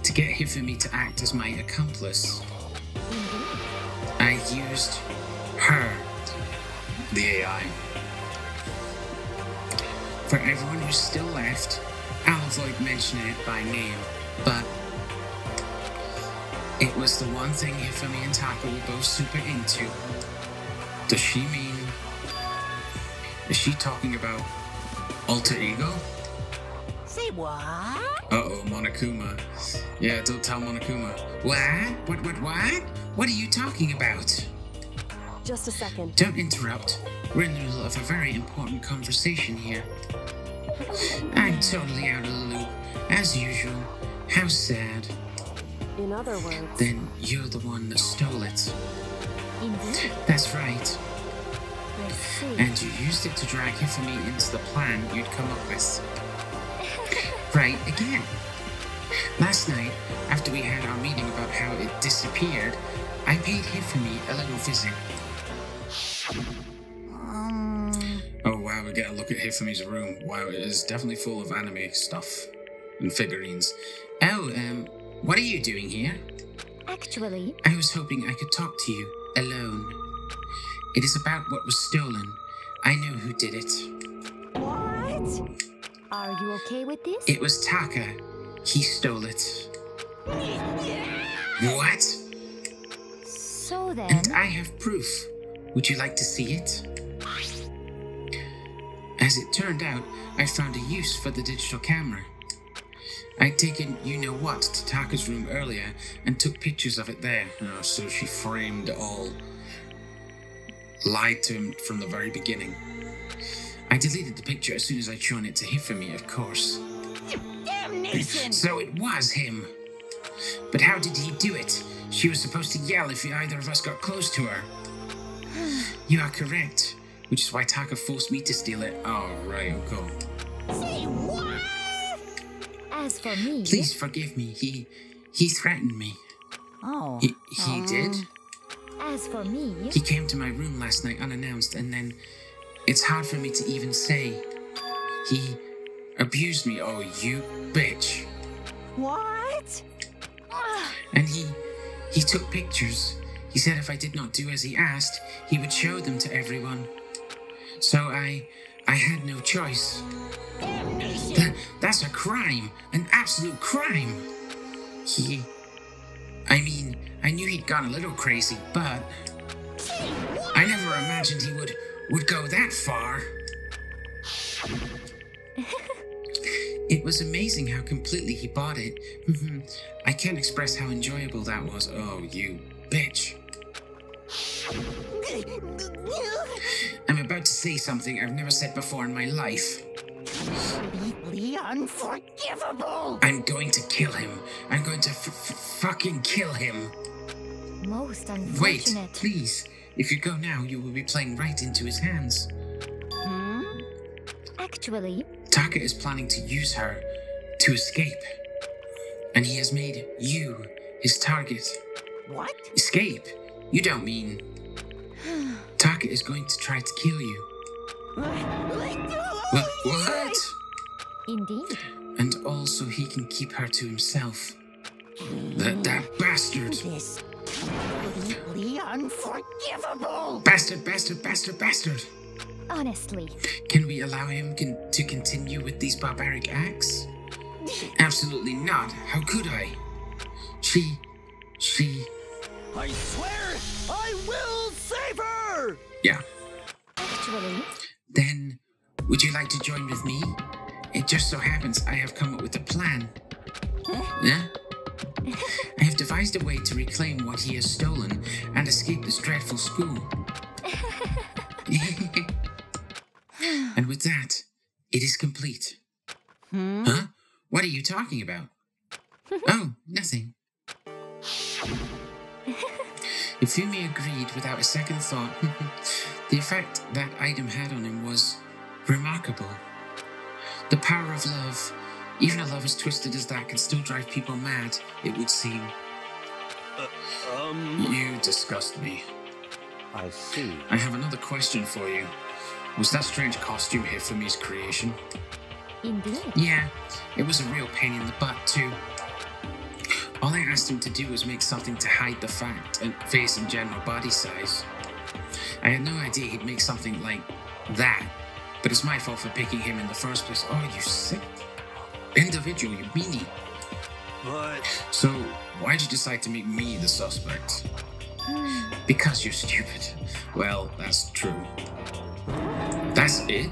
To get Hifumi to act as my accomplice, I used her, the AI. For everyone who's still left, I'll avoid mentioning it by name, but it was the one thing Hifumi and Taka were both super into. Does she mean Is she talking about alter ego? Say what? Uh-oh, Monokuma. Yeah, don't tell Monokuma. What? What, what, what? What are you talking about? Just a second. Don't interrupt. We're in the middle of a very important conversation here. I'm totally out of the loop, as usual. How sad. In other words, Then you're the one that stole it. Indeed. That's right. And you used it to drag Hifumi into the plan you'd come up with. Right, again. Last night, after we had our meeting about how it disappeared, I paid Hifumi a little visit. Oh wow, we get a look at Hifumi's room. Wow, it is definitely full of anime stuff and figurines. Oh, um, what are you doing here? Actually, I was hoping I could talk to you alone. It is about what was stolen. I know who did it. what? Are you okay with this? It was Taka. He stole it. What? So then, And I have proof. Would you like to see it? As it turned out, I found a use for the digital camera. I'd taken you know what to Taka's room earlier and took pictures of it there. Oh, so she framed it all. Lied to him from the very beginning. I deleted the picture as soon as I'd shown it to Hifumi, of course. Damnation! So it was him. But how did he do it? She was supposed to yell if either of us got close to her. You are correct, which is why Taka forced me to steal it. Oh, right, okay. Say what? as for me, Please forgive me. He he threatened me. Oh. He, he did. As for me, He came to my room last night unannounced, and then it's hard for me to even say. He abused me. Oh, you bitch. What? And he he took pictures. He said if I did not do as he asked, he would show them to everyone. So I I had no choice. That, that's a crime, an absolute crime. He I mean, I knew he'd gone a little crazy, but I never imagined he would would go that far. It was amazing how completely he bought it. Mhm. I can't express how enjoyable that was. Oh, you bitch. I'm about to say something I've never said before in my life. Completely unforgivable! I'm going to kill him. I'm going to f- f- fucking kill him. most unfortunate. Wait, please. If you go now, you will be playing right into his hands. Hmm? Actually, Taka is planning to use her to escape. And he has made you his target. What? Escape? You don't mean. Taka is going to try to kill you. What? What? indeed. And also, he can keep her to himself. That, that bastard. This completely unforgivable! Bastard, bastard, bastard, bastard. Honestly, Can we allow him con- to continue with these barbaric acts? Absolutely not. How could I? She. She. I swear I will save her! Yeah. actually, Then, would you like to join with me? It just so happens I have come up with a plan. Yeah? I have devised a way to reclaim what he has stolen and escape this dreadful school. and with that, it is complete. Hmm? Huh? What are you talking about? oh, nothing. Hifumi agreed without a second thought. the effect that item had on him was remarkable. The power of love, even a love as twisted as that, can still drive people mad, it would seem. Um, You disgust me. I see. I have another question for you. Was that strange costume Hifumi's creation? indeed. Yeah, it was a real pain in the butt, too. All I asked him to do was make something to hide the fact and face and general body size. I had no idea he'd make something like that, but it's my fault for picking him in the first place. Oh, you sick individual, you meanie. but So, why'd you decide to make me the suspect? Hmm. Because you're stupid. Well, That's it? Let's see.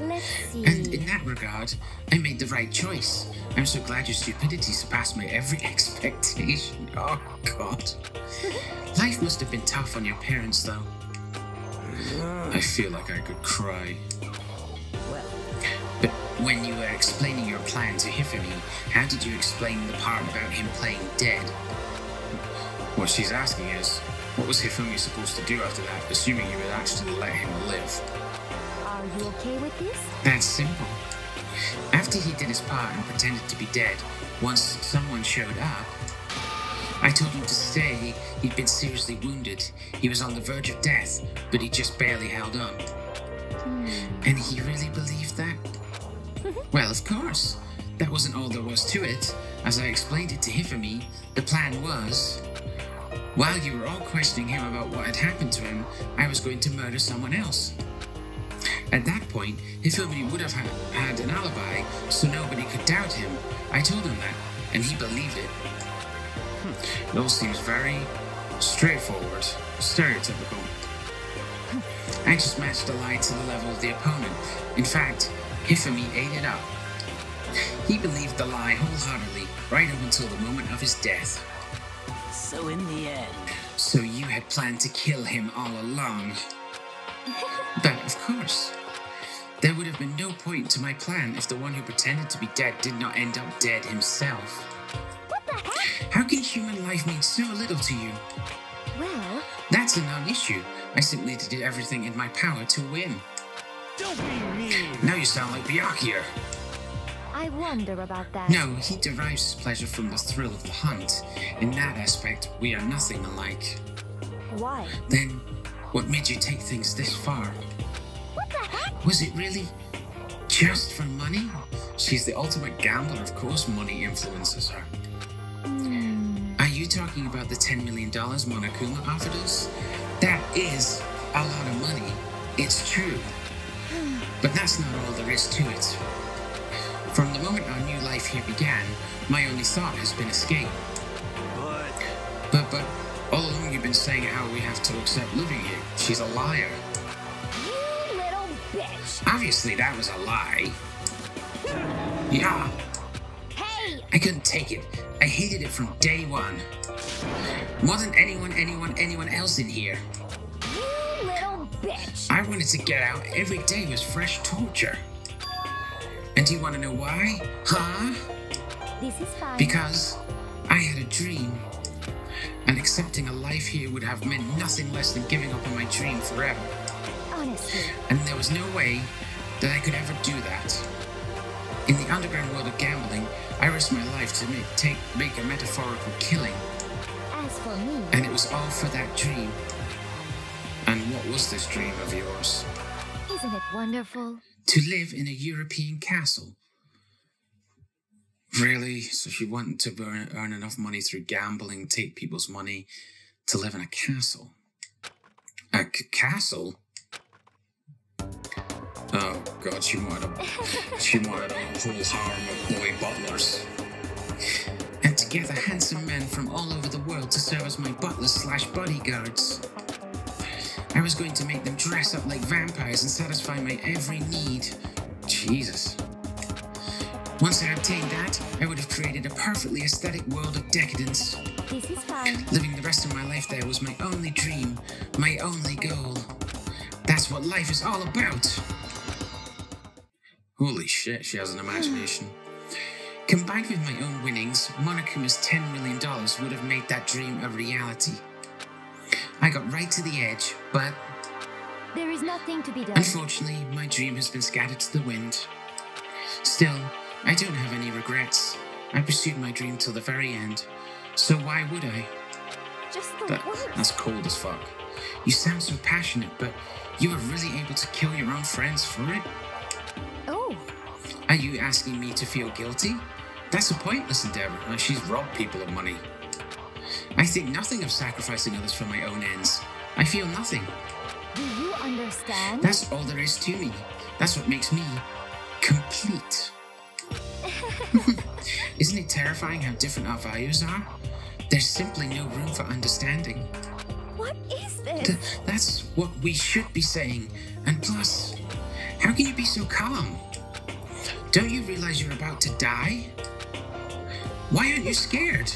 And in that regard, I made the right choice. I'm so glad your stupidity surpassed my every expectation. Oh, God. Life must have been tough on your parents, though. I feel like I could cry. Well, But when you were explaining your plan to Hifumi, how did you explain the part about him playing dead? What she's asking is, what was Hifumi supposed to do after that, assuming you would actually let him live? Are you okay with this? That's simple. After he did his part and pretended to be dead, once someone showed up, I told him to stay. He'd been seriously wounded. He was on the verge of death, but he just barely held on. Hmm. And he really believed that? well, of course. That wasn't all there was to it. As I explained it to Hifumi, the plan was. While you were all questioning him about what had happened to him, I was going to murder someone else. At that point, Hifumi would have had an alibi, so nobody could doubt him. I told him that, and he believed it. Hmm. It all seems very straightforward, stereotypical. I just matched the lie to the level of the opponent. In fact, Hifumi ate it up. He believed the lie wholeheartedly, right up until the moment of his death. So in the end, So you had planned to kill him all along. But of course, there would have been no point to my plan if the one who pretended to be dead did not end up dead himself. What the heck? How can human life mean so little to you? Well, That's a non-issue. I simply did everything in my power to win. Don't be mean. Now you sound like Byakuya. I wonder about that. No, he derives his pleasure from the thrill of the hunt. In that aspect, we are nothing alike. Why? Then, what made you take things this far? What the heck? Was it really just for money? She's the ultimate gambler, of course, money influences her. Are you talking about the $10 million Monokuma offered us? That is a lot of money. It's true. But that's not all there is to it. From the moment our new life here began, my only thought has been escape. But But, but, all along you've been saying how we have to accept living here. She's a liar. Bitch. Obviously, that was a lie. Yeah, Hey! I couldn't take it. I hated it from day one. More than anyone, anyone, anyone else in here. You little bitch. I wanted to get out. Every day was fresh torture. And do you want to know why? Huh? This is fine. Because I had a dream. And accepting a life here would have meant nothing less than giving up on my dream forever. Honestly, And there was no way that I could ever do that. In the underground world of gambling, I risked my life to make, take, make a metaphorical killing. as for me, And it was all for that dream. And what was this dream of yours? isn't it wonderful? To live in a European castle. Really? So she wanted to earn, earn enough money through gambling, take people's money to live in a castle. A c- castle? Oh god, she wanted a she wanted a whole harem of boy butlers. And to gather handsome men from all over the world to serve as my butlers slash bodyguards. I was going to make them dress up like vampires and satisfy my every need. Jesus. Once I obtained that, I would have created a perfectly aesthetic world of decadence. This is fine. Living the rest of my life there was my only dream, my only goal. That's what life is all about. Holy shit, she has an imagination. Combined with my own winnings, Monokuma's $10 million would have made that dream a reality. I got right to the edge, but There is nothing to be done. unfortunately, my dream has been scattered to the wind. Still, I don't have any regrets. I pursued my dream till the very end, so why would I? Just the That, worst. that's cold as fuck. You sound so passionate, but you were really able to kill your own friends for it? Are you asking me to feel guilty? That's a pointless endeavor. Uh, She's robbed people of money. I think nothing of sacrificing others for my own ends. I feel nothing. do you understand? That's all there is to me. That's what makes me complete. Isn't it terrifying how different our values are? There's simply no room for understanding. What is this? Th- that's what we should be saying. And plus, How can you be so calm? Don't you realize you're about to die? Why aren't you scared?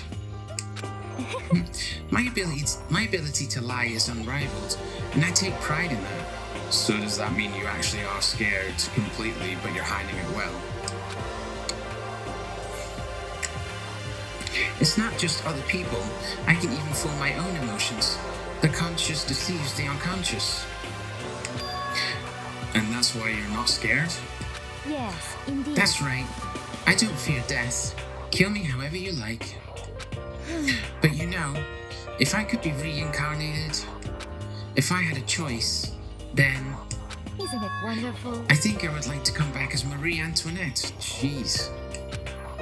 my ability, my ability to lie is unrivaled, and I take pride in that. So does that mean you actually are scared completely, but you're hiding it well? It's not just other people. I can even fool my own emotions. The conscious deceives the unconscious. And that's why you're not scared? Yes, indeed. That's right. I don't fear death. Kill me however you like. But you know, if I could be reincarnated, if I had a choice, then Isn't it wonderful? I think I would like to come back as Marie Antoinette. Jeez.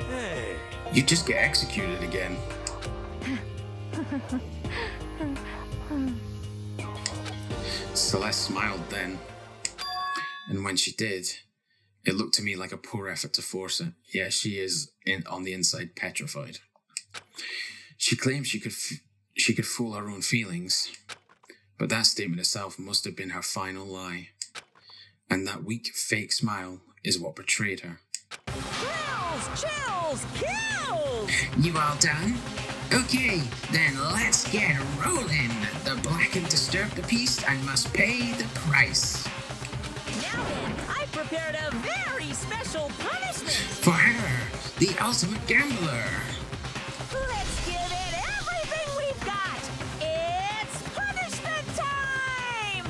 Hey, You just get executed again. Celeste smiled then. And when she did, it looked to me like a poor effort to force it. Yeah, she is in, on the inside petrified. She claims she could f- she could fool her own feelings, but that statement itself must have been her final lie. And that weak fake smile is what betrayed her. Chills, chills, kills! You all done? Okay, then let's get rolling. The black and disturb the beast and must pay the price. Now then, prepared a very special punishment. For her, the ultimate gambler. Let's give it everything we've got. It's punishment time!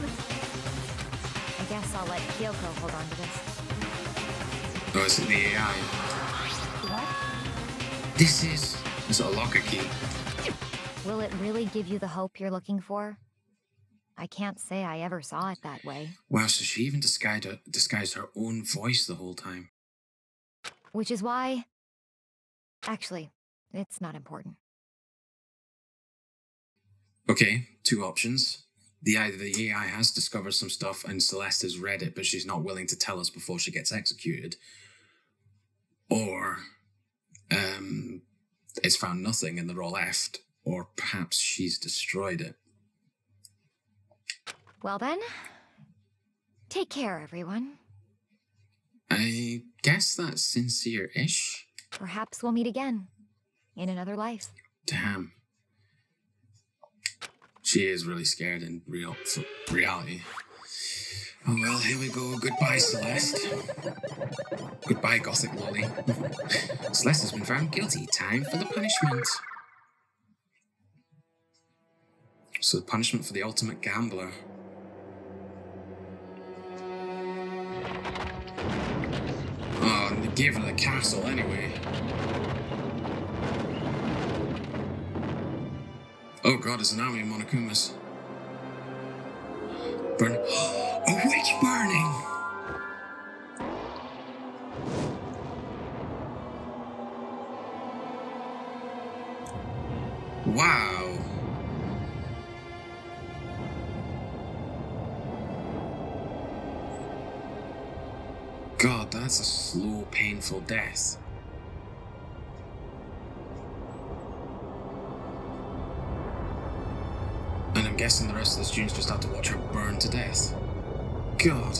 I guess I'll let Kyoko hold on to this. Oh, is it the AI? What? This is. Is it a locker key? Will it really give you the hope you're looking for? I can't say I ever saw it that way. Wow, so she even disguised her, disguised her own voice the whole time. Which is why. Actually, it's not important. Okay, two options. The either the AI has discovered some stuff and Celeste has read it, but she's not willing to tell us before she gets executed. Or um it's found nothing and they're all effed. Or perhaps she's destroyed it. Well then, take care, everyone. I guess that's sincere-ish. Perhaps we'll meet again in another life. Damn. She is really scared in real reality. Oh well, here we go. Goodbye, Celeste. Goodbye, Gothic Lolly. Celeste has been found guilty. Time for the punishment. So the punishment for the ultimate gambler. Oh, they gave her the castle anyway. Oh god, it's an army of Monokumas. Burn. A witch burning! Wow. That's a slow, painful death. And I'm guessing the rest of the students just have to watch her burn to death. God.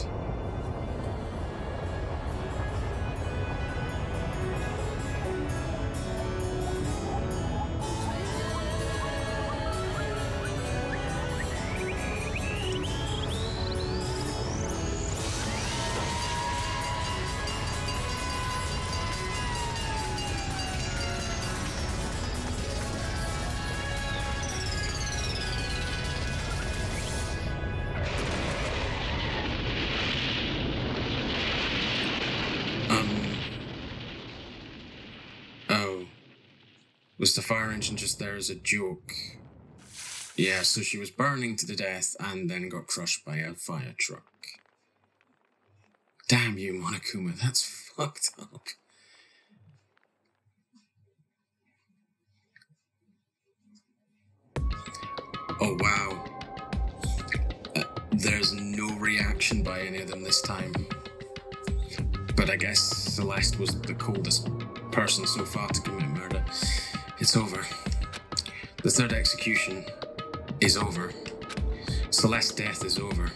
Just there as a joke? Yeah, so she was burning to the death and then got crushed by a fire truck. Damn you, Monokuma, that's fucked up. Oh wow. Uh, there's no reaction by any of them this time. But I guess Celeste was the coldest person so far to commit murder. It's over. The third execution is over. Celeste's death is over.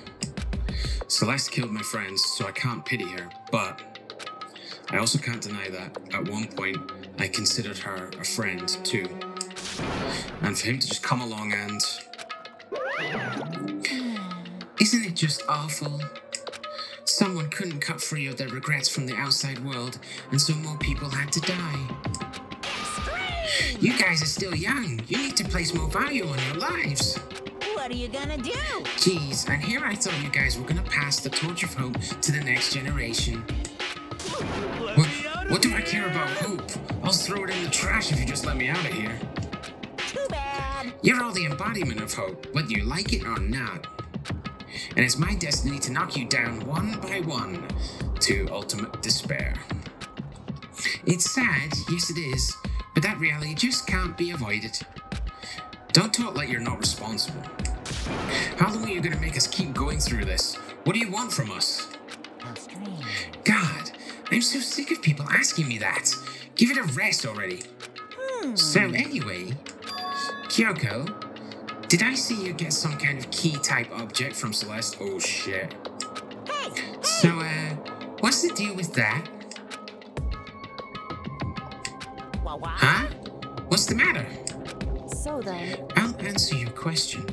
Celeste killed my friends, so I can't pity her, but I also can't deny that at one point I considered her a friend too. And for him to just come along and. Isn't it just awful? Someone couldn't cut free of their regrets from the outside world, and so more people had to die. You guys are still young. You need to place more value on your lives. What are you gonna do? Jeez, and here I thought you guys were gonna pass the torch of hope to the next generation. What, me out of what do I care about hope? I'll throw it in the trash if you just let me out of here. Too bad. You're all the embodiment of hope, whether you like it or not. And it's my destiny to knock you down one by one to ultimate despair. It's sad, yes it is, but that reality just can't be avoided. Don't talk like you're not responsible. How long are you gonna make us keep going through this? What do you want from us? God, I'm so sick of people asking me that. Give it a rest already. So, anyway, Kyoko, did I see you get some kind of key type object from Celeste? Oh shit. Hey, So, uh, what's the deal with that? What's the matter? So then, I'll answer your question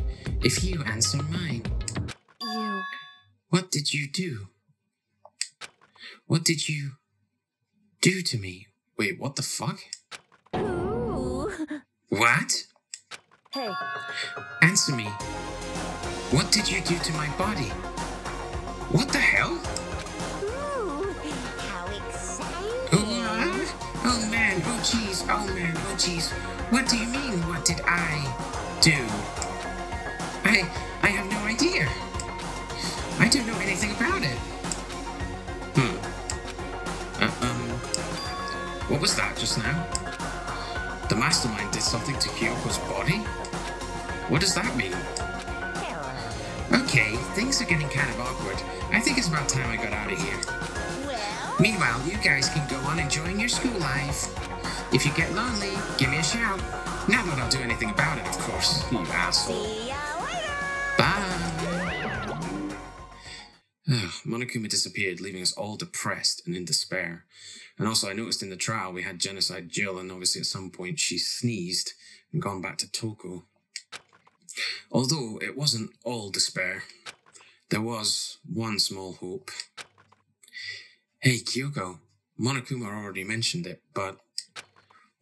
if you answer mine. you. What did you do? What did you do to me? Wait, what the fuck? Ooh. What? Hey, Answer me. What did you do to my body? What the hell? Jeez, oh man, oh jeez. What do you mean, what did I do? I, I have no idea. I don't know anything about it. Hmm. Uh, um, what was that just now? The mastermind did something to Kyoko's body? What does that mean? Okay, things are getting kind of awkward. I think it's about time I got out of here. Well, Meanwhile, you guys can go on enjoying your school life. If you get lonely, give me a shout. Not that I'll do anything about it, of course. You asshole. Bye. Ugh, Monokuma disappeared, leaving us all depressed and in despair. And also, I noticed in the trial we had Genocide Jill, and obviously at some point she sneezed and gone back to Toko. Although it wasn't all despair, there was one small hope. Hey, Kyoko, Monokuma already mentioned it, but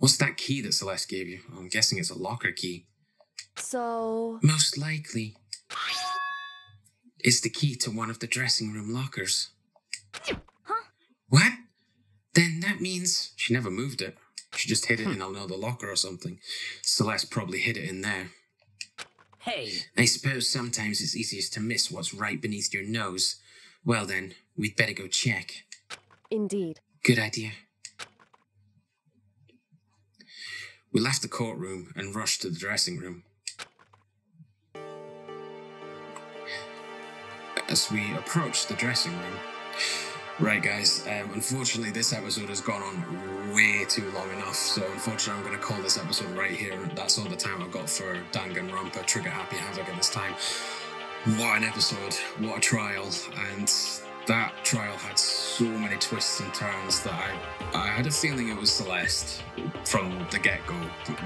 what's that key that Celeste gave you? I'm guessing it's a locker key. so. Most likely. It's the key to one of the dressing room lockers. Huh? What? Then that means she never moved it. She just hid it in another locker or something. Celeste probably hid it in there. Hey, I suppose sometimes it's easiest to miss what's right beneath your nose. Well then, we'd better go check. Indeed. Good idea. We left the courtroom and rushed to the dressing room. As we approached the dressing room, right, guys, um, unfortunately, this episode has gone on way too long enough. So, unfortunately, I'm going to call this episode right here. That's all the time I've got for Danganronpa Trigger Happy Havoc at this time. What an episode! What a trial! And that trial had so many twists and turns that I, I had a feeling it was Celeste from the get go,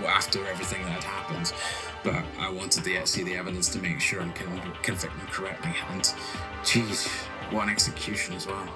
after everything that had happened. But I wanted to see the evidence to make sure and con- convict them correctly. And, geez, what an execution as well.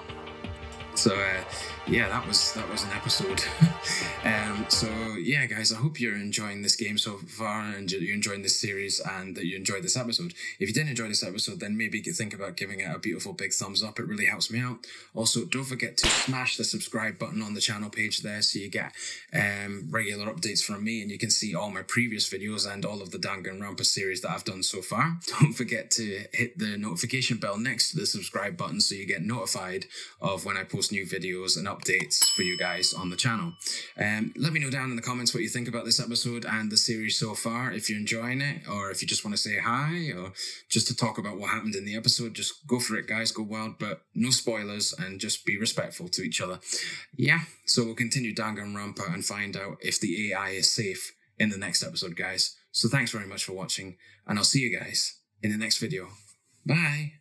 So uh, yeah, that was that was an episode. um, so yeah, guys, I hope you're enjoying this game so far, and you're enjoying this series, and that you enjoyed this episode. If you did enjoy this episode, then maybe think about giving it a beautiful big thumbs up. It really helps me out. Also, don't forget to smash the subscribe button on the channel page there, so you get um, regular updates from me, and you can see all my previous videos and all of the Danganronpa series that I've done so far. Don't forget to hit the notification bell next to the subscribe button, so you get notified of when I post new videos and updates for you guys on the channel. Um, let me know down in the comments what you think about this episode and the series so far. If you're enjoying it, or if you just want to say hi, or just to talk about what happened in the episode, just go for it, guys. Go wild, but no spoilers, and just be respectful to each other. Yeah, so we'll continue Danganronpa and find out if the AI is safe in the next episode, guys. So thanks very much for watching, and I'll see you guys in the next video. Bye.